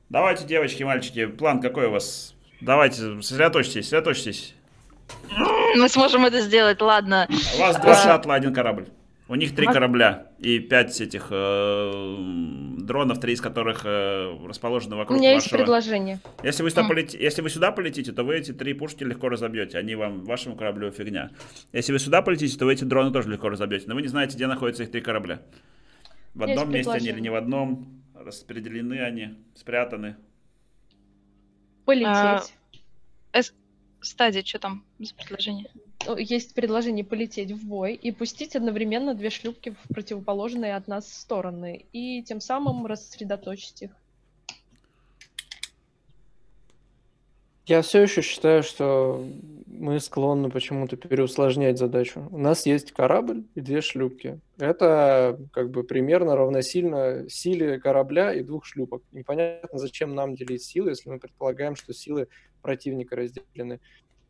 Давайте, девочки, мальчики, план какой у вас? Давайте, сосредоточьтесь, сосредоточьтесь. Мы сможем это сделать, ладно. У вас два А. шаттла, один корабль. У них три корабля и пять этих э, дронов, три из которых э, расположены У вокруг меня есть вашего. предложение. Если вы, сюда М. полети- Если вы сюда полетите, то вы эти три пушки легко разобьете. Они вам, вашему кораблю фигня. Если вы сюда полетите, то вы эти дроны тоже легко разобьете. Но вы не знаете, где находятся их три корабля. В Есть одном месте они или не в одном. Распределены они, спрятаны. Полететь. Стадия, что там за предложение? О, Есть предложение полететь в бой и пустить одновременно две шлюпки в противоположные от нас стороны, и тем самым рассредоточить их. Я все еще считаю, что мы склонны почему-то переусложнять задачу. У нас есть корабль и две шлюпки. Это как бы примерно равносильно силе корабля и двух шлюпок. Непонятно, зачем нам делить силы, если мы предполагаем, что силы противника разделены.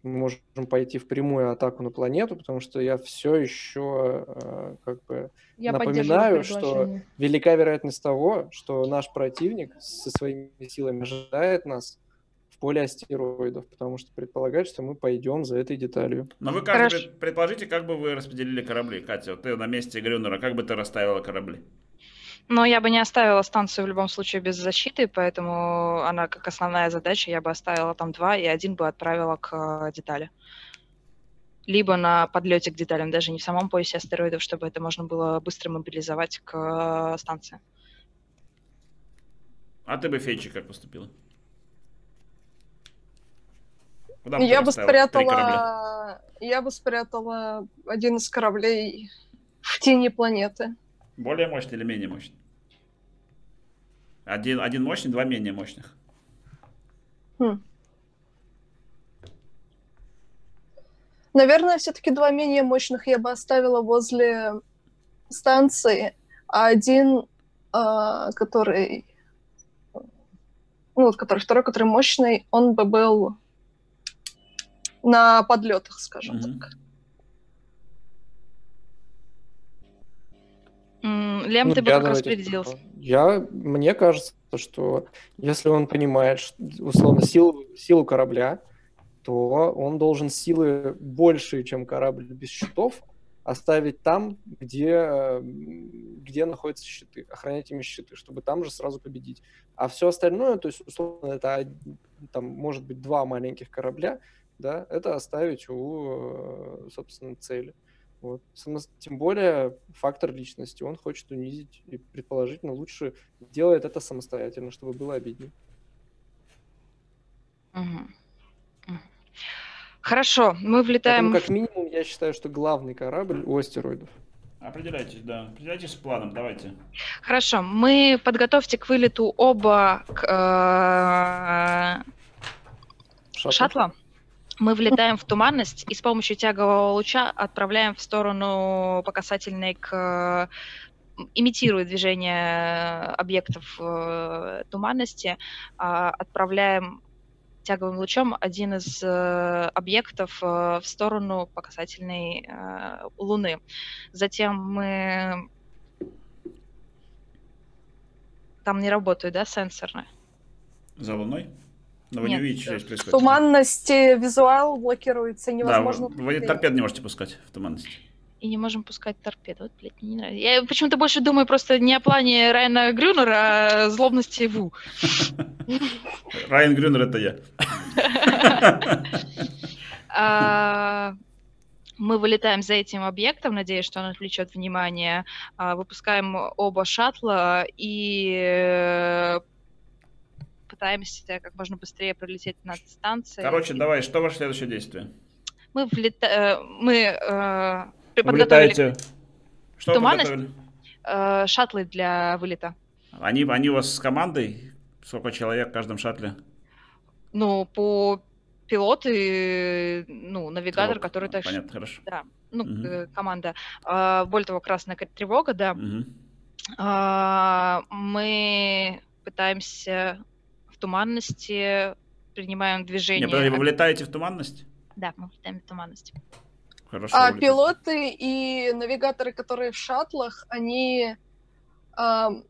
Мы можем пойти в прямую атаку на планету, потому что я все еще э, как бы Я напоминаю, что велика вероятность того, что наш противник со своими силами ожидает нас в поле астероидов, потому что предполагает, что мы пойдем за этой деталью. Но вы как Хорошо. пред- предположите, как бы вы распределили корабли, Катя? Вот ты на месте Грюнера, как бы ты расставила корабли? Но я бы не оставила станцию в любом случае без защиты, поэтому она как основная задача, я бы оставила там два, и один бы отправила к э, детали. Либо на подлете к деталям, даже не в самом поясе астероидов, чтобы это можно было быстро мобилизовать к э, станции. А ты бы, Фейчи, как поступила? Куда Я бы спрятала... Я бы спрятала один из кораблей в тени планеты. Более мощный или менее мощный? Один, один мощный, два менее мощных. Хм. Наверное, все-таки два менее мощных я бы оставила возле станции, а один, а, который, ну, который второй, который мощный, он бы был на подлетах, скажем Мгм. так. Лем, Ну, ты бы я как распределился? Я, мне кажется, что если он понимает, условно, силу, силу корабля, то он должен силы большие, чем корабль без щитов, оставить там, где, где находятся щиты, охранять ими щиты, чтобы там же сразу победить. А все остальное, то есть, условно, это там может быть два маленьких корабля, да, это оставить у, собственно, цели. Вот. Тем более фактор личности. Он хочет унизить и предположительно лучше делает это самостоятельно, чтобы было обиднее. Хорошо, мы Поэтому, влетаем... как минимум, я считаю, что главный корабль у астероидов. Определяйтесь, да. Определяйтесь с планом, давайте. Хорошо, мы подготовьте к вылету оба к, э, Шаттл. шаттла. Мы влетаем в туманность и с помощью тягового луча отправляем в сторону по касательной к имитируя движение объектов э, туманности, а, отправляем тяговым лучом один из э, объектов э, в сторону по касательной э, Луны. Затем мы... Там не работают, да, сенсоры? За луной? Но вы не Нет, увидите, что э, здесь В происходит. туманности визуал блокируется, Да, невозможно... вы, вы торпед не можете пускать в туманности. И не можем пускать торпеду. Вот, блядь, мне не нравится. Я почему-то больше думаю просто не о плане Райана Грюнера, а о злобности Ву. Райан Грюнер это я. А, Мы вылетаем за этим объектом, надеюсь, что он отвлечет внимание. а, Выпускаем оба шаттла и пытаемся как можно быстрее пролететь над станцией. Короче, давай, что ваше следующее действие? Мы, влета... э, мы э, Вы подготовили летаете... Что вы Туманность? подготовили? э, шаттлы для вылета. Они, они у вас с командой? Сколько человек в каждом шаттле? Ну, по пилоты, ну, навигатор, Тревога. который так Понятно, хорошо. Да, ну, э, команда. А, Более красная к- тревога, да. Мгм. А, Мы пытаемся туманности, принимаем движение. Не, подожди, вы влетаете в туманность? Да, мы влетаем в туманность. Хорошо. А вы пилоты и навигаторы, которые в шаттлах, они... ам,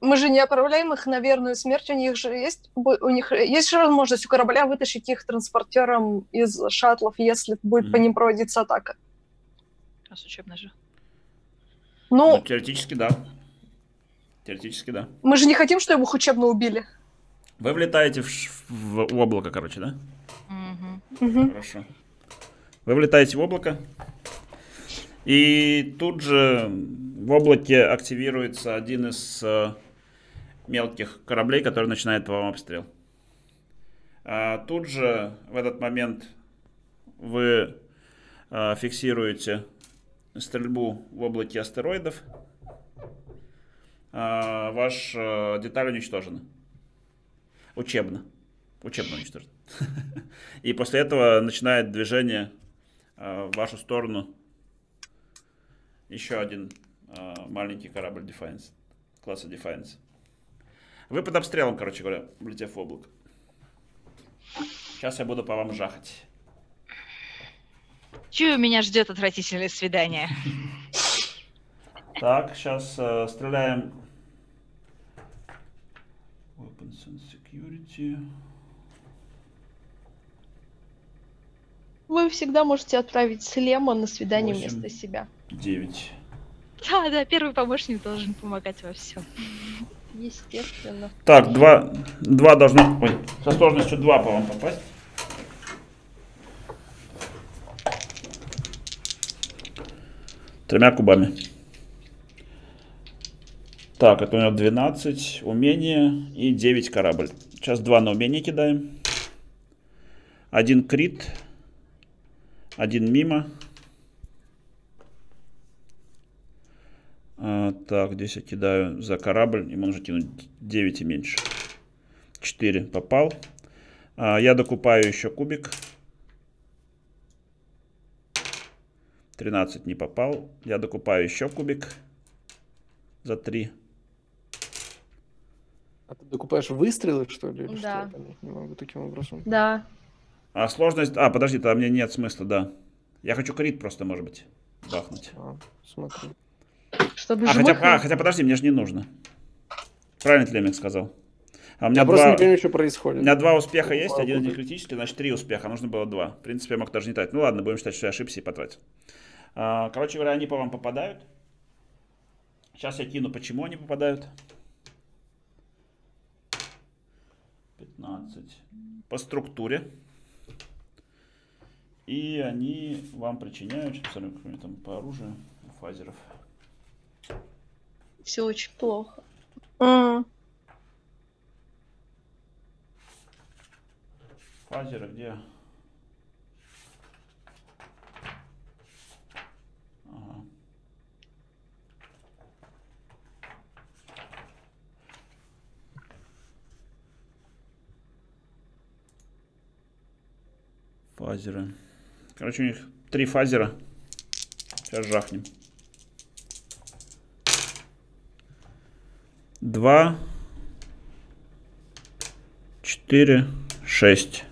мы же не отправляем их на верную смерть, у них же есть, у них есть же возможность у корабля вытащить их транспортером из шаттлов, если будет по Мгм. ним проводиться атака. Раз учебный же. Ну, Ну, теоретически да. Теоретически да. мы же не хотим, чтобы их учебно убили. Вы влетаете в, ш- в облако, короче, да? Мгм. Хорошо. Вы влетаете в облако, и тут же в облаке активируется один из э, мелких кораблей, который начинает по вам обстрел. А тут же в этот момент вы э, фиксируете стрельбу в облаке астероидов. А, ваш э, деталь уничтожена. Учебно. Учебно уничтожить. И после этого начинает движение э, в вашу сторону еще один э, маленький корабль Defiance, класса Defiance. Вы под обстрелом, короче говоря, влетев в облако. Сейчас я буду по вам жахать. Чую, меня ждет отвратительное свидание. Так, сейчас э, стреляем. Weapons and Security. Вы всегда можете отправить Слема на свидание Восемь. вместо себя. 9. Да, да, первый помощник должен помогать во всем. Естественно. Так, два, два должно... Ой, со сложностью 2 по вам попасть. Тремя кубами. Так, это у него 12 умения и 9 корабль. Сейчас 2 на умение кидаем. Один крит. Один мимо. А, так, здесь я кидаю за корабль. Ему нужно кинуть 9 и меньше. 4 попал. А, я докупаю еще кубик. 13 не попал. Я докупаю еще кубик. За 3. А ты докупаешь выстрелы, что ли? или Да. что? Я не могу таким образом. Да. А сложность... А, подожди, там мне нет смысла, да. Я хочу крит просто, может быть, бахнуть. А, смотри. Чтобы А хотя, а, хотя подожди, мне же не нужно. Правильно Тлемик сказал. А у меня Я просто два... не понимаю, что У происходит. меня два успеха есть, один из них критический, значит три успеха, нужно было два. В принципе, я мог даже не тратить. Ну ладно, будем считать, что я ошибся и потратил. А, Короче говоря, они по вам попадают. Сейчас я кину, почему они попадают. 15. По структуре. И они вам причиняют, посмотрим, какое там по оружию фазеров. Все очень плохо. М. Фазеры где? Ага. Фазеры. Короче, у них три фазера. Сейчас жахнем. Два. Четыре. Шесть.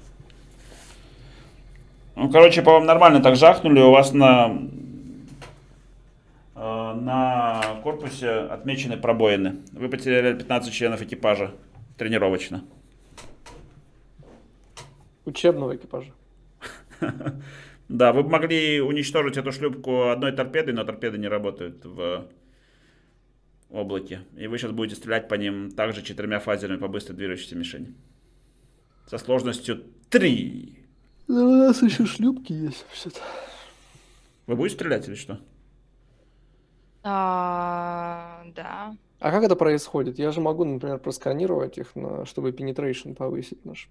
Ну, короче, по вам нормально так жахнули. У вас на, э, на корпусе отмечены пробоины. Вы потеряли 15 членов экипажа тренировочно. Учебного экипажа. Да, вы бы могли уничтожить эту шлюпку одной торпедой, но торпеды не работают в облаке. И вы сейчас будете стрелять по ним также четырьмя фазерами по быстро движущейся мишени. Со сложностью 3. Да у нас еще шлюпки есть вообще-то. Вы будете стрелять или что? А, да. А как это происходит? Я же могу, например, просканировать их, на- чтобы penetration повысить наш.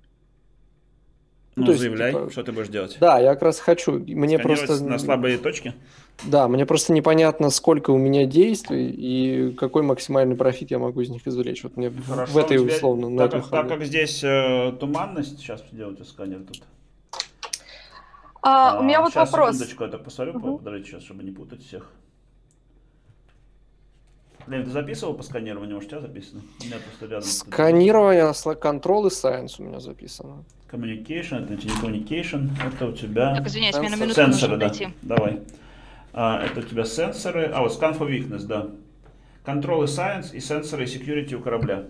Ну, то есть, заявляй, типа, что ты будешь делать. Да, я как раз хочу. Мне просто... на слабые точки? Да, мне просто непонятно, сколько у меня действий и какой максимальный профит я могу из них извлечь. Вот мне в- Хорошо, в этой тебя- условно, на так, этом как, так как здесь э, туманность, сейчас сделайте сканер тут. А, у меня вот щас, вопрос. секундочку, я так посмотрю, Мгм. подождите сейчас, чтобы не путать всех. Лен, ты записывал по сканированию? Может, у тебя записано? У меня просто рядом. Сканирование, контрол и science у меня записано. Communication, это не communication, это у тебя... Так, извиняюсь, мне на Сенсор- минутку Сенсоры, нужно да. дойти. Давай. А, это у тебя сенсоры. А, вот scan for weakness, да. Control и science, и сенсоры, и security у корабля.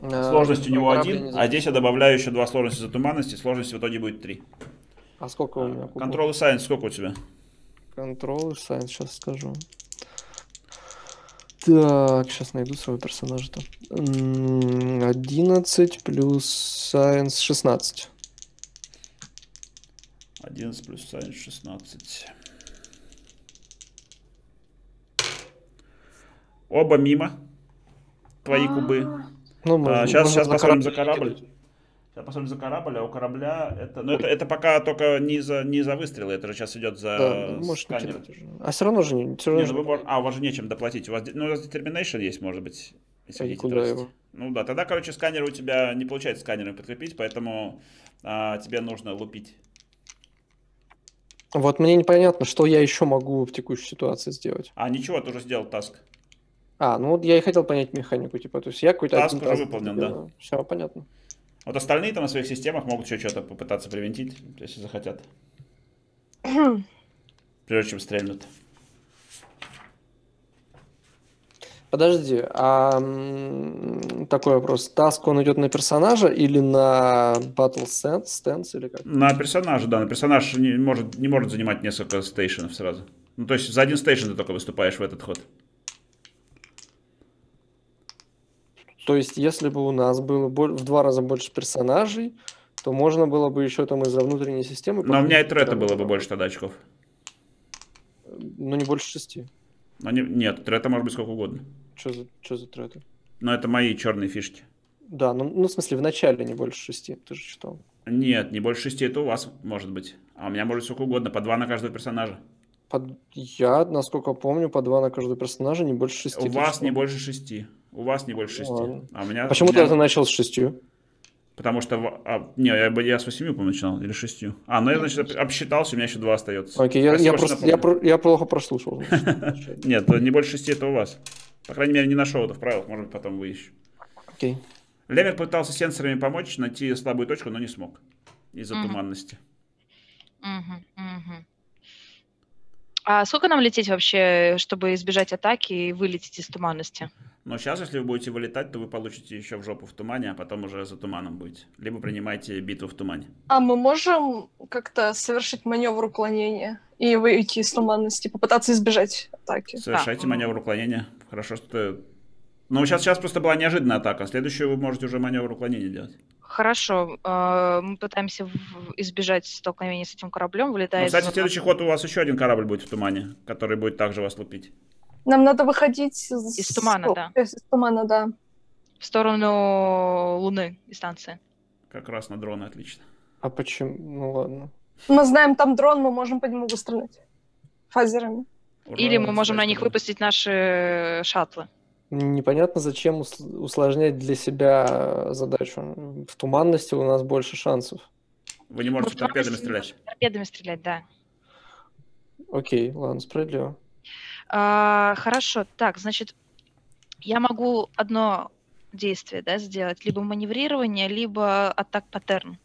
А, Сложность у него один, не а здесь я добавляю еще два сложности за туманности, сложность в итоге будет три. А сколько у меня? Control и science сколько у тебя? Control и science, сейчас скажу. Так, сейчас найду своего персонажа-то. М, 11 плюс science 16. 11 плюс science 16. Оба мимо. Твои кубы. Ну, сейчас, можно сейчас за посмотрим за корабль кидать. Сейчас посмотрим за корабль, а у корабля это... Ну, это, это пока только не за, не за выстрелы, это же сейчас идет за Да, можешь не сканер. уже. А все равно же не... Всё равно Не, же ну вы не- мож- А, у вас же нечем доплатить. У вас, ну, у вас determination есть, может быть. Если А хотите куда его? Ну да, тогда, короче, сканер у тебя не получается сканером подкрепить, поэтому а, тебе нужно лупить. Вот мне непонятно, что я еще могу в текущей ситуации сделать. А, ничего, ты уже сделал таск. А, ну вот я и хотел понять механику, типа, то есть я какой-то Таск уже выполнен, да. Все, понятно. Вот остальные там на своих системах могут еще что-то попытаться привинтить, если захотят, прежде чем стрельнут. Подожди, а такой вопрос. Таск, он идет на персонажа или на Battle Stance, stance или как? На персонажа, да, на персонаж не может, не может занимать несколько стейшенов сразу. Ну, то есть за один стейшн ты только выступаешь в этот ход. То есть, если бы у нас было в два раза больше персонажей, то можно было бы еще там из-за внутренней системы... Но у меня и трета было бы больше тогда очков. Ну, не больше шести. Но не- нет, трета может быть сколько угодно. Что за, чё за трета? Но это мои черные фишки. Да, ну, ну, в смысле, в начале не больше шести, ты же читал. Нет, не больше шести, это у вас может быть. А у меня может сколько угодно, по два на каждого персонажа. Под- Я, насколько помню, по два на каждого персонажа, не больше шести. У вас что? не больше шести. У вас не больше шести. ладно. А у меня... Почему у меня- ты начал с шестью? Потому что... а, не, я, я с восьми, по начинал, или шестью. А, ну я, значит, об- обсчитался, у меня еще два остается. Окей, я, я просто я, я плохо прослушал. Нет, не больше шести это у вас. По крайней мере, не нашел это в правилах, может быть, потом выищу. Окей. Лемер пытался сенсорами помочь, найти слабую точку, но не смог. Из-за туманности. А сколько нам лететь вообще, чтобы избежать атаки и вылететь из туманности? Но сейчас, если вы будете вылетать, то вы получите еще в жопу в тумане, а потом уже за туманом будете. Либо принимаете битву в тумане. А мы можем как-то совершить маневр уклонения и выйти из туманности, попытаться избежать атаки? Совершайте Да. маневр уклонения. Хорошо, что ты... Ну, сейчас, сейчас просто была неожиданная атака. Следующую вы можете уже маневр уклонения делать. Хорошо, э, мы пытаемся избежать столкновения с этим кораблем, вылетая Ну, кстати, следующий ход у вас еще один корабль будет в тумане, который будет также вас лупить. Нам надо выходить из, Из тумана, да. Из тумана, да. в сторону Луны и станции. Как раз на дроны, отлично. А почему? Ну ладно. Мы знаем там дрон, мы можем по нему выстрелить. Фазерами. Ура, Или мы можем на них выпустить наши шаттлы. Непонятно, зачем ус- усложнять для себя задачу. В туманности у нас больше шансов. Вы не можете Вот торпедами стрелять. Торпедами стрелять, да. Окей, ладно, справедливо. А, хорошо, так, значит, я могу одно действие, да, сделать, либо маневрирование, либо атак паттерн.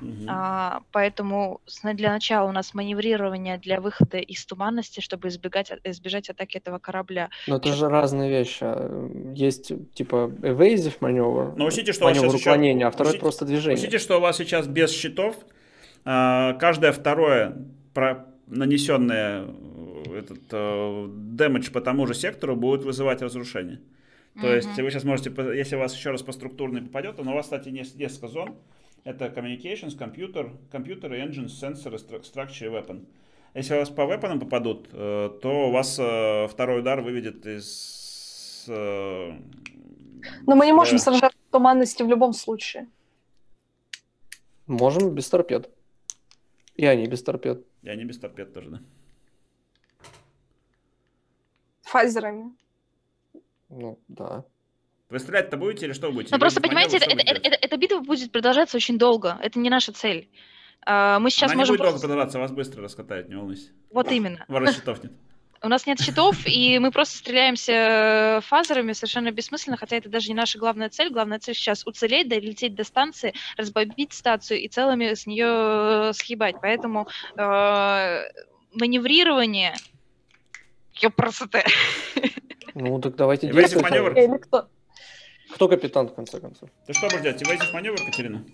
Мгм. А, поэтому для начала у нас маневрирование для выхода из туманности, чтобы избегать, избежать атаки этого корабля. Но это же разные вещи. А, Есть типа evasive маневр, Но учтите, что у вас маневр сейчас еще- уклонения, а второй учтите- просто движение. Учтите, что у вас сейчас без щитов а, каждое второе про- нанесенное э, этот э, дэмэдж по тому же сектору будет вызывать разрушение. То есть Мгм. вы сейчас можете, если у вас еще раз по структурной попадет, но у вас, кстати, есть несколько зон. Это communications, компьютер, компьютеры, engines, сенсоры, structure и weapon. Если у вас по weapon попадут, э, то у вас э, второй удар выведет из... э, Но мы не можем сражаться в туманности в любом случае. Можем без торпед. И они без торпед. И они без торпед тоже, да. Фазерами. Ну, да. Вы стрелять-то будете или что вы будете? Ну, просто, понимаете, это- это- это- эта битва будет продолжаться очень долго. Это не наша цель. А, Мы сейчас Она можем не будет долго просто... продаваться, вас быстро раскатают, не волнуйся. Вот именно. Вас щитов нет. У нас нет щитов, и мы просто стреляемся фазерами совершенно бессмысленно, хотя это даже не наша главная цель. Главная цель сейчас уцелеть, долететь до станции, разбомбить станцию и целыми с нее съебать. Поэтому э, маневрирование... Ёпрст. Ну, так давайте действовать. маневр. Кто? Кто капитан, в конце концов? Ты что будешь делать? Evasive маневр, Катерина?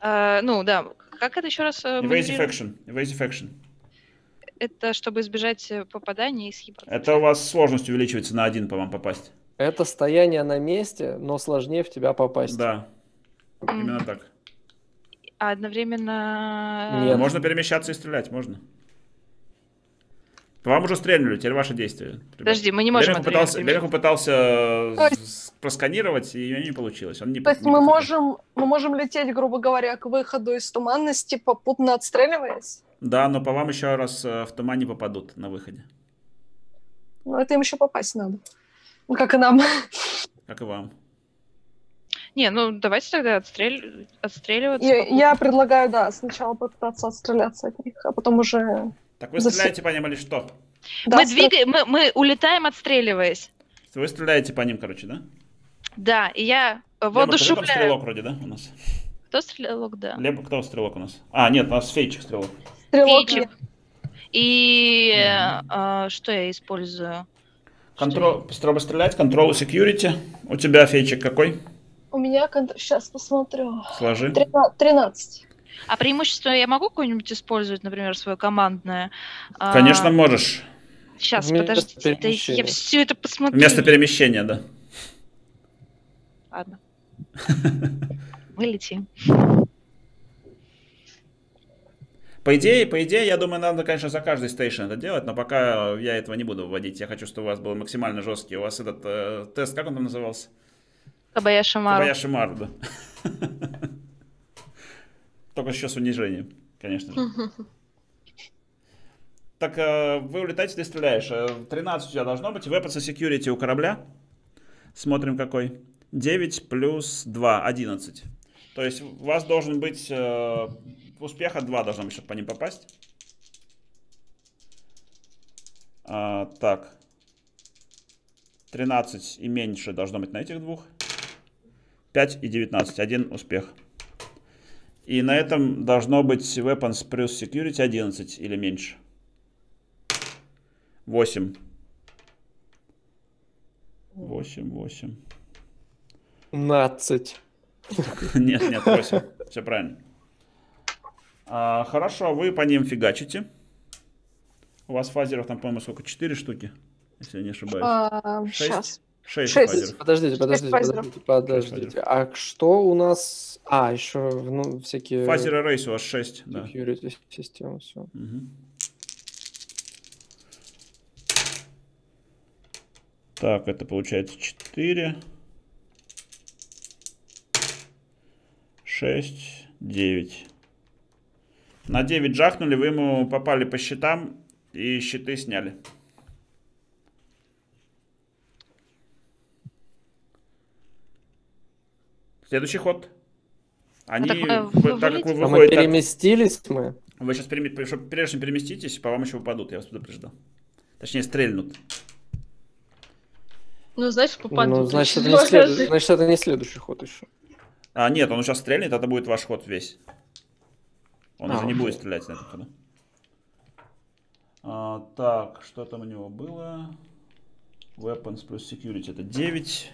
Э, Ну, да. Как это еще раз? э, Evasive action. Evasive action. Это чтобы избежать э, попадания и съебаться. Это у вас сложность увеличивается на один по вам попасть. Это стояние на месте, но сложнее в тебя попасть. Да, именно так. А одновременно... Нет. Можно перемещаться и стрелять, можно. По вам уже стрельнули, теперь ваше действие. ребят. Подожди, мы не можем Лемех пытался, Лемех пытался просканировать, и него не получилось. Он не, То есть не мы можем, мы можем лететь, грубо говоря, к выходу из туманности, попутно отстреливаясь. Да, но по вам еще раз э, в туман не попадут на выходе. Но это им еще попасть надо. Ну, как и нам. как и вам. Не, ну давайте тогда отстрель... отстреливаться. Я, я предлагаю, да, сначала попытаться отстреляться от них, а потом уже... Так вы стреляете по ним или что? Да, мы стр- двигаем, мы, мы улетаем, отстреливаясь. Вы стреляете по ним, короче, да? Да, и я Леба, там воодушевляю. стрелок вроде, да, у нас? Кто стрелок, да. Леба, кто стрелок у нас? А, нет, у нас фейчик стрелок. Стрелок Фейчик. И а, что я использую? Контрол, строго стрелять, контрол security. У тебя фейчик какой? У меня... Сейчас посмотрю. Сложи. Трина- 13. А преимущество я могу какое-нибудь использовать, например, свое командное? А, Конечно, можешь. Сейчас, Вместо подождите, да я все это посмотрю. Вместо перемещения, да. Ладно. Вылетим. По идее, по идее, я думаю, надо, конечно, за каждый стейшн это делать, но пока я этого не буду вводить. Я хочу, чтобы у вас был максимально жесткий. У вас этот э, тест, как он там назывался? Кабаяши Мару. Кабаяши Мару, да. Только еще с унижением, конечно же. Так, э, вы улетаете, ты стреляешь. Э, 13 у тебя должно быть. Weapons Security у корабля. Смотрим какой. 9 плюс 2, 11. То есть у вас должен быть э, успеха 2 должно быть, чтобы по ним попасть. А, так. 13 и меньше должно быть на этих двух. 5 и 19. Один успех. И на этом должно быть Weapons плюс Security 11 или меньше. 8. 8, 8. 15. Нет, нет, 8. Все правильно. А, хорошо, вы по ним фигачите. У вас фазеров там, по-моему, сколько? 4 штуки, если я не ошибаюсь. А, Шесть? сейчас. 6 шесть. фазеров. Подождите, подождите, подождите, подождите. А что у нас... А, еще ну, всякие... Фазеры рейс у вас 6, да. Security системы, все. Мгм. Так, это получается 4, 6, 9. На 9 жахнули, вы ему попали по щитам и щиты сняли. Следующий ход. Они, так мы вы- так как вы вылетим? А мы выходите, переместились мы? вы сейчас, прежде чем переместитесь, по вам еще упадут, я вас предупреждал. Точнее, стрельнут. Ну, значит, попаду. Ну, значит, это не след- значит, это не следующий ход еще. А, нет, он сейчас стрельнет, это будет ваш ход весь. Он А, уже не будет стрелять на этом ходу. А, так, что там у него было? Weapons плюс security это 9.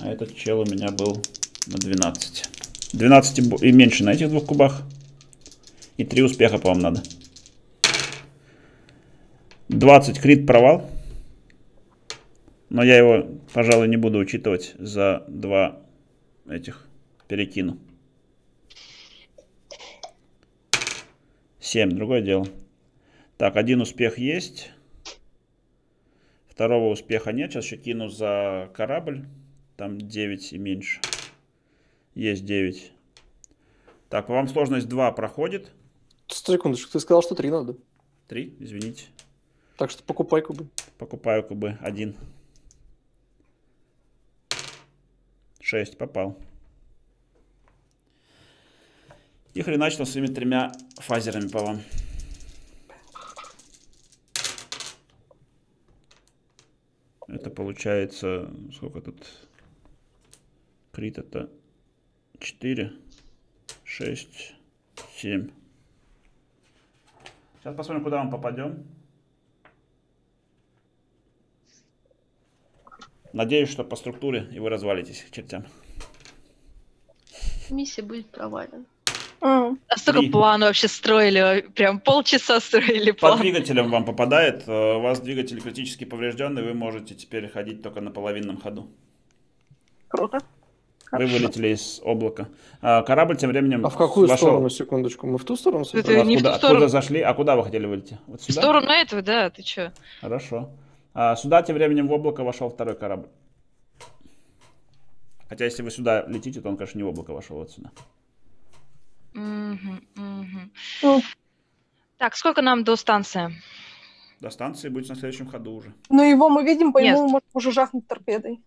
А этот чел у меня был на 12. 12 и меньше на этих двух кубах. И 3 успеха по вам надо. 20 крит провал. Но я его, пожалуй, не буду учитывать за два этих перекину. 7, другое дело. Так, один успех есть. Второго успеха нет. Сейчас еще кину за корабль. Там 9 и меньше. Есть 9. Так, по вам сложность 2 проходит. Секундочку, ты сказал, что три надо. 3, извините. Так что покупай кубы. Покупаю КБ. Один. 6, попал. И хреначил своими тремя фазерами по вам. Это получается... Сколько тут? Крит это 4, 6, 7. Сейчас посмотрим, куда мы попадем. Надеюсь, что по структуре и вы развалитесь к чертям. Миссия будет провалена. М. А столько Три. план вообще строили, прям полчаса строили По план. двигателям вам попадает. э, У вас двигатель критически поврежденный, вы можете теперь ходить только на половинном ходу. Круто. Вы Хорошо. вылетели из облака. А, Корабль тем временем А в какую вошел- сторону, секундочку? Мы в ту сторону Это не в Откуда, ту сторону. откуда зашли? А куда вы хотели выйти? Вот В сюда? сторону этого, да, ты чё? Хорошо. А сюда тем временем в облако вошел второй корабль. Хотя если вы сюда летите, то он, конечно, не в облако вошел вот сюда. Мгм, мгм. Ну. Так, сколько нам до станции? До станции будет на следующем ходу уже. Ну, его мы видим, по Нет. нему можно уже жахнуть торпедой.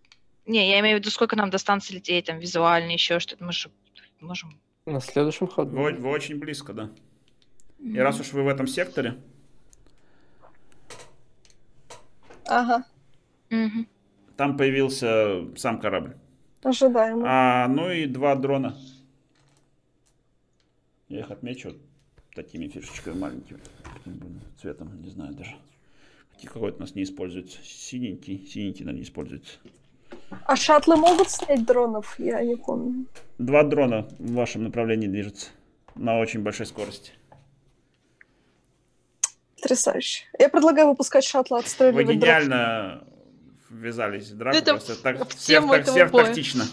Не, я имею в виду, сколько нам до станции лететь, там, визуально, еще что-то. Мы же можем... На следующем ходу. Вы, вы очень близко, да. И раз уж вы в этом секторе, Ага, Мгм. там появился сам корабль. ожидаемо. А, ну и два дрона. Я их отмечу такими фишечками маленькими. Каким бы Цветом, не знаю даже. Какие- Какой-то у нас не используется. Синенький. Синенький, но не используется. А шаттлы могут снять дронов? Я не помню. Два дрона в вашем направлении движутся. На очень большой скорости. Потрясающе. Я предлагаю выпускать шаттлы, Вы отстреливать дрон. гениально ввязались в драку. Это просто так, в сверх, тему так, этого сверхтактично.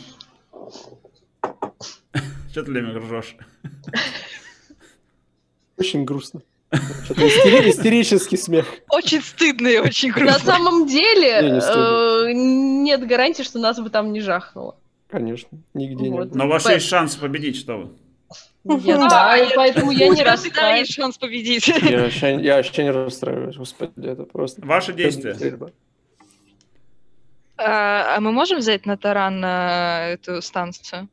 Что ты, Лемик, ржешь? Очень грустно. Истери- истерический смех. Очень стыдно и очень На грустно. самом деле Не, не стыдно. э, нет гарантии, что нас бы там не жахнуло. Конечно, нигде не Вот. было. Но у вас есть шанс победить, что вы. Я Да, я- поэтому я не расстраиваюсь. шанс победить. Я вообще, я вообще не расстраиваюсь, господи, это просто... Ваши действия. А а мы можем взять на таран на эту станцию?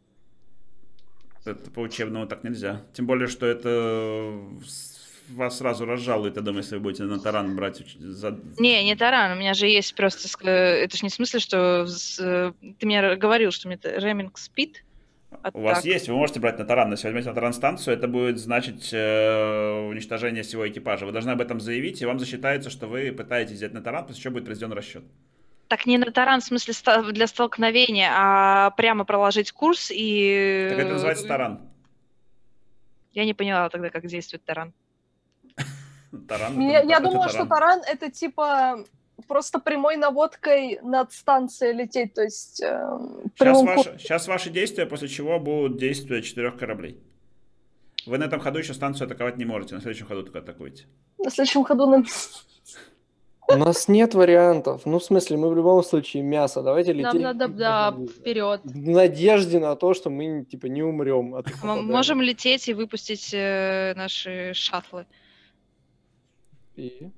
Это по учебному так нельзя. Тем более, что это вас сразу разжалует, я думаю, если вы будете на таран брать. за- Не, не таран, у меня же есть просто... Это же не в смысле, что... э, Ты мне говорил, что мне реминг спит. А У вас есть, вы можете брать на таран. Если возьмете на таран станцию, это будет значить э, уничтожение всего экипажа. Вы должны об этом заявить, и вам засчитается, что вы пытаетесь взять на таран, после чего будет произведен расчет. Так не на таран в смысле для столкновения, а прямо проложить курс и... Так это называется таран. Я не поняла тогда, как действует таран. Таран. Я, это- я думала, что таран это типа просто прямой наводкой над станцией лететь, то есть э, Сейчас, ваши, сейчас ваши действия, после чего будут действия четырех кораблей. Вы на этом ходу еще станцию атаковать не можете, на следующем ходу только атакуете. На следующем ходу нам... У нас нет вариантов. Ну, в смысле, мы в любом случае мясо. Давайте лететь. Нам надо, да, В вперед. надежде на то, что мы, типа, не умрем от Мы можем лететь и выпустить э, наши шаттлы. И-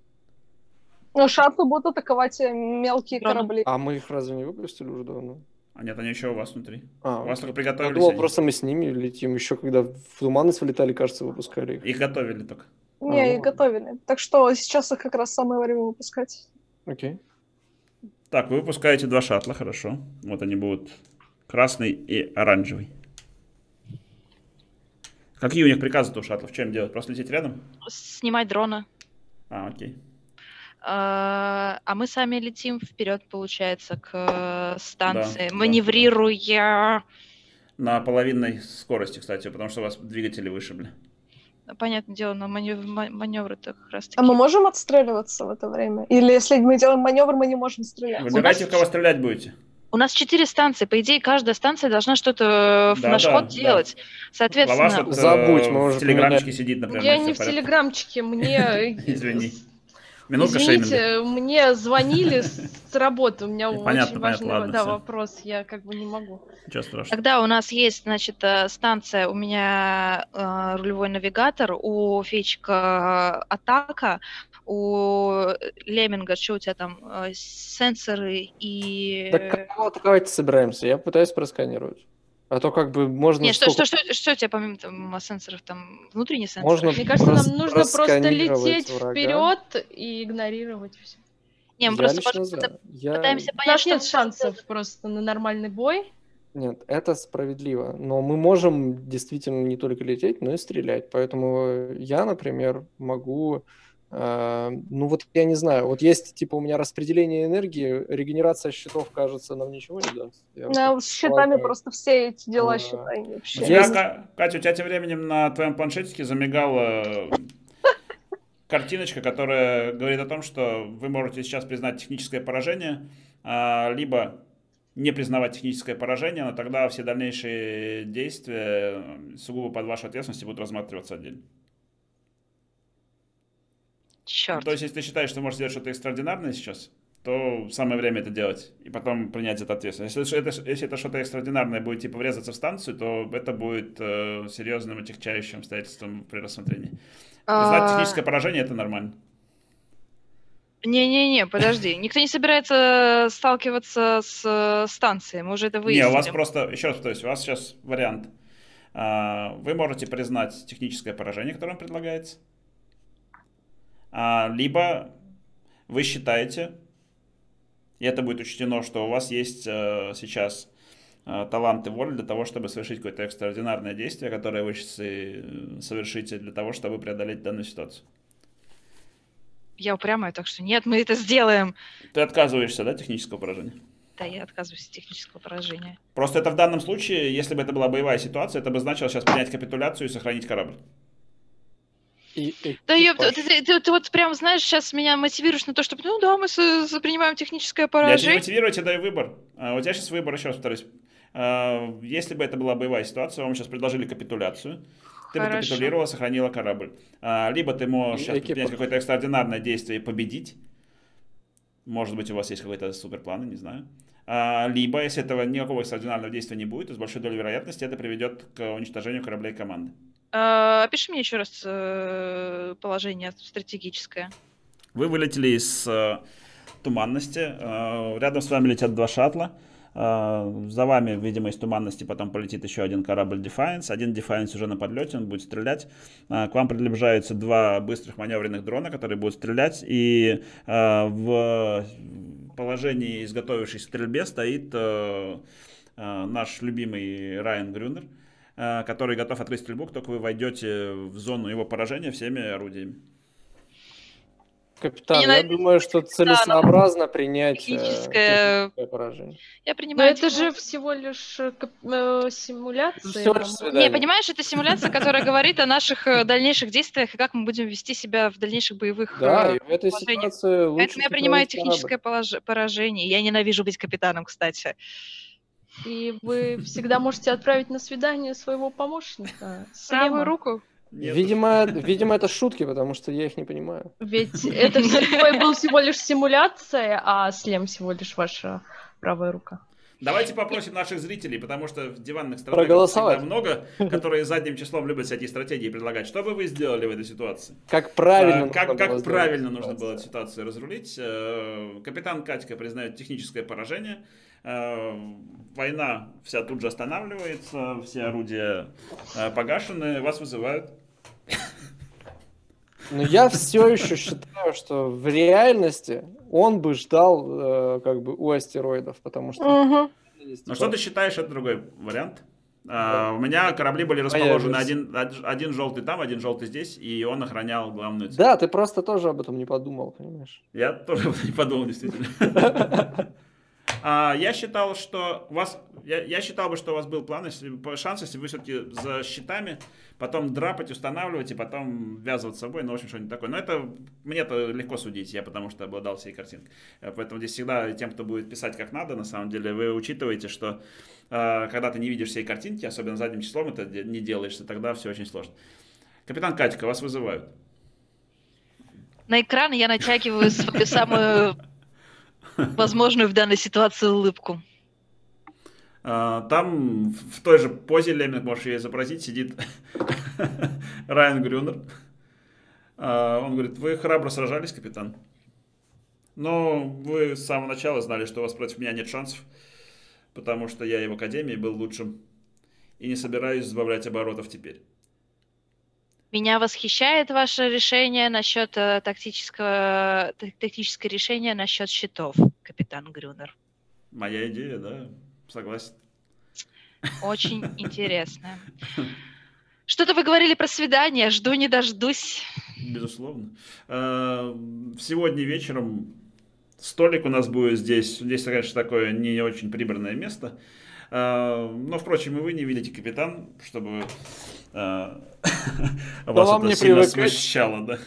Ну, шаттлы будут атаковать э, мелкие Дроны. корабли. А мы их разве не выпустили уже давно? А нет, они еще у вас внутри. А, У вас только Я приготовились. думал, они. просто мы с ними летим. Еще когда в туманность вылетали, кажется, выпускали их. Их готовили только. Не, А, их готовили. Так что сейчас их как раз самое время выпускать. Окей. Так, вы выпускаете два шаттла, хорошо. Вот они будут красный и оранжевый. Какие у них приказы у шаттлов? Им делать? Просто лететь рядом? Снимать дрона. А, окей. А а мы сами летим вперед, получается, к э, станции, да, маневрируя. На половинной скорости, кстати, потому что у вас двигатели вышибли. Понятное дело, на манев- ма- маневры-то как раз А мы можем отстреливаться в это время? Или если мы делаем маневр, мы не можем стрелять? Выбирайте, в кого стрелять будете. У нас четыре станции. По идее, каждая станция должна что-то в Да, наш да, ход да. делать. Соответственно, Лаваш вот, э, Забудь, мы в телеграмчике сидит, например. Я не в телеграмчике, мне... Извини. Минутка шейминга. Извините, мне звонили с работы, у меня Понятно, очень понятно, важный ладно, да, вопрос, я как бы не могу. Ничего страшного. Тогда у нас есть, значит, э, станция, у меня э, рулевой навигатор, у Фечка э, атака, у Леминга, что у тебя там, э, сенсоры и... Так кого атаковать собираемся? Я пытаюсь просканировать. А то как бы можно... Не, что, сколько- что, что, что у тебя помимо там, сенсоров, там внутренний сенсор? Можно Мне кажется, нам нужно просто лететь врага. вперед и игнорировать все. Не, мы Я просто за. Я- пытаемся У понять, нас что... нет шансов просто на нормальный бой. Нет, это справедливо. Но мы можем действительно не только лететь, но и стрелять. Поэтому я, например, могу... э, ну вот я не знаю, вот есть типа у меня распределение энергии, регенерация щитов, кажется, нам ничего не даст. Я Да, с счетами полагаю. просто все эти дела Да. считай У вообще. тебя, Есть. Ка- Катя, у тебя тем временем на твоем планшетике замигала картиночка, которая говорит о том, что вы можете сейчас признать техническое поражение, а, либо не признавать техническое поражение, но тогда все дальнейшие действия сугубо под вашу ответственность будут рассматриваться отдельно. Черт. То есть, если ты считаешь, что можешь сделать что-то экстраординарное сейчас, то самое время это делать и потом принять это ответственность. Если это, если это что-то экстраординарное будет типа врезаться в станцию, то это будет э, серьезным отягчающим обстоятельством при рассмотрении. Признать А, техническое поражение это нормально. Не-не-не, подожди. Никто не собирается сталкиваться с э, станцией. Мы уже это выяснили. Не, у вас просто, еще раз, то есть у вас сейчас вариант. А, Вы можете признать техническое поражение, которое вам предлагается. А, Либо вы считаете, и это будет учтено, что у вас есть э, сейчас э, талант и воля для того, чтобы совершить какое-то экстраординарное действие, которое вы сейчас и совершите для того, чтобы преодолеть данную ситуацию. Я упрямая, так что нет, мы это сделаем. Ты отказываешься, да, технического поражения? Да, я отказываюсь от технического поражения. Просто это в данном случае, если бы это была боевая ситуация, это бы значило сейчас принять капитуляцию и сохранить корабль. И Да, экипаж. ты, ты- ты- ты вот прям, знаешь, сейчас меня мотивируешь на то, чтобы, ну да, мы с- принимаем техническое Я тебя не поражение. мотивирую, я тебе даю выбор. А, У тебя сейчас выбор, еще раз повторюсь. А, Если бы это была боевая ситуация, вам сейчас предложили капитуляцию, ты бы Хорошо. капитулировала, сохранила корабль. А, Либо ты можешь И сейчас предпринять какое-то экстраординарное действие и победить. Может быть, у вас есть какой-то суперплан, не знаю. А, Либо, если этого никакого экстраординарного действия не будет, то с большой долей вероятности это приведет к уничтожению кораблей команды. А, опиши мне еще раз э, положение стратегическое. Вы вылетели из э, туманности. э, рядом с вами летят два шаттла. за вами, видимо, из туманности потом полетит еще один корабль Defiance. Один Defiance уже на подлете, он будет стрелять. К вам приближаются два быстрых маневренных дрона, которые будут стрелять. И в положении изготовившейся стрельбе стоит наш любимый Райан Грюнер, который готов открыть стрельбу, как только вы войдете в зону его поражения всеми орудиями. Капитан, Я я думаю, что целесообразно принять э, Техническое- техническое поражение. Я Но принимаю... это же всего лишь э, кап- э, симуляция. Свидание. Не, понимаешь, это симуляция, которая говорит о наших э, дальнейших действиях и как мы будем вести себя в дальнейших боевых Да, э, и в этой положениях. ситуации лучше Поэтому я принимаю техническое поражение. Я ненавижу быть капитаном, кстати. И вы всегда можете отправить на свидание своего помощника. Правую руку. Нет, Видимо, видимо, это шутки, потому что я их не понимаю. Ведь это все был всего лишь симуляция, а слем всего лишь ваша правая рука. Давайте попросим наших зрителей, потому что в диванных Проголосовать. всегда много, которые задним числом любят всякие стратегии предлагать. Что бы вы сделали в этой ситуации? Как правильно А, нужно как было как правильно нужно было эту ситуацию разрулить? Э, Капитан Катька признает техническое поражение. Э, Война вся тут же останавливается, все орудия погашены, вас вызывают. Но я все еще считаю, что в реальности он бы ждал э, как бы у астероидов, потому что... Мгм. Но что ты считаешь, это другой вариант. А, Да. У меня корабли были расположены один, од- один желтый там, один желтый здесь, и он охранял главную цель. Да, ты просто тоже об этом не подумал, понимаешь? Я тоже об этом не подумал, действительно. А, Я считал, что у вас, я, я считал бы, что у вас был план, если шанс, если вы все-таки за щитами, потом драпать, устанавливать и потом ввязывать с собой, ну, в общем, что-нибудь такое. Но это мне-то легко судить, я потому что обладал всей картинкой. Э, Поэтому здесь всегда тем, кто будет писать как надо, на самом деле, вы учитываете, что э, когда ты не видишь всей картинки, особенно задним числом это не делаешь, и тогда все очень сложно. Капитан Катька, вас вызывают. На экран я натягиваю свою самую возможную в данной ситуации улыбку. А, Там в той же позе Леминг, можешь ее изобразить, сидит Райан Грюнер. А, Он говорит, вы храбро сражались, капитан. Но вы с самого начала знали, что у вас против меня нет шансов, потому что я и в Академии был лучшим. И не собираюсь сбавлять оборотов теперь. Меня восхищает ваше решение насчет э, тактического, та- тактическое решение насчет щитов, капитан Грюнер. Моя идея, да, согласен. Очень интересно. Что-то вы говорили про свидание, жду не дождусь. Безусловно. Э, Сегодня вечером столик у нас будет здесь. Здесь, конечно, такое не очень прибранное место. Э, Но, впрочем, и вы не видите капитан, чтобы э, вас это сильно смущало. Да?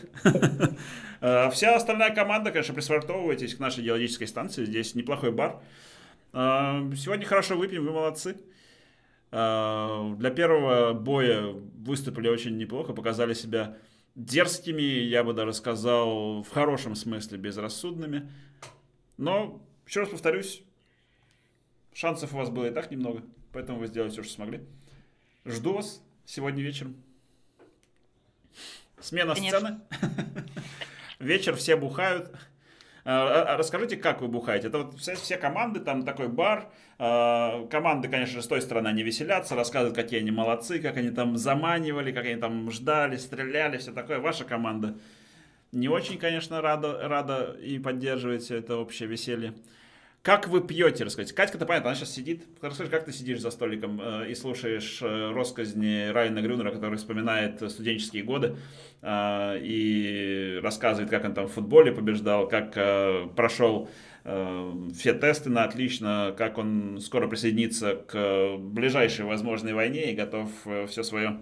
Э, Вся остальная команда, конечно, присвартовывайтесь к нашей геологической станции. Здесь неплохой бар. Э, Сегодня хорошо выпьем, вы молодцы. Для первого боя выступили очень неплохо, показали себя дерзкими, я бы даже сказал, в хорошем смысле безрассудными. Но, еще раз повторюсь, шансов у вас было и так немного, поэтому вы сделали все, что смогли. Жду вас сегодня вечером. Смена Конечно. сцены. Вечер, все бухают. А, а расскажите, как вы бухаете? Это вот все, все команды, там такой бар. А, команды, конечно же, с той стороны они веселятся, рассказывают, какие они молодцы, как они там заманивали, как они там ждали, стреляли, все такое. Ваша команда не очень, конечно, рада, рада и поддерживает все это общее веселье. Как вы пьете, расскажите? Катька-то понятно, она сейчас сидит. Расскажи, как ты сидишь за столиком э, и слушаешь э, россказни Райана Грюнера, который вспоминает студенческие годы э, и рассказывает, как он там в футболе побеждал, как э, прошел э, все тесты на отлично, как он скоро присоединится к ближайшей возможной войне и готов э, все свое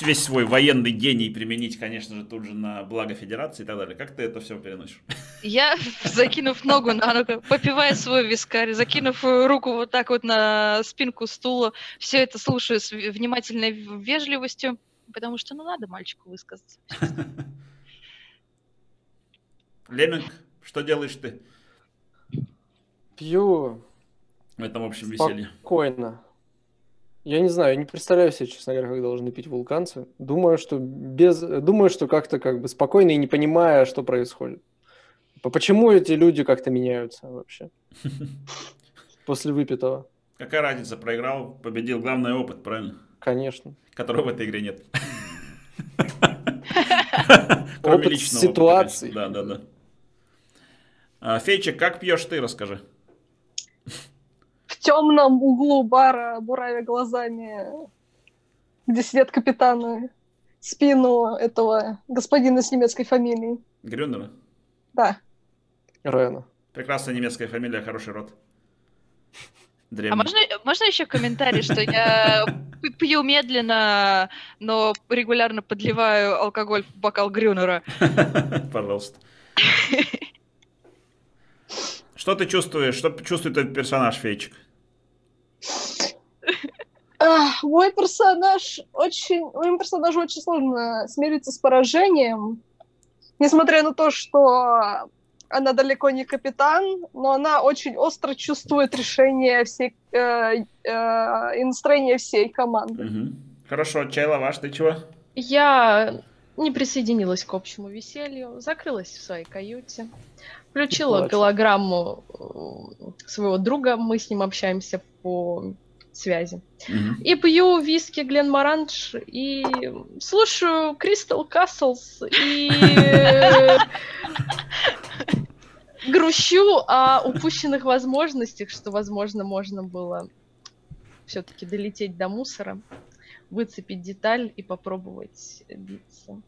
весь свой военный гений применить, конечно же, тут же на благо Федерации и так далее. Как ты это все переносишь? Я, закинув ногу на ногу, попивая свой вискарь, закинув руку вот так вот на спинку стула, все это слушаю с внимательной вежливостью, потому что, ну, надо мальчику высказаться. Леминг, что делаешь ты? Пью. В этом общем веселье. Спокойно. Я не знаю, я не представляю себе, честно говоря, как должны пить вулканцы. Думаю, что без, думаю, что как-то как бы спокойно и не понимая, что происходит. Почему эти люди как-то меняются вообще после выпитого? Какая разница, проиграл, победил, главный опыт, правильно? Конечно. Которого в этой игре нет. Опыт ситуации. Да, да, да. А, Фейчик, как пьешь ты, расскажи темном углу бара, буравя глазами, где сидят капитаны, спину этого господина с немецкой фамилией. Грюнера? Да. Рена. Прекрасная немецкая фамилия, хороший род. Древний. А можно, можно еще комментарий, что я пью медленно, но регулярно подливаю алкоголь в бокал Грюнера? Пожалуйста. Что ты чувствуешь? Что чувствует этот персонаж, Фейчик? Мой персонаж очень... Моему персонажу очень сложно смириться с поражением. Несмотря на то, что она далеко не капитан, но она очень остро чувствует решение всей э, э, и настроение всей команды. Угу. Хорошо, Чайла, ваш ты чего? Я не присоединилась к общему веселью, закрылась в своей каюте, включила голограмму э, своего друга, мы с ним общаемся по связи. Mm-hmm. И пью виски Глен Маранж, и слушаю Кристал Каслс, и грущу о упущенных возможностях, что, возможно, можно было все-таки долететь до мусора, выцепить деталь и попробовать биться.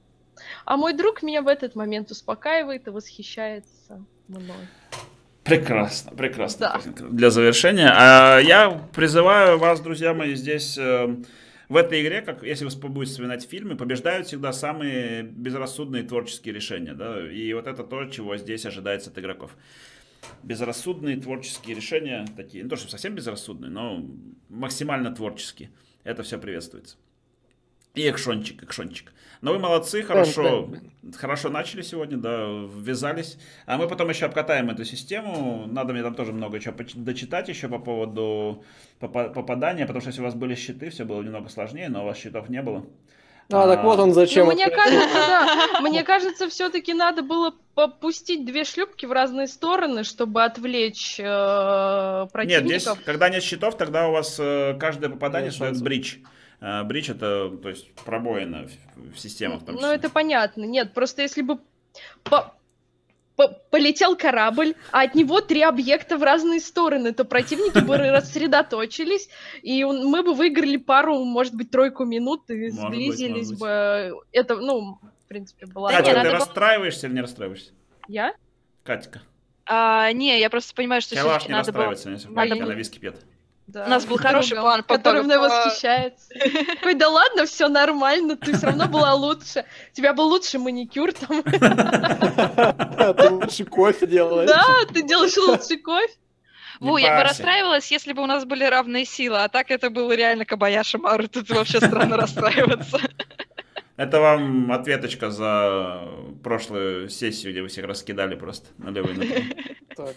А мой друг меня в этот момент успокаивает и восхищается мной. Прекрасно, прекрасно. Да. Для завершения. А я призываю вас, друзья мои, здесь э, в этой игре, как если вы будете вспоминать фильмы, побеждают всегда самые безрассудные творческие решения. Да? И вот это то, чего здесь ожидается от игроков. Безрассудные творческие решения, такие, не то, что совсем безрассудные, но максимально творческие. Это все приветствуется. И экшончик, экшончик. Но вы молодцы, хорошо, хорошо начали сегодня, да, ввязались. А мы потом еще обкатаем эту систему. Надо мне там тоже много чего дочитать еще по поводу попадания, потому что если у вас были щиты, все было немного сложнее, но у вас щитов не было. А, а так вот он зачем. Ну, мне кажется, да, мне кажется, все-таки надо было попустить две шлюпки в разные стороны, чтобы отвлечь э, противников. Нет, здесь, когда нет щитов, тогда у вас э, каждое попадание стоит бридж. А, бридж это, то есть, пробоина в, в системах. В ну, это понятно. Нет, просто если бы по по полетел корабль, а от него три объекта в разные стороны, то противники бы рассредоточились, и мы бы выиграли пару, может быть, тройку минут и может сблизились быть, бы. Это, ну, в принципе, была... Катя, ты расстраиваешься или не расстраиваешься? Я? Катька. А, не, я просто понимаю, что все-таки надо было... если надо... на виски пьет. Да. У нас был хороший план, который мной восхищается. Ой, да ладно, все нормально, ты все равно была лучше. У тебя был лучший маникюр там. Ты лучше кофе делаешь. Да, ты делаешь лучший кофе. Ву, я бы расстраивалась, если бы у нас были равные силы, а так это было реально Кабаяши Мару, тут вообще странно расстраиваться. Это вам ответочка за прошлую сессию, где вы всех раскидали просто налево и направо.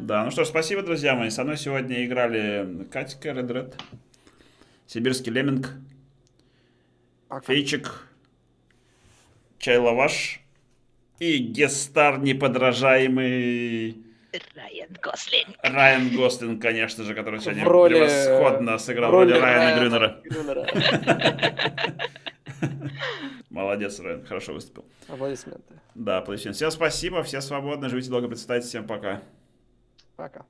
Да, ну что ж, спасибо, друзья мои. Со мной сегодня играли Катька, Red Red, Сибирский Леминг, Фейчик, Чай Лаваш И гестар неподражаемый Райан Гослинг. Райан Гослинг, конечно же, который сегодня В роли- превосходно сыграл в роли роли Райана. Грюнера. Молодец, Райан, хорошо выступил. Аплодисменты. Да, аплодисменты. Всем спасибо, все свободны, живите долго, представьте, всем пока. Пока.